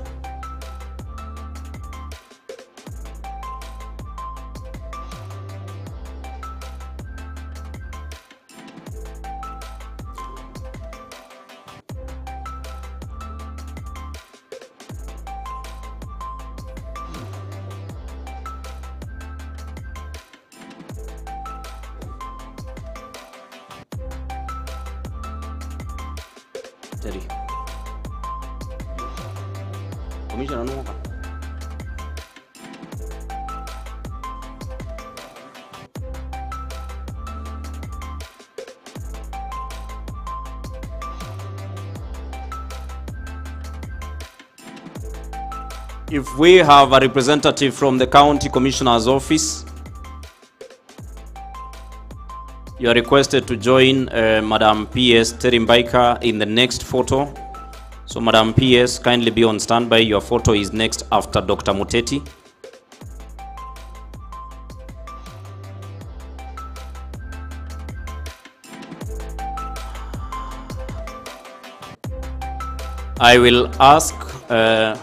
We have a representative from the county commissioner's office, you are requested to join uh, Madam PS Terimbaika in the next photo. So Madam PS, kindly be on standby. Your photo is next after Dr. Muteti. I will ask uh,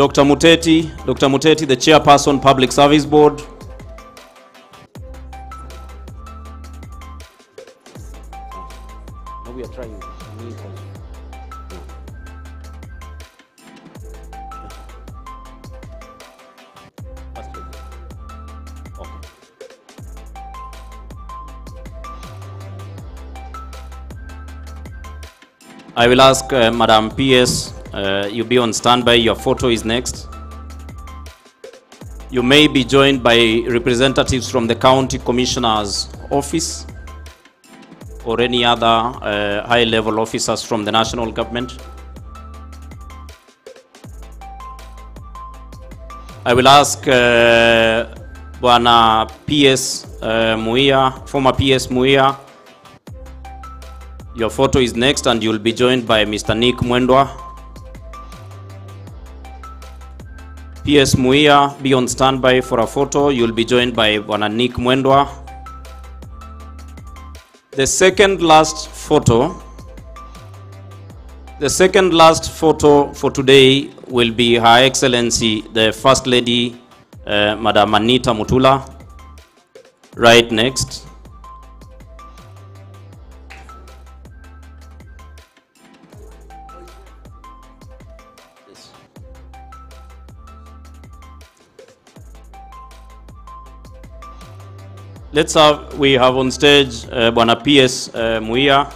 Dr. Muteti, Dr. Muteti, the chairperson, Public Service Board. We are trying. I will ask uh, Madam PS, uh, you be on standby. Your photo is next. You may be joined by representatives from the county commissioner's office or any other uh, high-level officers from the national government. I will ask uh, Bwana PS uh, Muia, former PS Muia, your photo is next and you'll be joined by Mr. Nick Mwendwa. PS Muia, be on standby for a photo. You'll be joined by Bwana Nick Mwendwa. The second last photo, the second last photo for today will be Her Excellency, the First Lady, uh, Madam Anita Mutula, right next. Let's have, we have on stage uh, Bwana PS uh, Muia,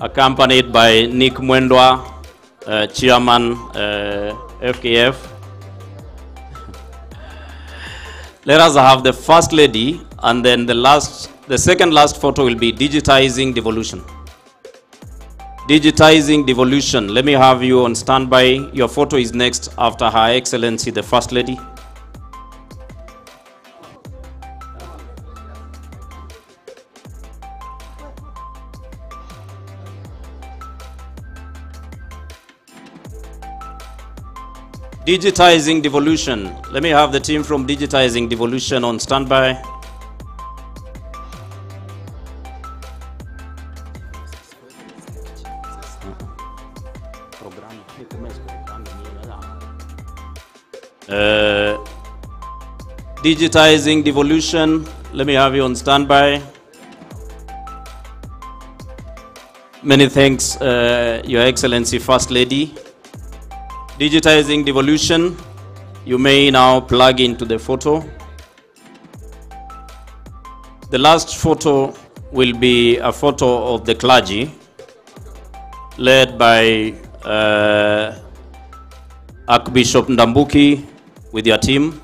accompanied by Nick Mwendwa, uh, Chairman uh, FKF. Let us have the First Lady, and then the last, the second last photo will be digitizing devolution. Digitizing devolution. Let me have you on standby. Your photo is next after Her Excellency the First Lady. Digitizing Devolution. Let me have the team from Digitizing Devolution on standby. Uh, digitizing Devolution. Let me have you on standby. Many thanks, uh, Your Excellency First Lady. Digitizing devolution, you may now plug into the photo. The last photo will be a photo of the clergy led by uh, Archbishop Ndambuki with your team.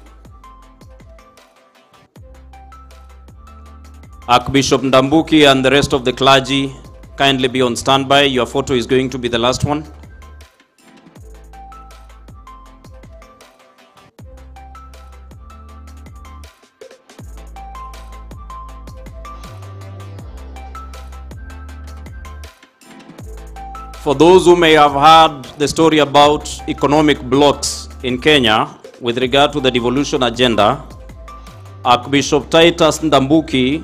Archbishop Ndambuki and the rest of the clergy kindly be on standby. Your photo is going to be the last one. For those who may have heard the story about economic blocks in Kenya with regard to the devolution agenda, Archbishop Titus Ndambuki,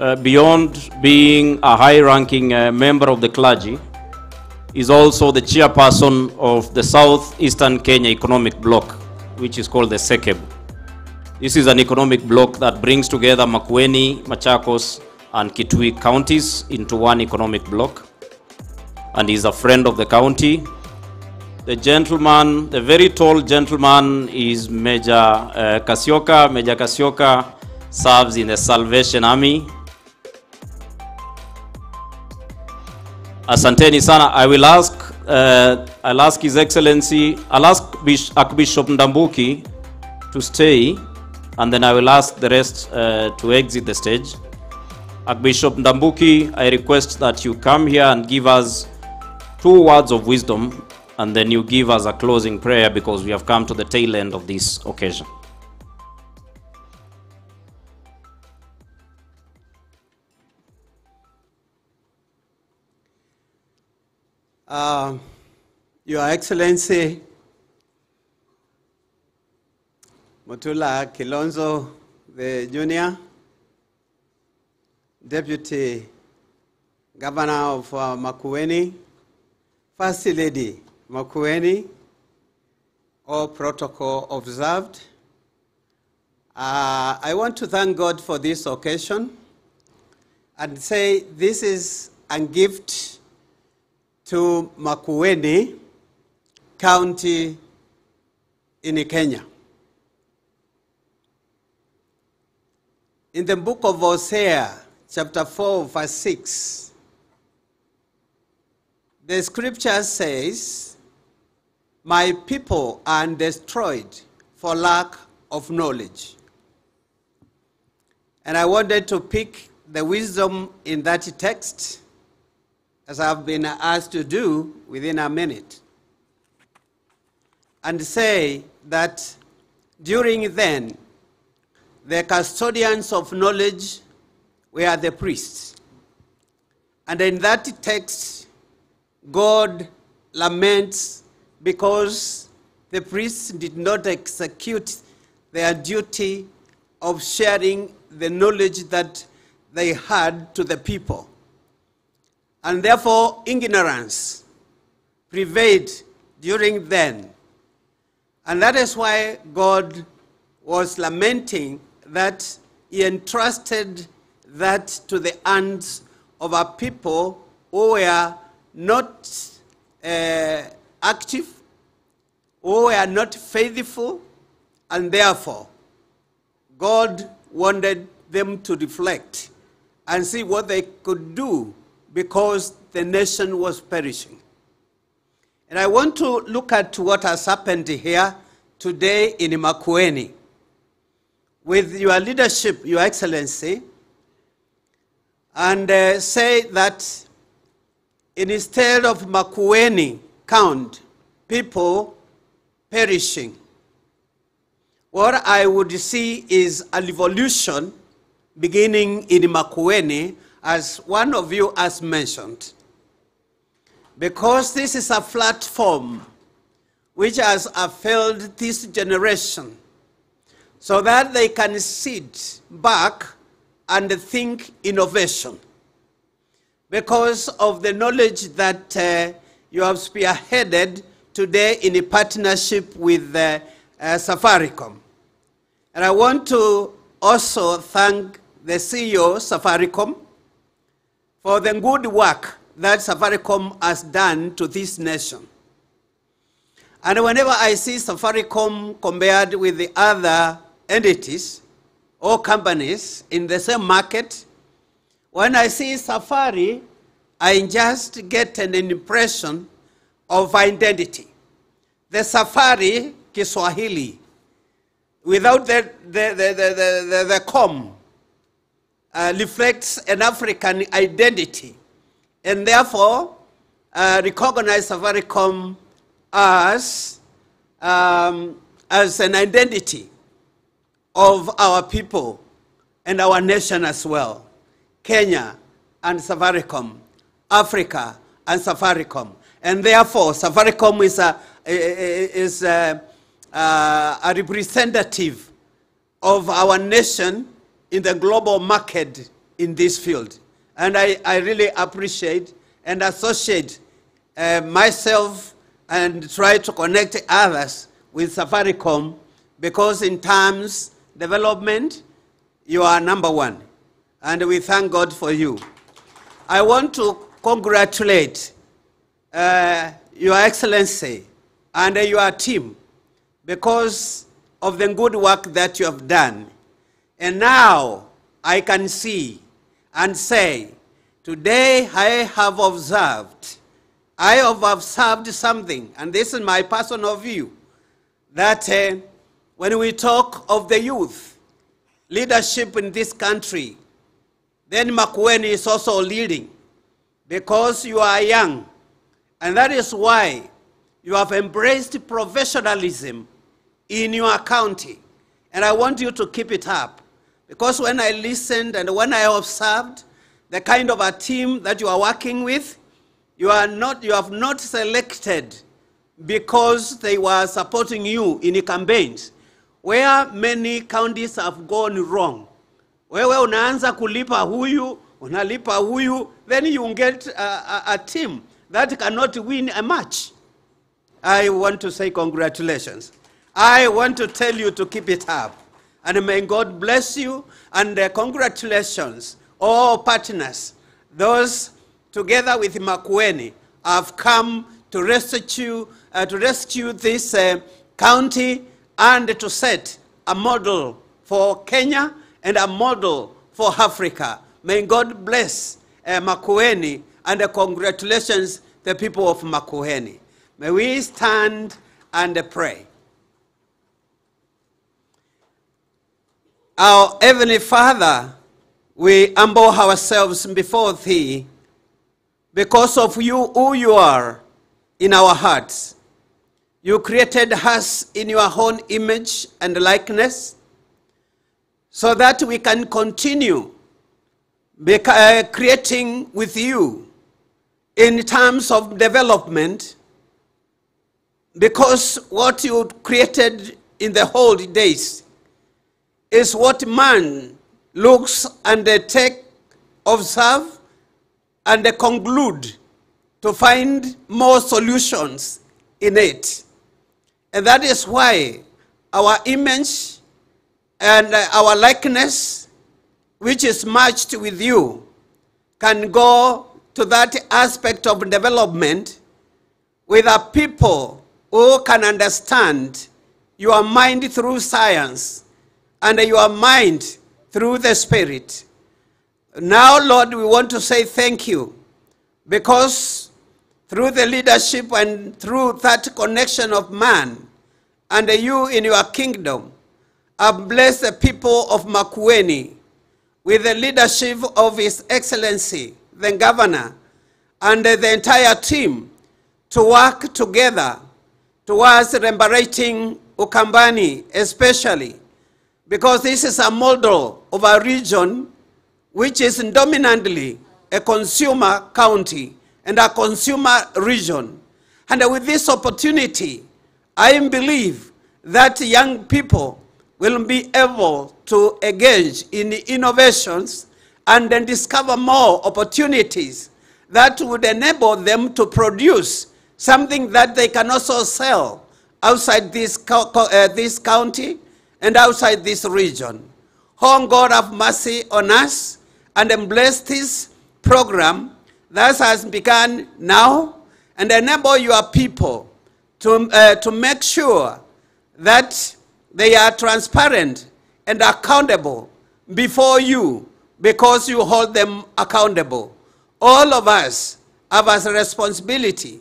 uh, beyond being a high-ranking uh, member of the clergy, is also the chairperson of the Southeastern Kenya Economic Bloc, which is called the SEKEB. This is an economic bloc that brings together Makueni, Machakos, and Kitui counties into one economic bloc and is a friend of the county. The gentleman, the very tall gentleman, is Major uh, Kasioka. Major Kasioka serves in the Salvation Army. Asanteni sana. I will ask, uh, I'll ask His Excellency, I'll ask Archbishop Ndambuki to stay, and then I will ask the rest uh, to exit the stage. Archbishop Ndambuki, I request that you come here and give us two words of wisdom, and then you give us a closing prayer because we have come to the tail end of this occasion. Um, Your Excellency, Mutula Kilonzo, the Junior, Deputy Governor of uh, Makueni, First Lady Makueni, all protocol observed. Uh, I want to thank God for this occasion and say this is a gift to Makueni County in Kenya. In the book of Hosea, chapter 4, verse 6, the scripture says, My people are destroyed for lack of knowledge. And I wanted to pick the wisdom in that text, as I've been asked to do within a minute, and say that during then, the custodians of knowledge were the priests. And in that text, God laments because the priests did not execute their duty of sharing the knowledge that they had to the people. And therefore, ignorance prevailed during then. And that is why God was lamenting that he entrusted that to the hands of a people who were not uh, active, who were not faithful, and therefore God wanted them to reflect and see what they could do because the nation was perishing. And I want to look at what has happened here today in Makueni. With your leadership, Your Excellency, and uh, say that instead of Makueni count people perishing, what I would see is a revolution beginning in Makueni, as one of you has mentioned. Because this is a platform which has upheld this generation so that they can sit back and think innovation. Because of the knowledge that uh, you have spearheaded today in a partnership with uh, uh, Safaricom. And I want to also thank the CEO, Safaricom, for the good work that Safaricom has done to this nation. And whenever I see Safaricom compared with the other entities or companies in the same market, when I see Safari, I just get an impression of identity. The Safari Kiswahili, without the, the, the, the, the, the, com, uh, reflects an African identity and therefore uh, recognize Safaricom as, um, as an identity of our people and our nation as well. Kenya and Safaricom, Africa and Safaricom. And therefore, Safaricom is a, is a, a representative of our nation in the global market in this field. And I, I really appreciate and associate uh, myself and try to connect others with Safaricom because in terms development, you are number one. And we thank God for you. I want to congratulate uh, Your Excellency and your team because of the good work that you have done. And now I can see and say Today I have observed, I have observed something, and this is my personal view, that uh, when we talk of the youth, leadership in this country, then Makueni is also leading because you are young. And that is why you have embraced professionalism in your county. And I want you to keep it up. Because when I listened and when I observed the kind of a team that you are working with, you, are not, you have not selected because they were supporting you in campaigns, where many counties have gone wrong. Wewe unaanza kulipa huyu, unalipa huyu, then you get a, a, a team that cannot win a match. I want to say congratulations. I want to tell you to keep it up. And may God bless you. And uh, congratulations, all partners. Those together with Makueni have come to rescue, uh, to rescue this uh, county and to set a model for Kenya and a model for Africa. May God bless uh, Makueni and uh, congratulations the people of Makueni. May we stand and pray. Our Heavenly Father, we humble ourselves before Thee because of you, who you are in our hearts. You created us in your own image and likeness so that we can continue uh, creating with you in terms of development because what you created in the old days is what man looks and they take, observe, and they conclude to find more solutions in it. And that is why our image and uh, our likeness, which is matched with you, can go to that aspect of development with a people who can understand your mind through science and your mind through the Spirit. Now, Lord, we want to say thank you because through the leadership and through that connection of man and you in your kingdom have blessed the people of Makueni with the leadership of His Excellency, the governor, and the entire team to work together towards liberating Ukambani, especially because this is a model of a region which is dominantly a consumer county and a consumer region. And with this opportunity, I believe that young people will be able to engage in innovations and then discover more opportunities that would enable them to produce something that they can also sell outside this, uh, this county and outside this region. Oh God, have mercy on us and bless this program that has begun now and enable your people to, uh, to make sure that they are transparent and accountable before you because you hold them accountable. All of us have a responsibility.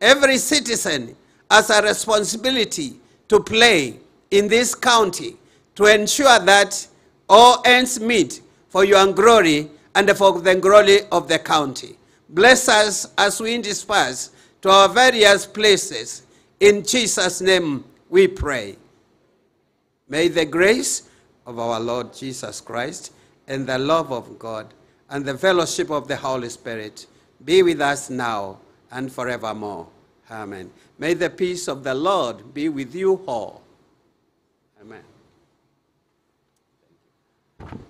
Every citizen has a responsibility to play in this county to ensure that all ends meet for your glory and for the glory of the county. Bless us as we disperse to our various places. In Jesus' name we pray. May the grace of our Lord Jesus Christ and the love of God and the fellowship of the Holy Spirit be with us now and forevermore. Amen. May the peace of the Lord be with you all. Amen.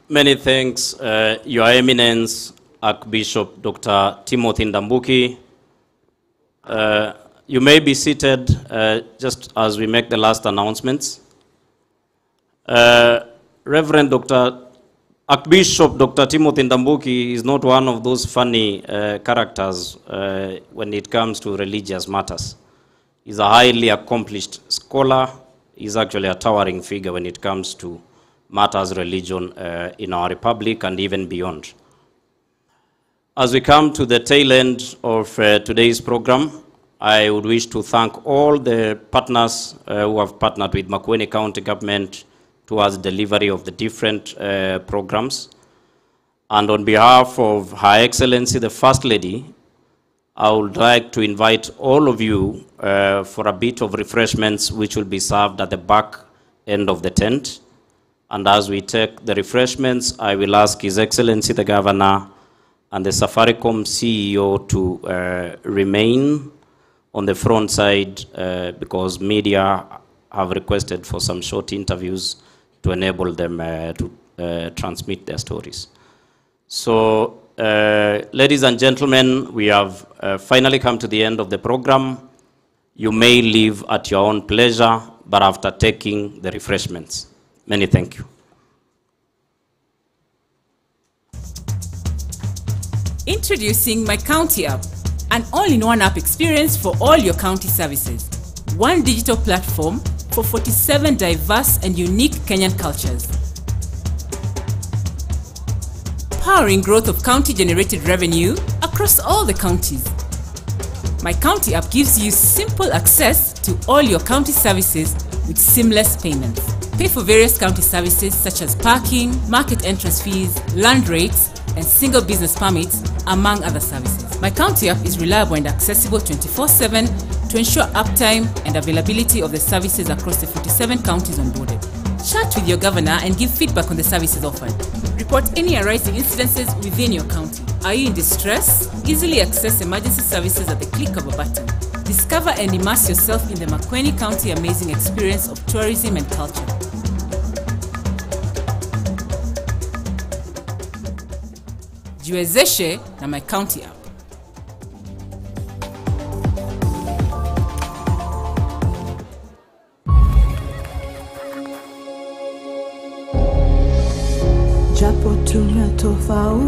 Many thanks, uh, Your Eminence, Archbishop Dr. Timothy Ndambuki. Uh, you may be seated uh, just as we make the last announcements. Uh, Reverend Dr. Archbishop Dr. Timothy Ndambuki is not one of those funny uh, characters uh, when it comes to religious matters. He's a highly accomplished scholar. He's actually a towering figure when it comes to matters religion uh, in our republic and even beyond. As we come to the tail end of uh, today's program, I would wish to thank all the partners uh, who have partnered with Makueni County Government towards delivery of the different uh, programs. And on behalf of Her Excellency the First Lady, I would like to invite all of you uh, for a bit of refreshments which will be served at the back end of the tent. And as we take the refreshments, I will ask His Excellency the Governor and the Safaricom CEO to uh, remain on the front side uh, because media have requested for some short interviews to enable them uh, to uh, transmit their stories. So, uh, ladies and gentlemen, we have finally come to the end of the program. You may leave at your own pleasure, but after taking the refreshments. Many thank you. Introducing My County app, an all-in-one app experience for all your county services. One digital platform for 47 diverse and unique Kenyan cultures. Powering growth of county-generated revenue across all the counties. My County app gives you simple access to all your county services with seamless payments. Pay for various county services such as parking, market entrance fees, land rates, and single business permits, among other services. My County app is reliable and accessible 24-7 to ensure uptime and availability of the services across the 47 counties onboarded. Chat with your governor and give feedback on the services offered. Report any arising incidences within your county. Are you in distress? Easily access emergency services at the click of a button. Discover and immerse yourself in the Makueni County amazing experience of tourism and culture. Jiwezeshe na My County app. Vào